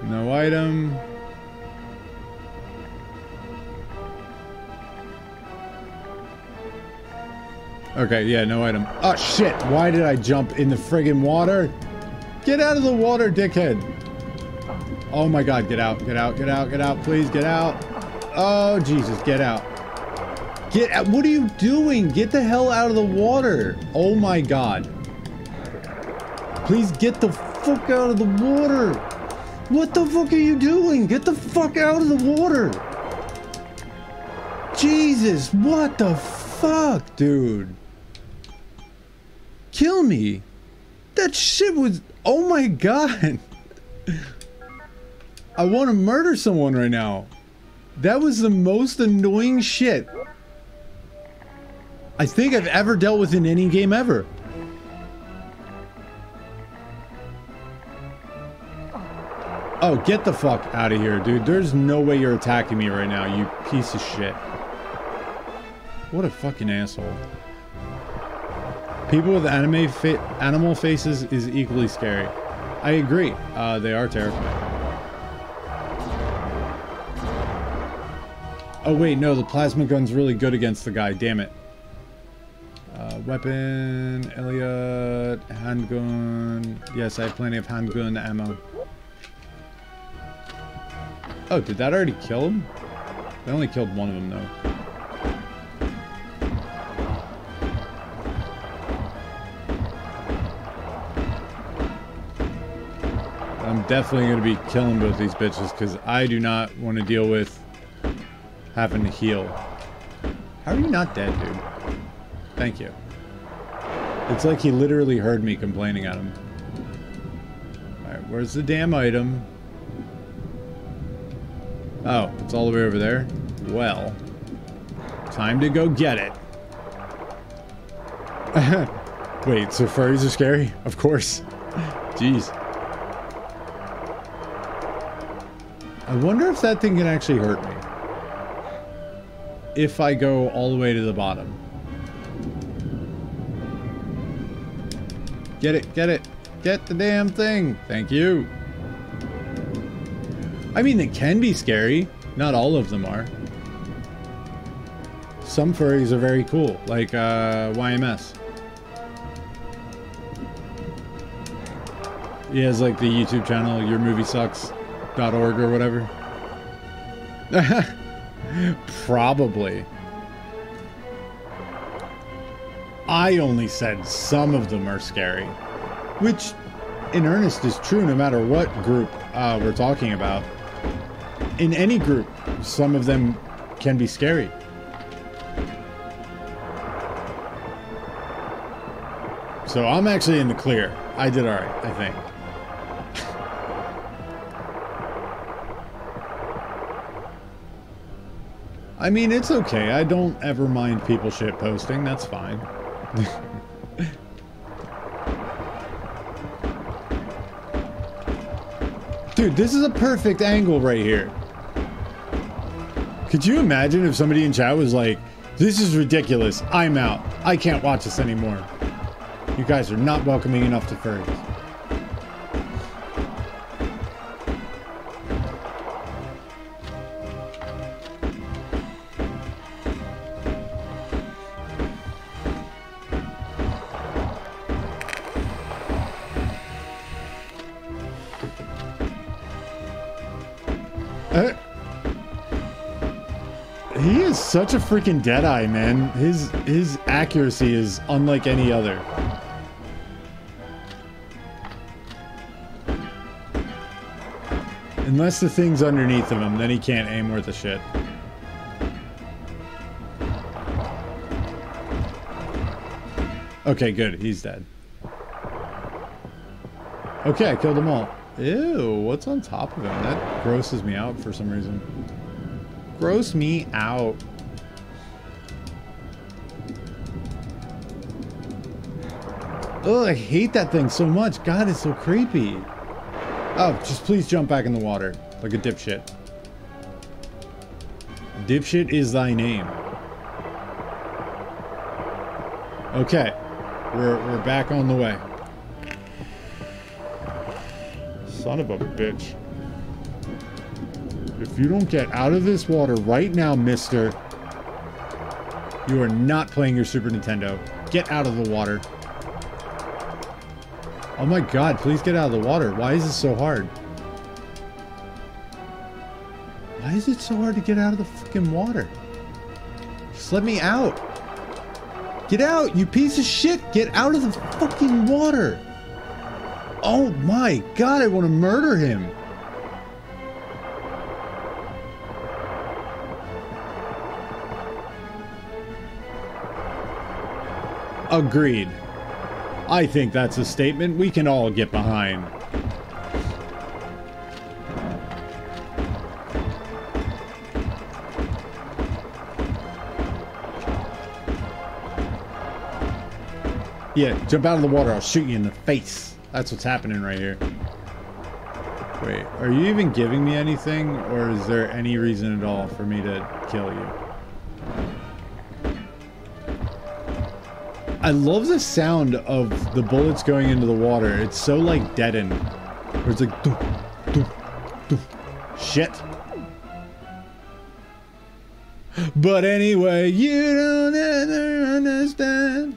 No item. Okay, yeah, no item. Oh shit, why did I jump in the friggin' water? Get out of the water, dickhead. Oh my god, get out, get out, get out, get out, please, get out. Oh, Jesus, get out. Get what are you doing? Get the hell out of the water. Oh my god. Please get the fuck out of the water. What the fuck are you doing? Get the fuck out of the water. Jesus, what the fuck, dude? Kill me. That shit was, oh my god. <laughs> I want to murder someone right now. That was the most annoying shit I think I've ever dealt with in any game ever. Oh, get the fuck out of here, dude. There's no way you're attacking me right now, you piece of shit. What a fucking asshole. People with anime fa animal faces is equally scary. I agree. Uh, they are terrifying. Oh wait, no, the plasma gun's really good against the guy. Damn it. Uh, weapon, Eliot, handgun. Yes, I have plenty of handgun ammo. Oh, did that already kill him? I only killed one of them though. I'm definitely going to be killing both these bitches because I do not want to deal with having to heal. How are you not dead, dude? Thank you. It's like he literally heard me complaining at him. Alright, where's the damn item? Oh, it's all the way over there? Well, time to go get it. <laughs> Wait, so furries are scary? Of course. Jeez. I wonder if that thing can actually hurt me. if I go all the way to the bottom. Get it, get it. Get the damn thing. Thank you. I mean, it can be scary. Not all of them are. Some furries are very cool, like uh, YMS. He has like the YouTube channel, yourmoviesucks.org or whatever. <laughs> Probably. I only said some of them are scary. Which, in earnest, is true no matter what group uh, we're talking about. In any group, some of them can be scary. So I'm actually in the clear. I did alright, I think. I mean, it's okay. I don't ever mind people shit posting. That's fine. Dude, this is a perfect angle right here. Could you imagine if somebody in chat was like, this is ridiculous. I'm out. I can't watch this anymore. You guys are not welcoming enough to furries. Such a freaking deadeye, man. His his accuracy is unlike any other. Unless the thing's underneath of him, then he can't aim worth a shit. Okay, good. He's dead. Okay, I killed them all. Ew, what's on top of him? That grosses me out for some reason. Gross me out. Oh, I hate that thing so much. God, it's so creepy. Oh, just please jump back in the water. Like a dipshit. Dipshit is thy name. Okay. We're, we're back on the way. Son of a bitch. If you don't get out of this water right now, mister, you are not playing your Super Nintendo. Get out of the water. Oh my god, please get out of the water. Why is this so hard? Why is it so hard to get out of the fucking water? Just let me out. Get out, you piece of shit. Get out of the fucking water. Oh my god, I want to murder him. Agreed. I think that's a statement we can all get behind. Yeah, jump out of the water, I'll shoot you in the face. That's what's happening right here. Wait, are you even giving me anything, or is there any reason at all for me to kill you? I love the sound of the bullets going into the water. It's so like deadened. Where it's like doof, doof, doof. Shit. But anyway, you don't ever understand.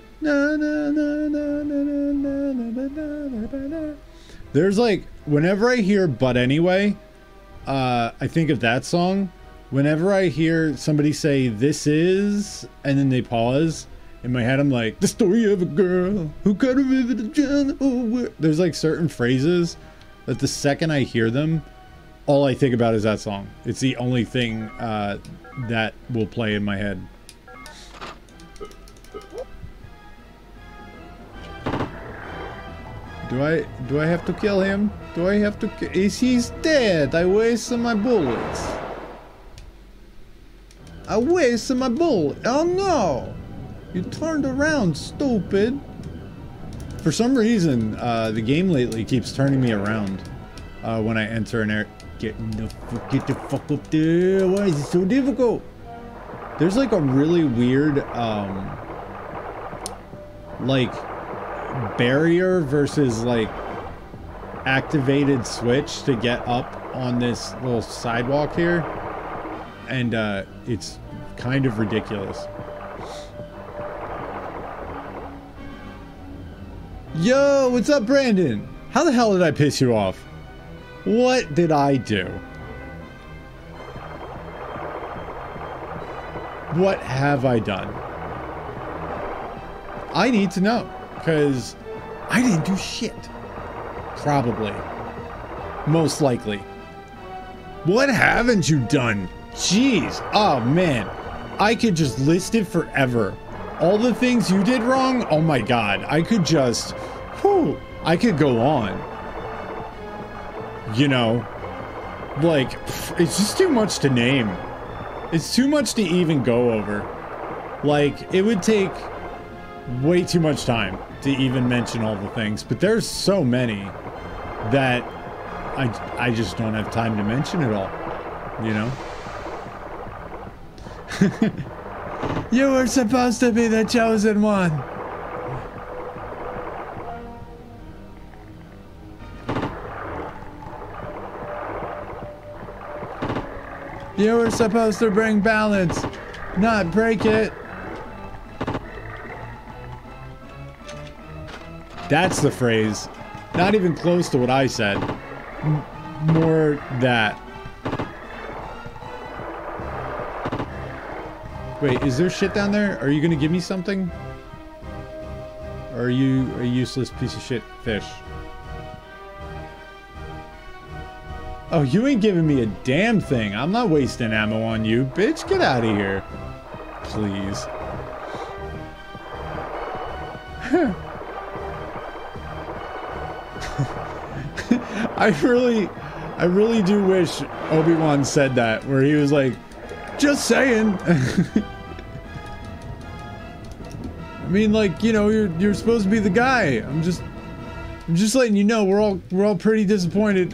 There's like whenever I hear but anyway, uh, I think of that song. Whenever I hear somebody say this is and then they pause, in my head I'm like the story of a girl who got a river to drown the. There's like certain phrases that the second I hear them, all I think about is that song. It's the only thing uh, that will play in my head. Do I do I have to kill him? Do I have to? Is he's dead? I wasted my bullets. I wasted my bullet. Oh no! You turned around, stupid. For some reason, uh, the game lately keeps turning me around uh, when I enter an area. Get the fuck, get the fuck up there! Why is it so difficult? There's like a really weird, um, like barrier versus like activated switch to get up on this little sidewalk here. And uh, it's kind of ridiculous. Yo, what's up, Brandon? How the hell did I piss you off? What did I do? What have I done? I need to know because I didn't do shit. Probably. Most likely. What haven't you done? Jeez. Oh, man. I could just list it forever. All the things you did wrong, oh my god. I could just. Whew. I could go on. You know? Like, it's just too much to name. It's too much to even go over. Like, it would take way too much time to even mention all the things, but there's so many that I, I just don't have time to mention it all, you know? <laughs> you were supposed to be the chosen one. You were supposed to bring balance, not break it. That's the phrase. Not even close to what I said. M more that. Wait, is there shit down there? Are you gonna give me something? Or are you a useless piece of shit fish? Oh, you ain't giving me a damn thing. I'm not wasting ammo on you. Bitch, get out of here. Please. <laughs> I really, I really do wish Obi-Wan said that, where he was like, just saying. <laughs> I mean, like, you know, you're, you're supposed to be the guy. I'm just, I'm just letting you know, we're all, we're all pretty disappointed.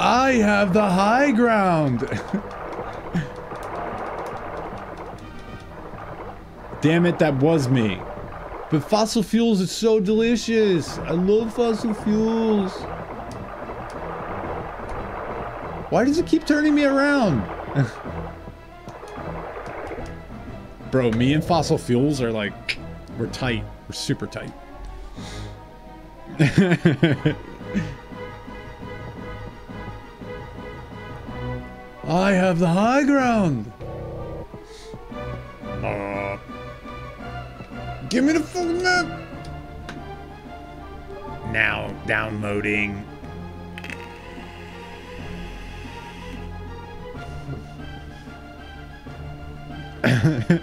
I have the high ground. Damn it, that was me. But fossil fuels is so delicious. I love fossil fuels. Why does it keep turning me around? <laughs> Bro, me and fossil fuels are like, we're tight. We're super tight. <laughs> I have the high ground. Uh, give me the fucking map. Now downloading. <laughs>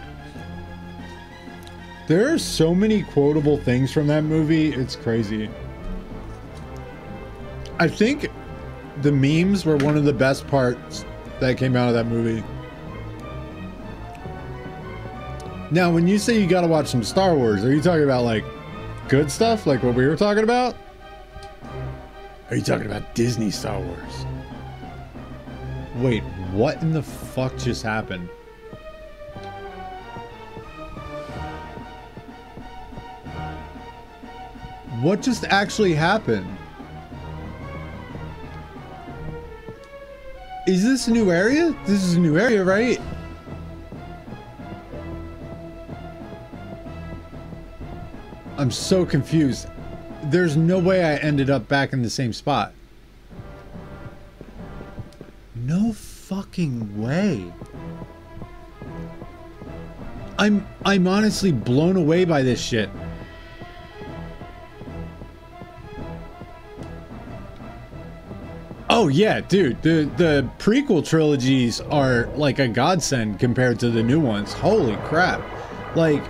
there are so many quotable things from that movie. It's crazy. I think the memes were one of the best parts that came out of that movie. Now, when you say you gotta watch some Star Wars, are you talking about like good stuff, like what we were talking about? Are you talking about Disney Star Wars? Wait, what in the fuck just happened? What just actually happened? Is this a new area? This is a new area, right? I'm so confused. There's no way I ended up back in the same spot. No fucking way. I'm I'm honestly blown away by this shit. Oh yeah, dude. The the prequel trilogies are like a godsend compared to the new ones. Holy crap. Like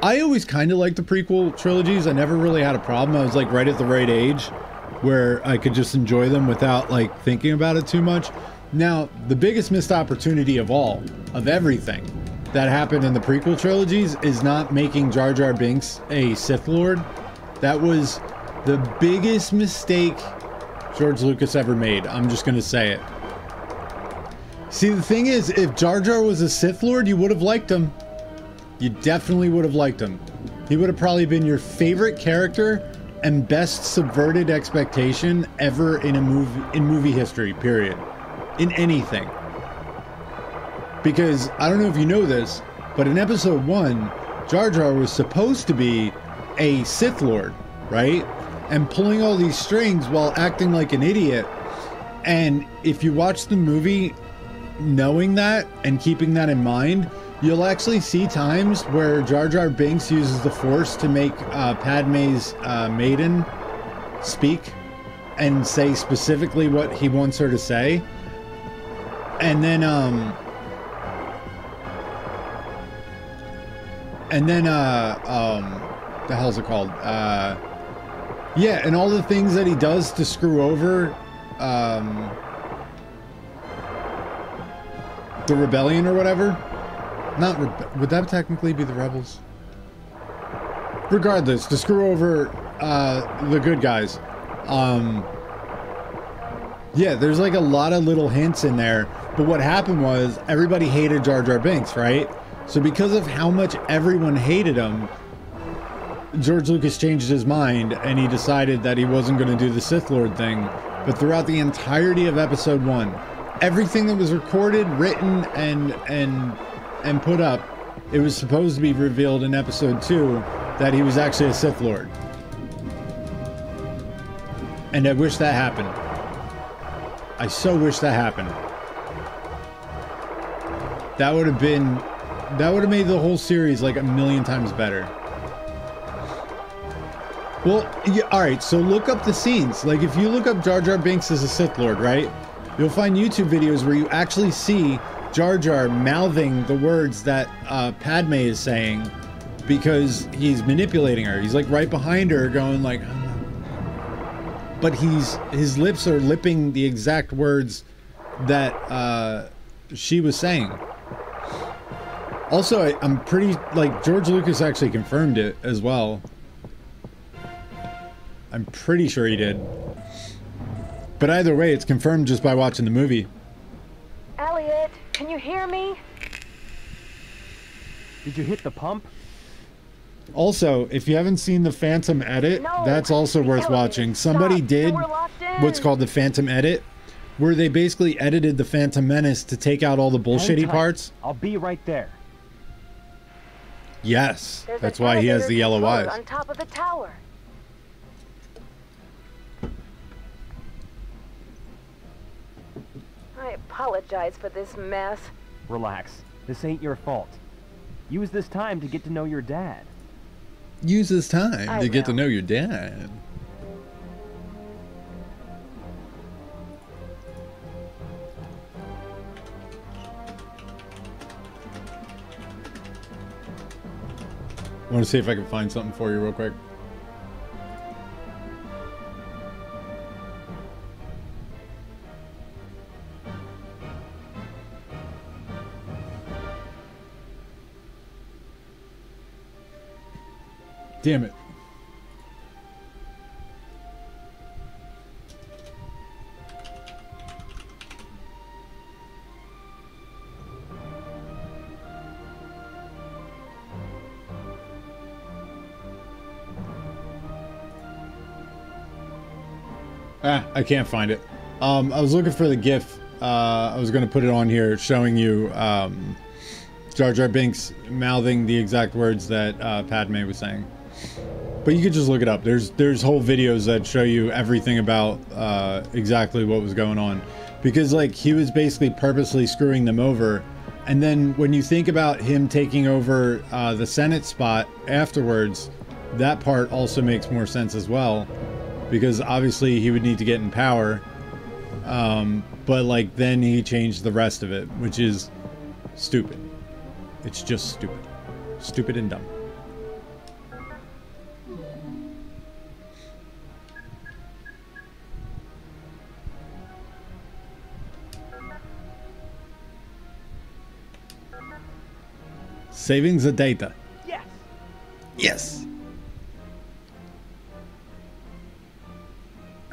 I always kind of liked the prequel trilogies. I never really had a problem. I was like right at the right age where I could just enjoy them without like thinking about it too much. Now, the biggest missed opportunity of all, of everything that happened in the prequel trilogies is not making Jar Jar Binks a Sith Lord That was the biggest mistake George Lucas ever made. I'm just gonna say it. See, the thing is, if Jar Jar was a Sith Lord, you would have liked him. You definitely would have liked him. He would have probably been your favorite character and best subverted expectation ever in a movie in movie history, period. In anything. Because I don't know if you know this, but in episode 1, Jar Jar was supposed to be a Sith Lord, right? And pulling all these strings while acting like an idiot. And if you watch the movie knowing that and keeping that in mind, you'll actually see times where Jar Jar Binks uses the Force to make uh, Padme's uh, maiden speak and say specifically what he wants her to say. And then, um, and then, uh, um, the hell's it called? Uh, yeah, and all the things that he does to screw over, um, the rebellion or whatever. Not rebe- would that technically be the rebels? Regardless, to screw over uh, the good guys. Um, yeah, there's like a lot of little hints in there. But what happened was everybody hated Jar Jar Binks, right? So because of how much everyone hated him, George Lucas changed his mind and he decided that he wasn't going to do the Sith Lord thing. But throughout the entirety of Episode One, everything that was recorded, written, and and and put up, it was supposed to be revealed in Episode Two that he was actually a Sith Lord. And I wish that happened. I so wish that happened. That would have been that would have made the whole series like a million times better. Well, yeah, all right. So look up the scenes. Like if you look up Jar Jar Binks as a Sith Lord, right? You'll find YouTube videos where you actually see Jar Jar mouthing the words that uh, Padme is saying because he's manipulating her. He's like right behind her, going like, <sighs> but he's his lips are lipping the exact words that uh, she was saying. Also, I, I'm pretty like George Lucas actually confirmed it as well. I'm pretty sure he did. But either way, it's confirmed just by watching the movie. Eliot, can you hear me? Did you hit the pump? Also, if you haven't seen the Phantom edit, No, that's also worth elevator watching. Somebody stopped, did so we're locked in. what's called the Phantom edit, where they basically edited the Phantom Menace to take out all the bullshitty parts. I'll be right there. Yes, There's that's why he has the yellow controller eyes. On top of the tower. Apologize for this mess. Relax. This ain't your fault. Use this time to get to know your dad. Use this time I to get to know your dad. I want to see if I can find something for you real quick. Damn it. Ah, I can't find it. Um, I was looking for the GIF. Uh, I was going to put it on here showing you um, Jar Jar Binks mouthing the exact words that uh, Padme was saying. But you could just look it up. There's there's whole videos that show you everything about uh, exactly what was going on, because like he was basically purposely screwing them over, and then when you think about him taking over uh, the Senate spot afterwards, that part also makes more sense as well, because obviously he would need to get in power, um, but like then he changed the rest of it, which is stupid. It's just stupid, stupid and dumb. Savings the data. Yes! Yes.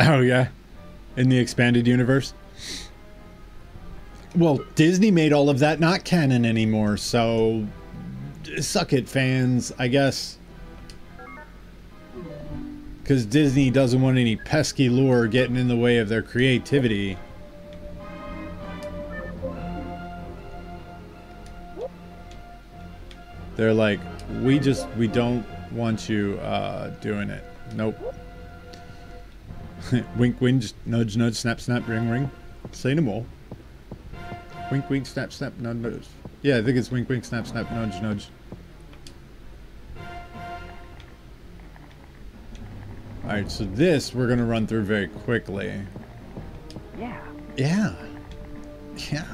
Oh yeah, in the expanded universe. Well, Disney made all of that not canon anymore, so suck it, fans. I guess because Disney doesn't want any pesky lore getting in the way of their creativity. They're like, we just, we don't want you uh, doing it. Nope. <laughs> wink, wink, nudge, nudge, snap, snap, ring, ring. Say no more. Wink, wink, snap, snap, nudge, nudge. Yeah, I think it's wink, wink, snap, snap, nudge, nudge. Alright, so this we're going to run through very quickly. Yeah. Yeah. Yeah,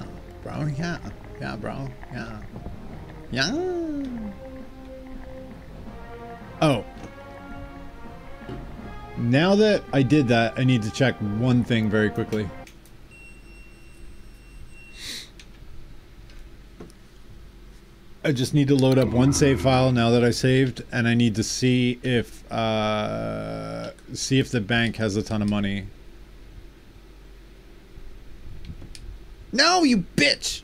bro. Yeah. Yeah, bro. Yeah. Yeah. Oh. Now that I did that, I need to check one thing very quickly. I just need to load up one save file now that I saved, and I need to see if uh, see if the bank has a ton of money. No, you bitch!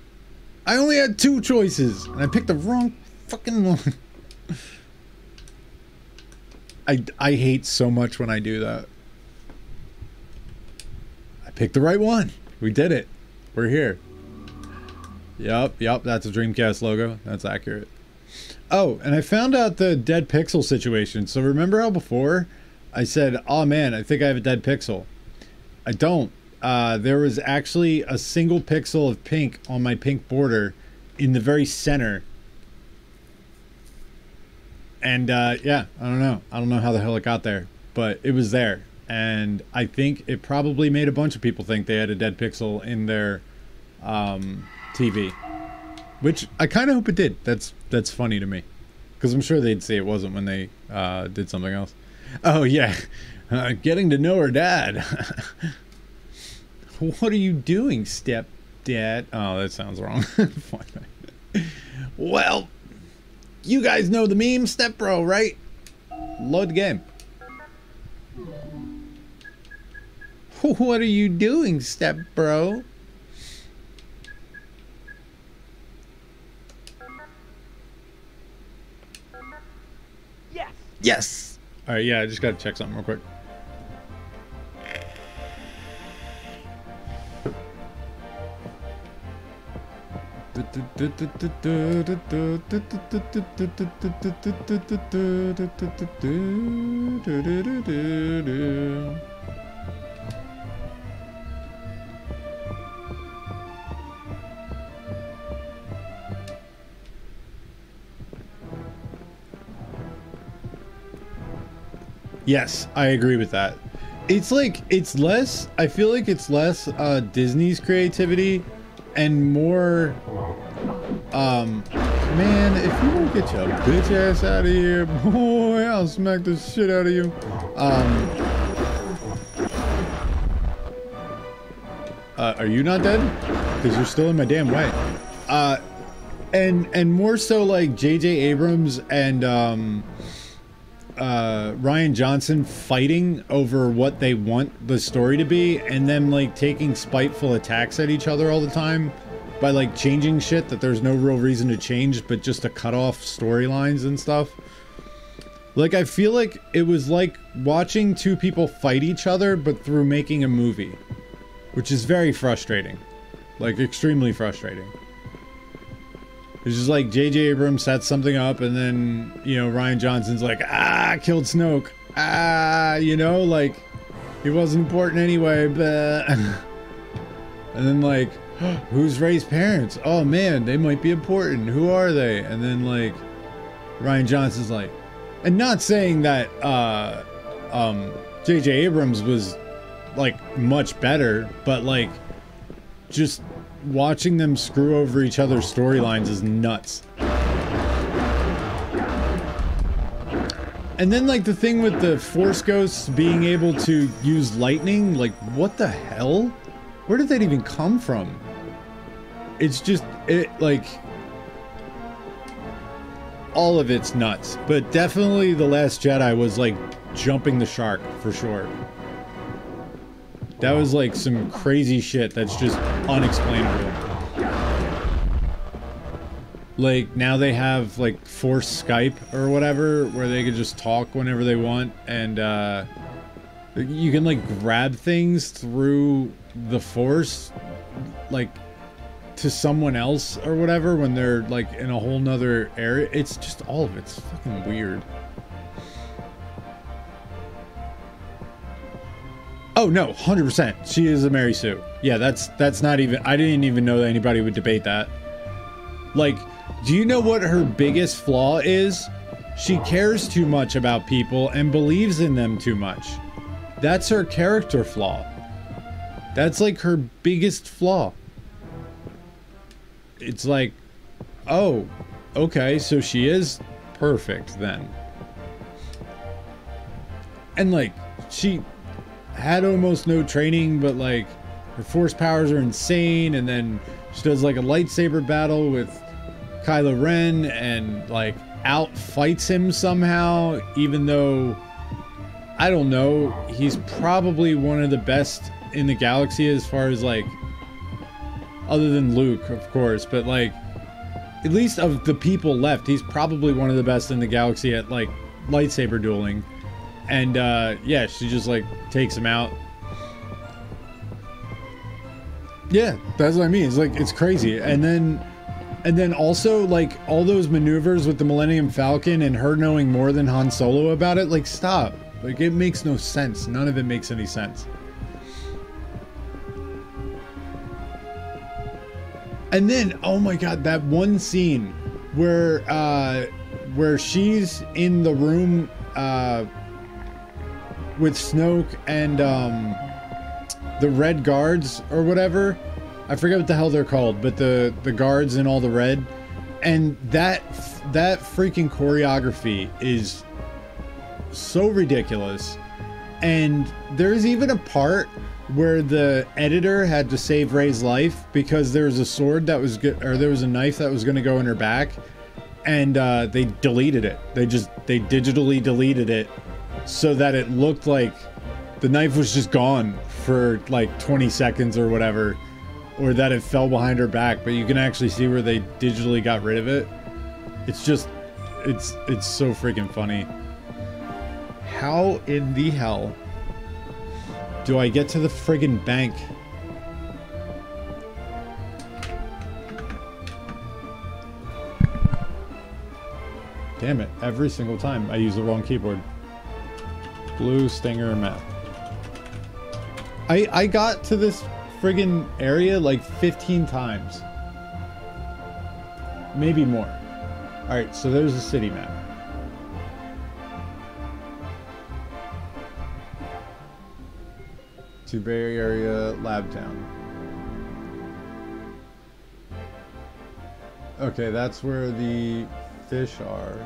I only had two choices, and I picked the wrong fucking one. I, I hate so much when I do that. I picked the right one. We did it. We're here. Yep, yep, that's a Dreamcast logo. That's accurate. Oh, and I found out the dead pixel situation. So remember how before I said, oh man, I think I have a dead pixel. I don't. Uh, there was actually a single pixel of pink on my pink border in the very center. And uh, yeah, I don't know. I don't know how the hell it got there, but it was there. And I think it probably made a bunch of people think they had a dead pixel in their um, TV, which I kind of hope it did. That's that's funny to me, because I'm sure they'd say it wasn't when they uh, did something else. Oh yeah, <laughs> uh, getting to know her dad. <laughs> <laughs> what are you doing, stepdad? Oh, that sounds wrong. <laughs> well, you guys know the meme, step bro, right? Load the game. <laughs> What are you doing, step bro? Yes. Yes. All right. Yeah, I just got to check something real quick. Yes, I agree with that. It's like it's less. I feel like it's less uh, Disney's creativity and more. Um, man, if you don't get your bitch ass out of here, <laughs> boy, I'll smack the shit out of you. Um. Uh, are you not dead? Because you're still in my damn way. Uh, and and more so like J.J. Abrams and um uh, Rian Johnson fighting over what they want the story to be, and them like taking spiteful attacks at each other all the time by like changing shit that there's no real reason to change, but just to cut off storylines and stuff. Like I feel like it was like watching two people fight each other, but through making a movie, which is very frustrating, like extremely frustrating. It's just like J.J. Abrams sets something up, and then you know Rian Johnson's like, ah, killed Snoke, ah, you know, like he wasn't important anyway, but <laughs> and then like, <gasps> who's Rey's parents? Oh man, they might be important. Who are they? And then like, Rian Johnson's like, and not saying that uh, um, J.J. Abrams was like much better, but like, just watching them screw over each other's storylines is nuts. And then like the thing with the Force Ghosts being able to use lightning, like what the hell? Where did that even come from? It's just it like all of it's nuts, but definitely the last Jedi was like jumping the shark for sure. That was like some crazy shit that's just unexplainable. Like now they have like forced Skype or whatever where they can just talk whenever they want and uh you can like grab things through the force like to someone else or whatever when they're like in a whole nother area. It's just all of it's fucking weird. Oh no, hundred percent. She is a Mary Sue. Yeah, that's that's not even. I didn't even know that anybody would debate that. Like, do you know what her biggest flaw is? She cares too much about people and believes in them too much. That's her character flaw. That's like her biggest flaw. It's like, oh, okay, so she is perfect then. And like, she had almost no training, but like her force powers are insane, and then she does like a lightsaber battle with Kylo Ren and like out fights him somehow, even though I don't know, he's probably one of the best in the galaxy as far as like other than Luke, of course, but like at least of the people left, he's probably one of the best in the galaxy at like lightsaber dueling. And uh, yeah, she just like takes him out. Yeah, that's what I mean. It's like it's crazy. And then and then also like all those maneuvers with the Millennium Falcon and her knowing more than Han Solo about it, like stop. Like it makes no sense. None of it makes any sense. And then, oh my god, that one scene where uh where she's in the room uh with Snoke and um the red guards or whatever. I forget what the hell they're called, but the the guards and all the red and that that freaking choreography is so ridiculous. And there's even a part where the editor had to save Rey's life because there was a sword that was good, or there was a knife that was going to go in her back, and uh, they deleted it. They just they digitally deleted it so that it looked like the knife was just gone for like 20 seconds or whatever, or that it fell behind her back. But you can actually see where they digitally got rid of it. It's just, it's it's so freaking funny. How in the hell do I get to the friggin' bank? Damn it, every single time I use the wrong keyboard. Blue Stinger map. I, I got to this friggin' area like 15 times. Maybe more. Alright, so there's a city map. to Bay Area Lab Town. Okay, that's where the fish are.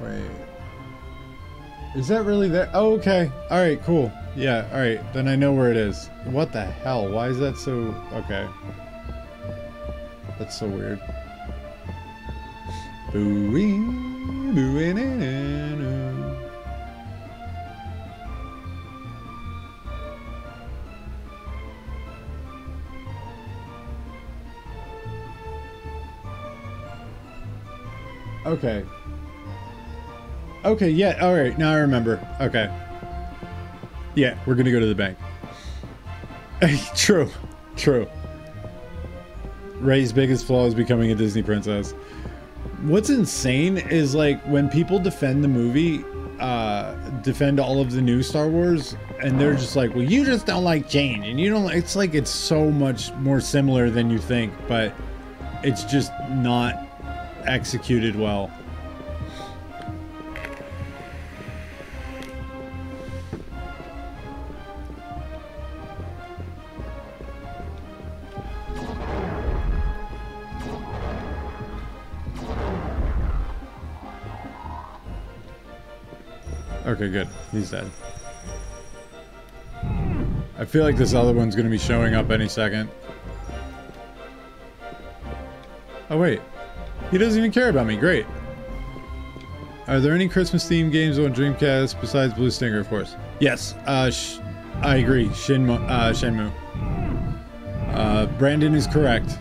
Wait. Is that really there? Oh, okay. Alright, cool. Yeah, alright. Then I know where it is. What the hell? Why is that so... Okay. That's so weird. Booing, booing, and Okay. Okay, yeah, alright, now I remember. Okay. Yeah, we're gonna go to the bank. <laughs> true, true. Rey's biggest flaw is becoming a Disney princess what's insane is like when people defend the movie uh defend all of the new star wars and they're just like well you just don't like change and you don't it's like it's so much more similar than you think but it's just not executed well Okay, good. He's dead. I feel like this other one's gonna be showing up any second. Oh, wait. He doesn't even care about me. Great. Are there any Christmas themed games on Dreamcast besides Blue Stinger, of course? Yes. Uh, I agree. Shinmu. Uh, Shenmue. Uh, Brandon is correct.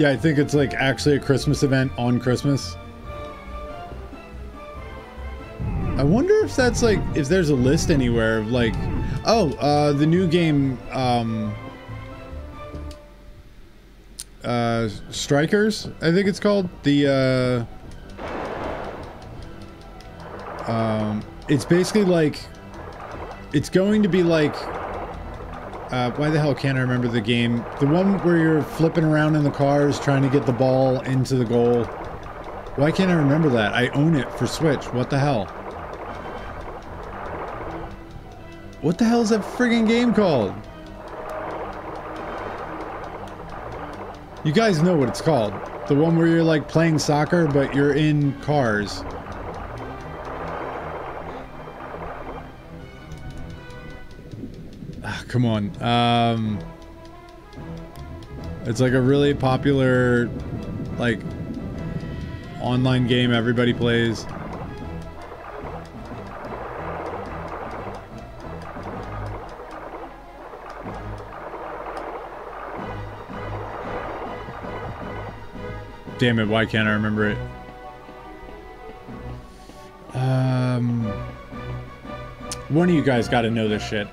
Yeah, I think it's like actually a Christmas event on Christmas. I wonder if that's like if there's a list anywhere of like oh, uh the new game um uh Strikers, I think it's called. The uh um it's basically like it's going to be like uh, why the hell can't I remember the game? The one where you're flipping around in the cars trying to get the ball into the goal. Why can't I remember that? I own it for Switch. What the hell? What the hell is that friggin' game called? You guys know what it's called. The one where you're like playing soccer, but you're in cars. Come on. Um, it's like a really popular, like, online game everybody plays. Damn it, why can't I remember it? Um, one of you guys got to know this shit.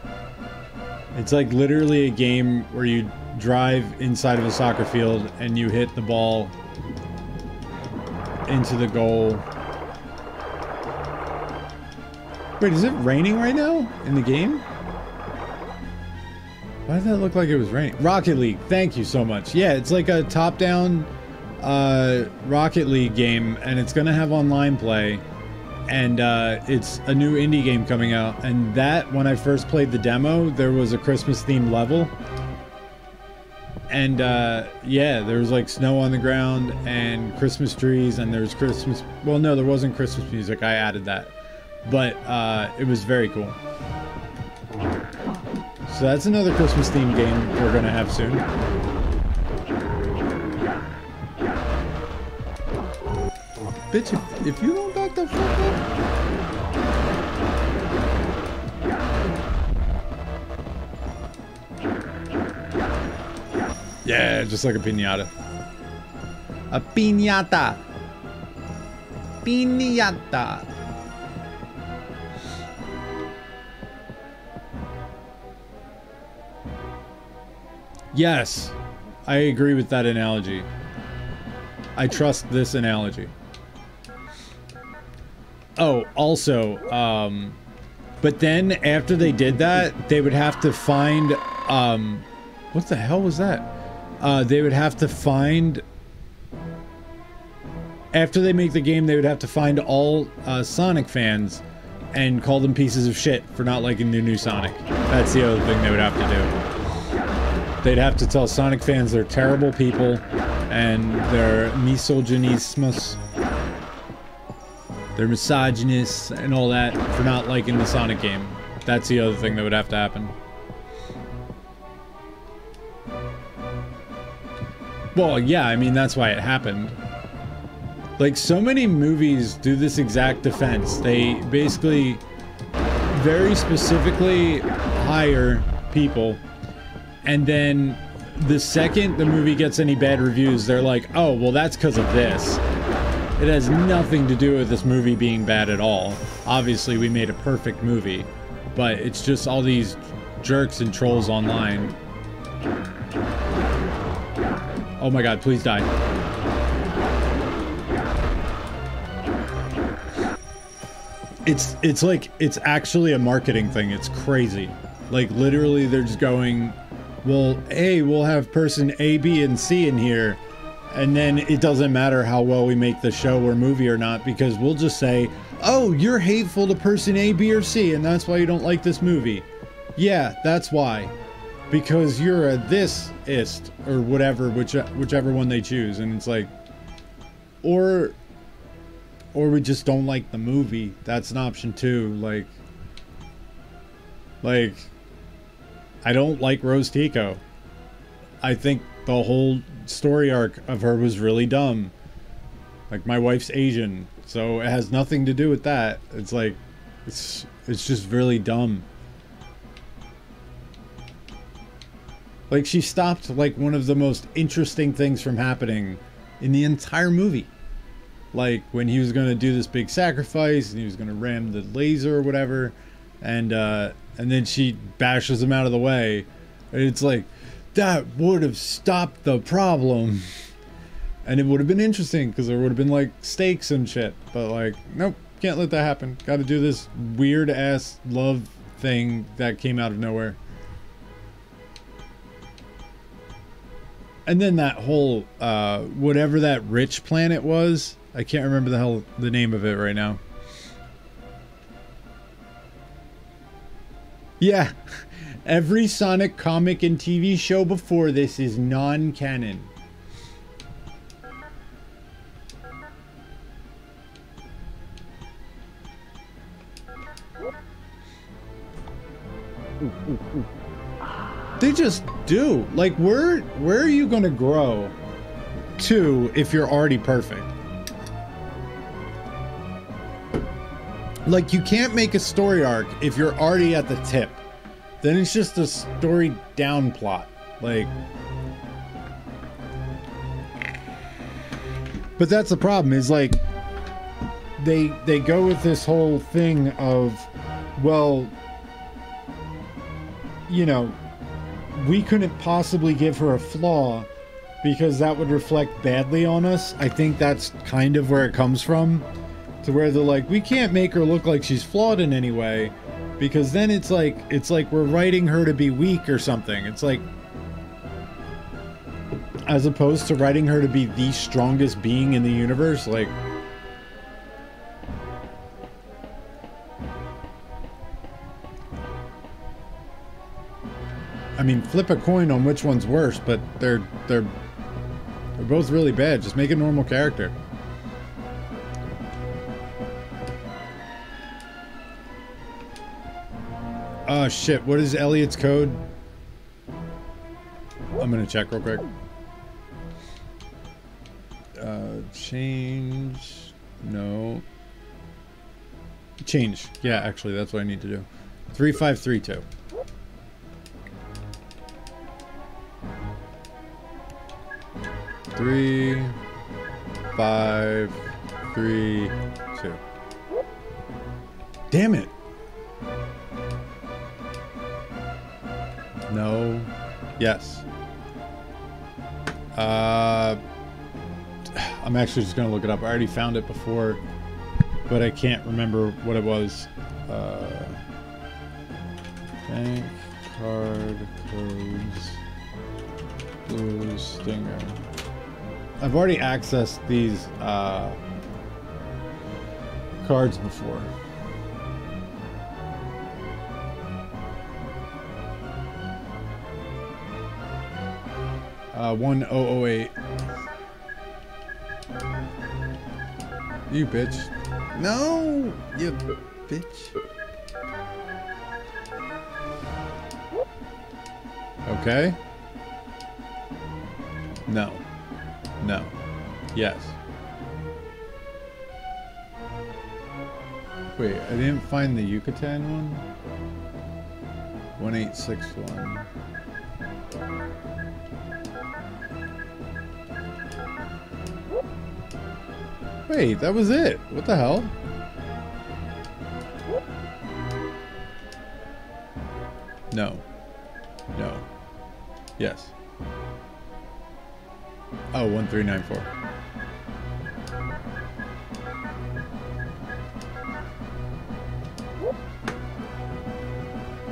It's like literally a game where you drive inside of a soccer field and you hit the ball into the goal. Wait, is it raining right now in the game? Why did that look like it was raining? Rocket League, thank you so much. Yeah, it's like a top-down uh, Rocket League game, and it's gonna have online play. And uh, it's a new indie game coming out. And that, when I first played the demo, there was a Christmas themed level. And uh, yeah, there was like snow on the ground and Christmas trees, and there was Christmas. Well, no, there wasn't Christmas music. I added that, but uh, it was very cool. So that's another Christmas themed game we're gonna have soon. Bitch, if, if you don't back the fuck up. Yeah, just like a pinata. A pinata. Pinata. Yes, I agree with that analogy. I trust this analogy. Oh, also, um, but then after they did that, they would have to find, um, what the hell was that? Uh, they would have to find, after they make the game, they would have to find all uh, Sonic fans and call them pieces of shit for not liking the new Sonic. That's the other thing they would have to do. They'd have to tell Sonic fans they're terrible people and they're misogynismus they're misogynists and all that for not liking the Sonic game. That's the other thing that would have to happen. Well, yeah, I mean, that's why it happened. Like, so many movies do this exact defense. They basically very specifically hire people, and then the second the movie gets any bad reviews, they're like, oh, well, that's because of this. It has nothing to do with this movie being bad at all. Obviously, we made a perfect movie, but it's just all these jerks and trolls online. Oh my god, please die. It's it's like it's actually a marketing thing. It's crazy. Like literally they're just going, "Well, A, we'll have person A, B, and C in here." And then it doesn't matter how well we make the show or movie or not because we'll just say, "Oh, you're hateful to person A, B, or C, and that's why you don't like this movie." Yeah, that's why. Because you're a this ist or whatever, which whichever one they choose, and it's like, or, or we just don't like the movie. That's an option too. Like, like, I don't like Rose Tico. I think the whole story arc of her was really dumb. Like my wife's Asian, so it has nothing to do with that. It's like it's it's just really dumb. Like she stopped like one of the most interesting things from happening in the entire movie. Like when he was gonna do this big sacrifice and he was gonna ram the laser or whatever, and uh, and then she bashes him out of the way. It's like that would have stopped the problem, and it would have been interesting because there would have been like stakes and shit. But like, nope, can't let that happen. Got to do this weird ass love thing that came out of nowhere. And then that whole uh, whatever that rich planet was, I can't remember the hell the name of it right now. Yeah, <laughs> every Sonic comic and TV show before this is non-canon. They just do. Like where where are you to grow to if you're already perfect? Like you can't make a story arc if you're already at the tip. Then it's just a story down plot. Like But that's the problem is like they they go with this whole thing of well you know we couldn't possibly give her a flaw because that would reflect badly on us. I think that's kind of where it comes from. To where they're like, we can't make her look like she's flawed in any way because then it's like it's like we're writing her to be weak or something. It's like as opposed to writing her to be the strongest being in the universe, like I mean, flip a coin on which one's worse, but they're they're they're both really bad. Just make a normal character. Oh shit! What is Eliot's code? I'm gonna check real quick. Uh, change. No. Change. Yeah, actually, that's what I need to do. Three five three two. Three, five, three, two. Damn it. No. Yes. Uh, I'm actually just gonna look it up. I already found it before, but I can't remember what it was. Uh, bank card codes. Blue Stinger. I've already accessed these uh, cards before. Uh, 1008. You bitch. No! You bitch. Okay. No. No. Yes. Wait, I didn't find the Yucatan one? 1861. Wait, that was it. What the hell? No. No. Yes. Oh, 1394.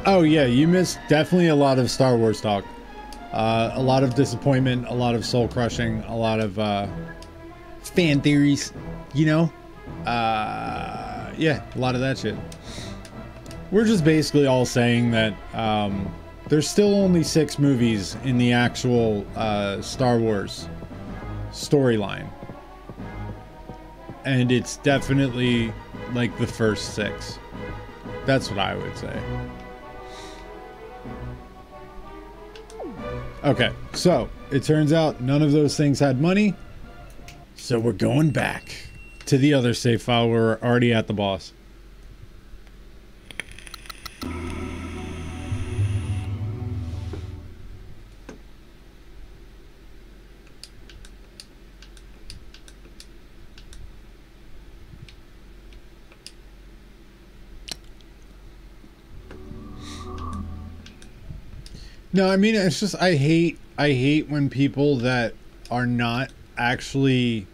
Oh yeah, you missed definitely a lot of Star Wars talk. Uh, a lot of disappointment, a lot of soul crushing, a lot of uh, fan theories, you know? Uh, yeah, a lot of that shit. We're just basically all saying that um, there's still only six movies in the actual uh, Star Wars storyline. And it's definitely like the first six. That's what I would say. Okay, so it turns out none of those things had money. So we're going back to the other save file. We're already at the boss. No, I mean it's just I hate I hate when people that are not actually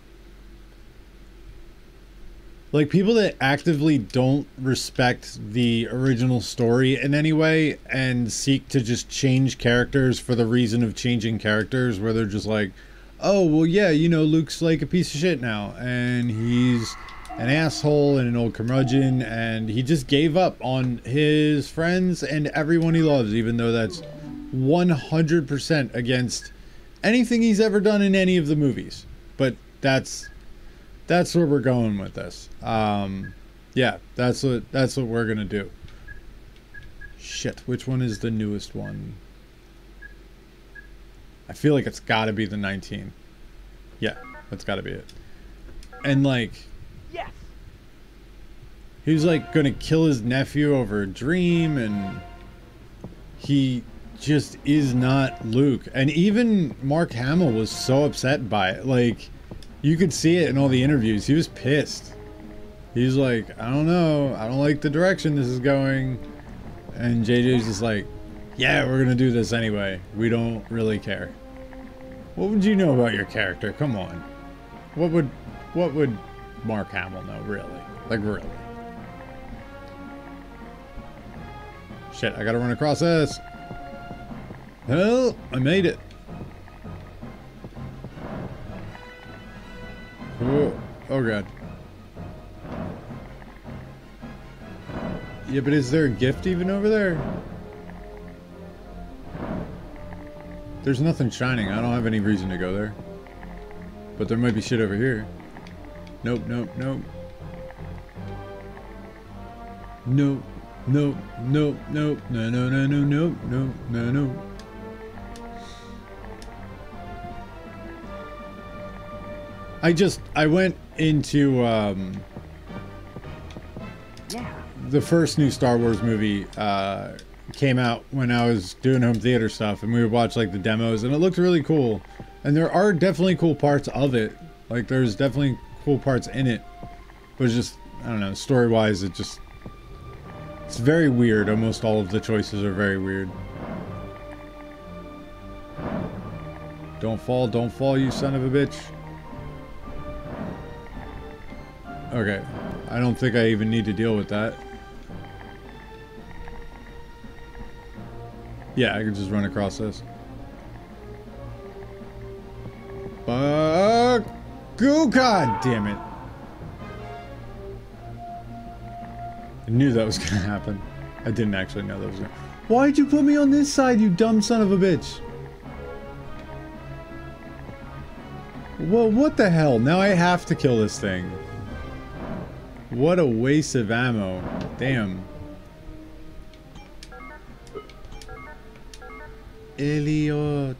like people that actively don't respect the original story in any way and seek to just change characters for the reason of changing characters where they're just like oh well yeah you know luke's like a piece of shit now and he's an asshole and an old curmudgeon and he just gave up on his friends and everyone he loves even though that's 100% against anything he's ever done in any of the movies. But that's that's where we're going with this. Um, yeah, that's what that's what we're gonna do. Shit, which one is the newest one? I feel like it's got to be the 19. Yeah, that's got to be it. And like, Yes. he was like gonna kill his nephew over a dream, and he just is not Luke. And even Mark Hamill was so upset by it. Like, you could see it in all the interviews. He was pissed. He's like, I don't know. I don't like the direction this is going. And JJ's just like, yeah, we're going to do this anyway. We don't really care. What would you know about your character? Come on. What would what would Mark Hamill know, really? Like, really? Shit, I gotta run across this. Well, I made it. Whoa. Oh god. Yeah, but is there a gift even over there? There's nothing shining. I don't have any reason to go there. But there might be shit over here. Nope, nope, nope. Nope, nope, nope, nope, no, no, no, no, nope, no, no, no. I just I went into um, the first new Star Wars movie uh, came out when I was doing home theater stuff, and we would watch like the demos, and it looked really cool. And there are definitely cool parts of it. Like there's definitely cool parts in it, but it's just I don't know. Story wise, it just it's very weird. Almost all of the choices are very weird. Don't fall, don't fall, you son of a bitch. Okay. I don't think I even need to deal with that. Yeah, I can just run across this. Fuck! Goo, god damn it. I knew that was <laughs> gonna happen. I didn't actually know that was gonna... Why'd you put me on this side, you dumb son of a bitch? Well, what the hell? Now I have to kill this thing. What a waste of ammo. Damn. Eliot.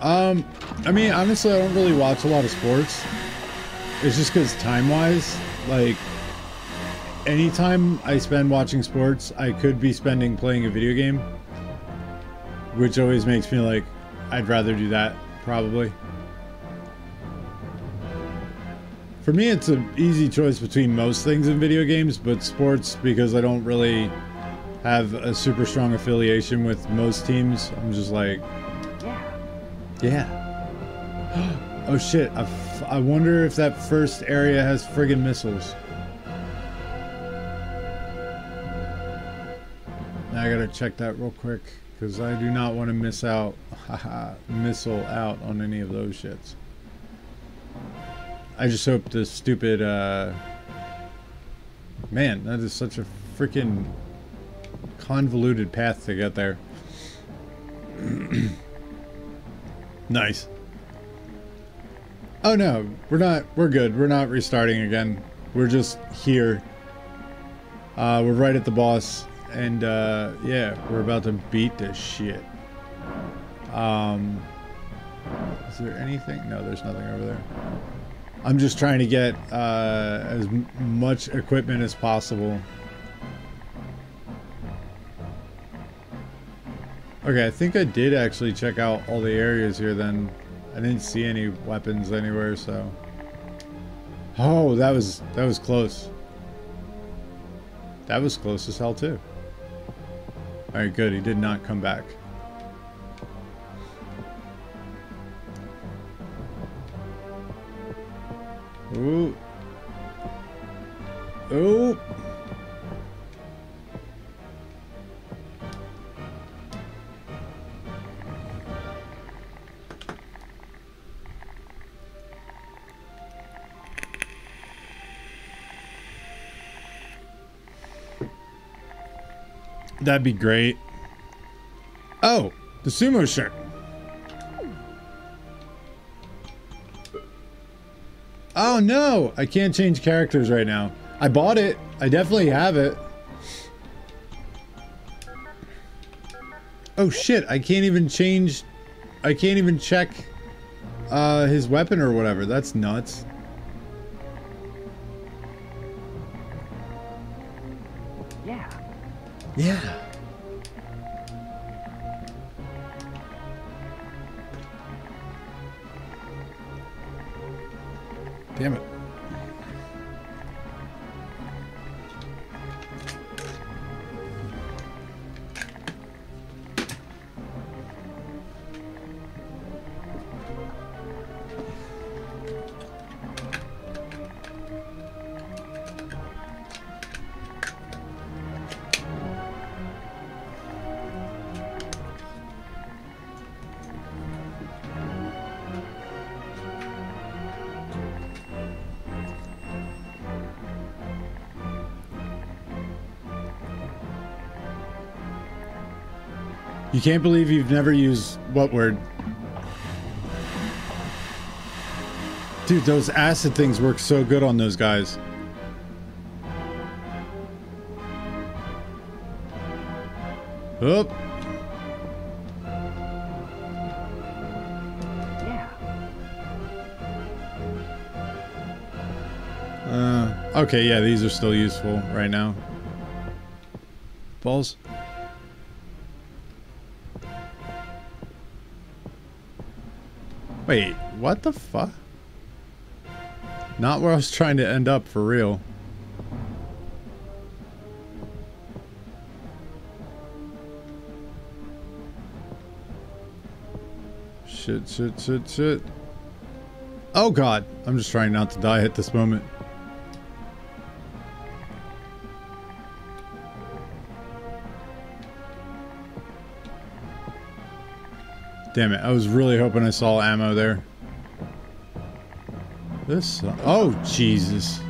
Um, I mean, honestly, I don't really watch a lot of sports. It's just because time-wise, like, anytime I spend watching sports, I could be spending playing a video game which always makes me like I'd rather do that probably. For me, it's an easy choice between most things in video games, but sports because I don't really have a super strong affiliation with most teams. I'm just like, Yeah. yeah. <gasps> oh shit! I, f- I wonder if that first area has friggin' missiles. Now I gotta check that real quick. Because I do not want to miss out, <laughs> missile out on any of those shits. I just hope the stupid, uh... Man, that is such a freaking convoluted path to get there. <clears throat> nice. Oh no, we're not, we're good. We're not restarting again. We're just here. Uh, we're right at the boss, and uh, yeah, we're about to beat this shit. Um, is there anything? No, there's nothing over there. I'm just trying to get uh, as much equipment as possible. Okay, I think I did actually check out all the areas here then. I didn't see any weapons anywhere, so. Oh, that was that was close. That was close as hell too. Alright, good. He did not come back. Ooh. Ooh. That'd be great. Oh, the sumo shirt. Oh no, I can't change characters right now. I bought it. I definitely have it. Oh shit, I can't even change I can't even check uh his weapon or whatever. That's nuts. Yeah. Damn it. Can't believe you've never used what word? Dude, those acid things work so good on those guys. Oop. Yeah. Uh, okay, yeah, these are still useful right now. Balls. Wait, what the fuck? Not where I was trying to end up for real. Shit, shit, shit, shit. Oh god, I'm just trying not to die at this moment. Damn it, I was really hoping I saw ammo there. This, oh Jesus.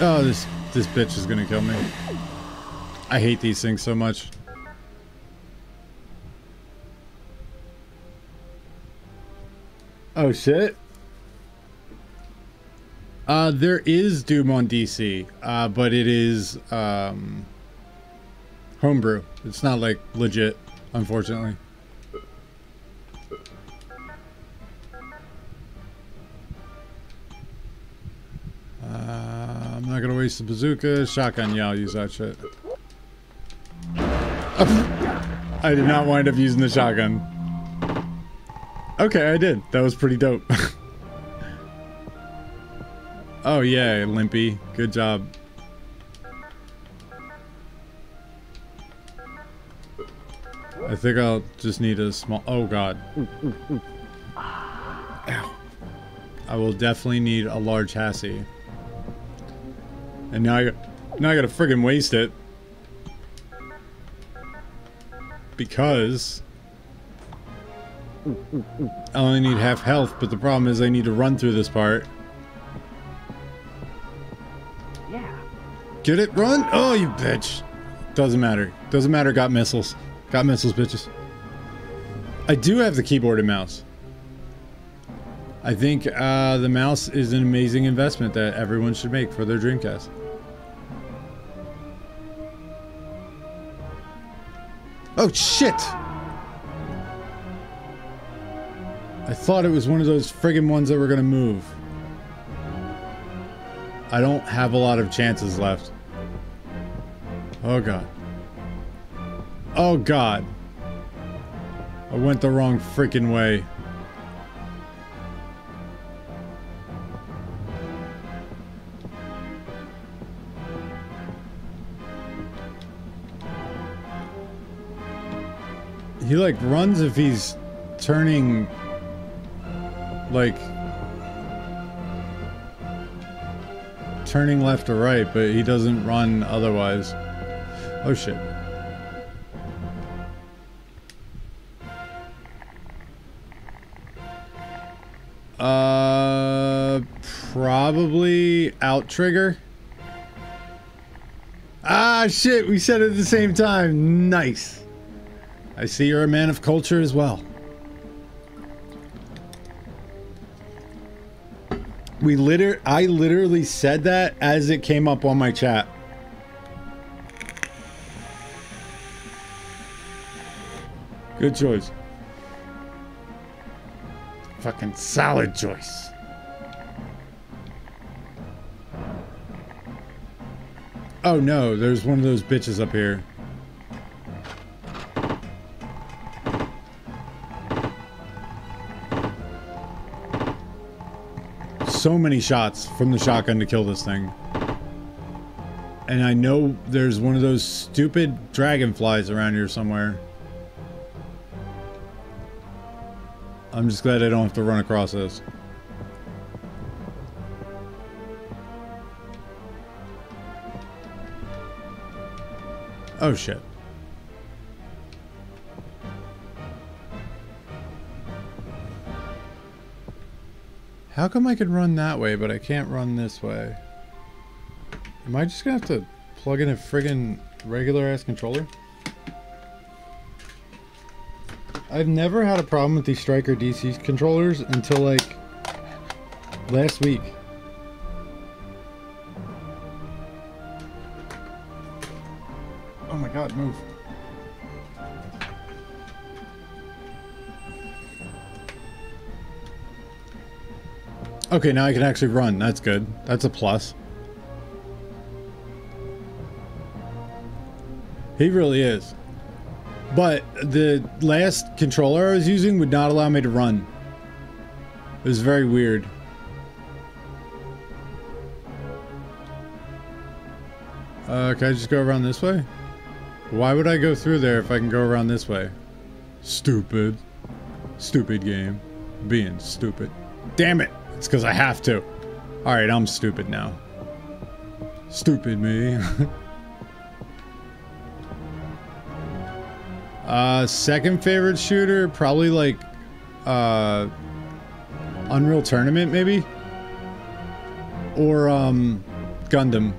Oh, this this bitch is gonna kill me. I hate these things so much. Oh shit. Uh, there is Doom on DC, uh, but it is um, homebrew. It's not like legit, unfortunately. Uh, I'm not gonna waste the bazooka. Shotgun, yeah, I'll use that shit. <laughs> I did not wind up using the shotgun. Okay, I did. That was pretty dope. <laughs> oh yeah, Limpy. Good job. I think I'll just need a small. Oh god. Ow. I will definitely need a large Hassie. And now I, now I gotta friggin' waste it. Because... I only need half health, but the problem is I need to run through this part. Get it? Run? Oh, you bitch. Doesn't matter. Doesn't matter. Got missiles. Got missiles, bitches. I do have the keyboard and mouse. I think uh, the mouse is an amazing investment that everyone should make for their Dreamcast. Oh shit! I thought it was one of those friggin' ones that were gonna move. I don't have a lot of chances left. Oh god. Oh god. I went the wrong freaking way. He like runs if he's turning like turning left or right, but he doesn't run otherwise. Oh shit. Uh, probably Outtrigger. Ah, shit, we said it at the same time. Nice. I see you're a man of culture as well. We liter I literally said that as it came up on my chat. Good choice. Fucking solid choice. Oh no, there's one of those bitches up here. So many shots from the shotgun to kill this thing. And I know there's one of those stupid dragonflies around here somewhere. I'm just glad I don't have to run across this. Oh shit. How come I can run that way, but I can't run this way? Am I just gonna have to plug in a friggin' regular ass controller? I've never had a problem with these Striker DC controllers until like last week. Oh my god, move. Okay, now I can actually run. That's good. That's a plus. He really is. But the last controller I was using would not allow me to run. It was very weird. Uh, can I just go around this way? Why would I go through there if I can go around this way? Stupid. Stupid game. Being stupid. Damn it! It's because I have to. Alright, I'm stupid now. Stupid me. <laughs> uh, second favorite shooter, probably like, uh, Unreal Tournament, maybe? Or, um, Gundam.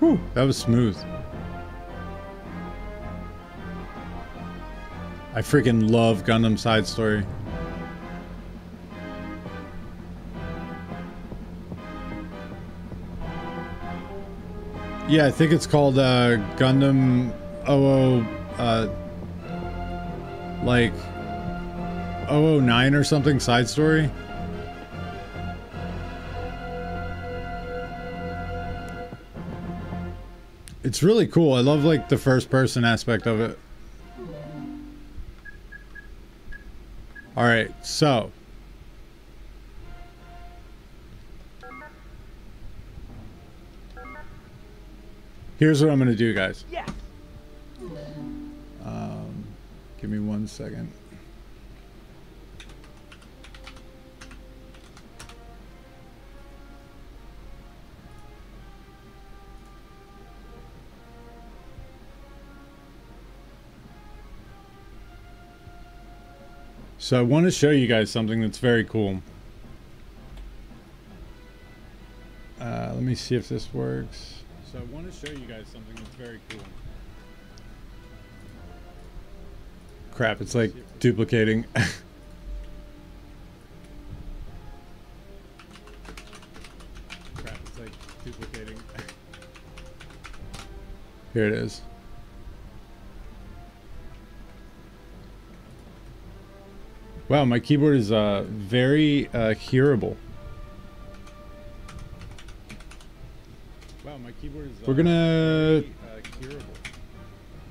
Whew, that was smooth. I freaking love Gundam Side Story. Yeah, I think it's called uh, Gundam OO, uh, like 009 or something side story. It's really cool. I love like the first person aspect of it. All right, so Here's what I'm to do, guys. Yes. Give me one second. So I want to show you guys something that's very cool. Uh, let me see if this works. So I want to show you guys something that's very cool. Crap, it's like duplicating. <laughs> Crap, it's like duplicating. <laughs> Here it is. Wow, my keyboard is uh, very uh, hearable. Wow, my keyboard is. We're gonna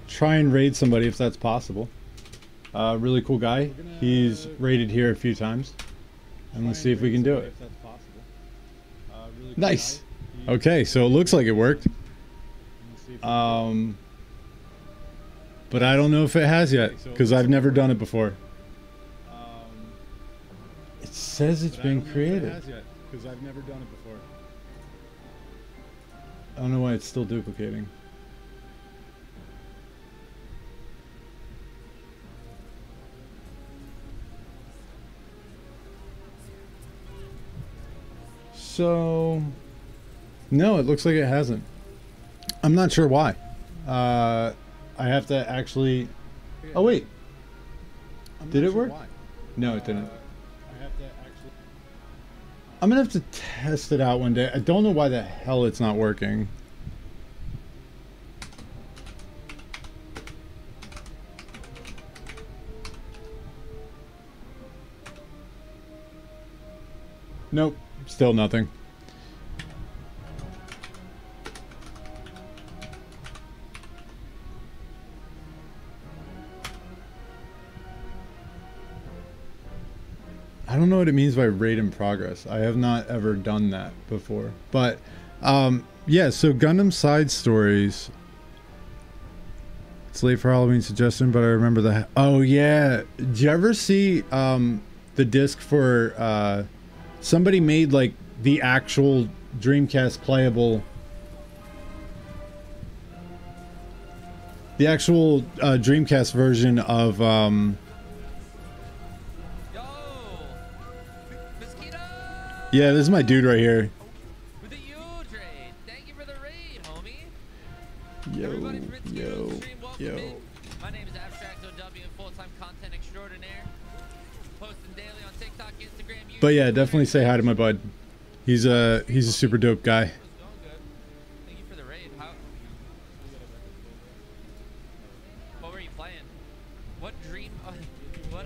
try and raid somebody if that's possible. Uh, really cool guy. He's raided here a few times. And let's see if we can do it. Nice. Okay, so it looks like it worked. Um, but I don't know if it has yet because I've never done it before. It says it's been created. Because I've never done it before. I don't know why it's still duplicating. So, no, it looks like it hasn't. I'm not sure why. Uh, I have to actually. Oh wait, did it work? No, it didn't. I'm gonna have to test it out one day. I don't know why the hell it's not working. Nope, still nothing. I don't know what it means by raid in progress. I have not ever done that before. But um, yeah, so Gundam side stories. It's late for Halloween suggestion, but I remember that. Oh yeah, did you ever see um, the disc for uh, somebody made like the actual Dreamcast playable? The actual uh, Dreamcast version of um, Yo! Yeah, this is my dude right here. With the huge raid. Thank you for the raid, homie. Yo, Everybody's Ritz here on yo, the stream. Welcome yo. But yeah, definitely say hi to my bud. He's a he's a super dope guy. It's going good. Thank you for the raid. How? What were you playing? What dream? <laughs> what?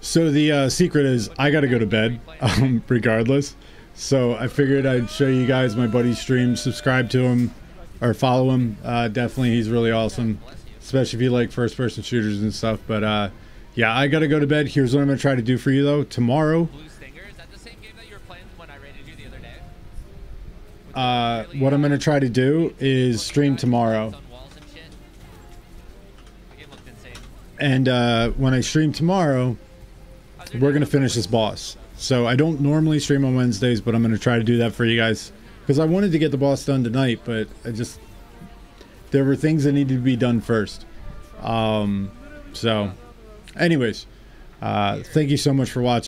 So the uh, secret is I gotta go to bed, <laughs> um, regardless. So I figured I'd show you guys my buddy's stream. Subscribe to him or follow him. Uh, definitely, he's really awesome, especially if you like first-person shooters and stuff. But uh, yeah, I gotta go to bed. Here's what I'm gonna try to do for you though. Tomorrow, Blue Stinger. Is that the same game that you were playing when I raided you the other day? Uh, what I'm uh, gonna try to do is stream tomorrow. and shit? The game looked insane. And uh, when I stream tomorrow, we're gonna finish this boss. So I don't normally stream on Wednesdays, but I'm gonna try to do that for you guys because I wanted to get the boss done tonight, but I just there were things that needed to be done first. Um, so, anyways, uh, thank you so much for watching.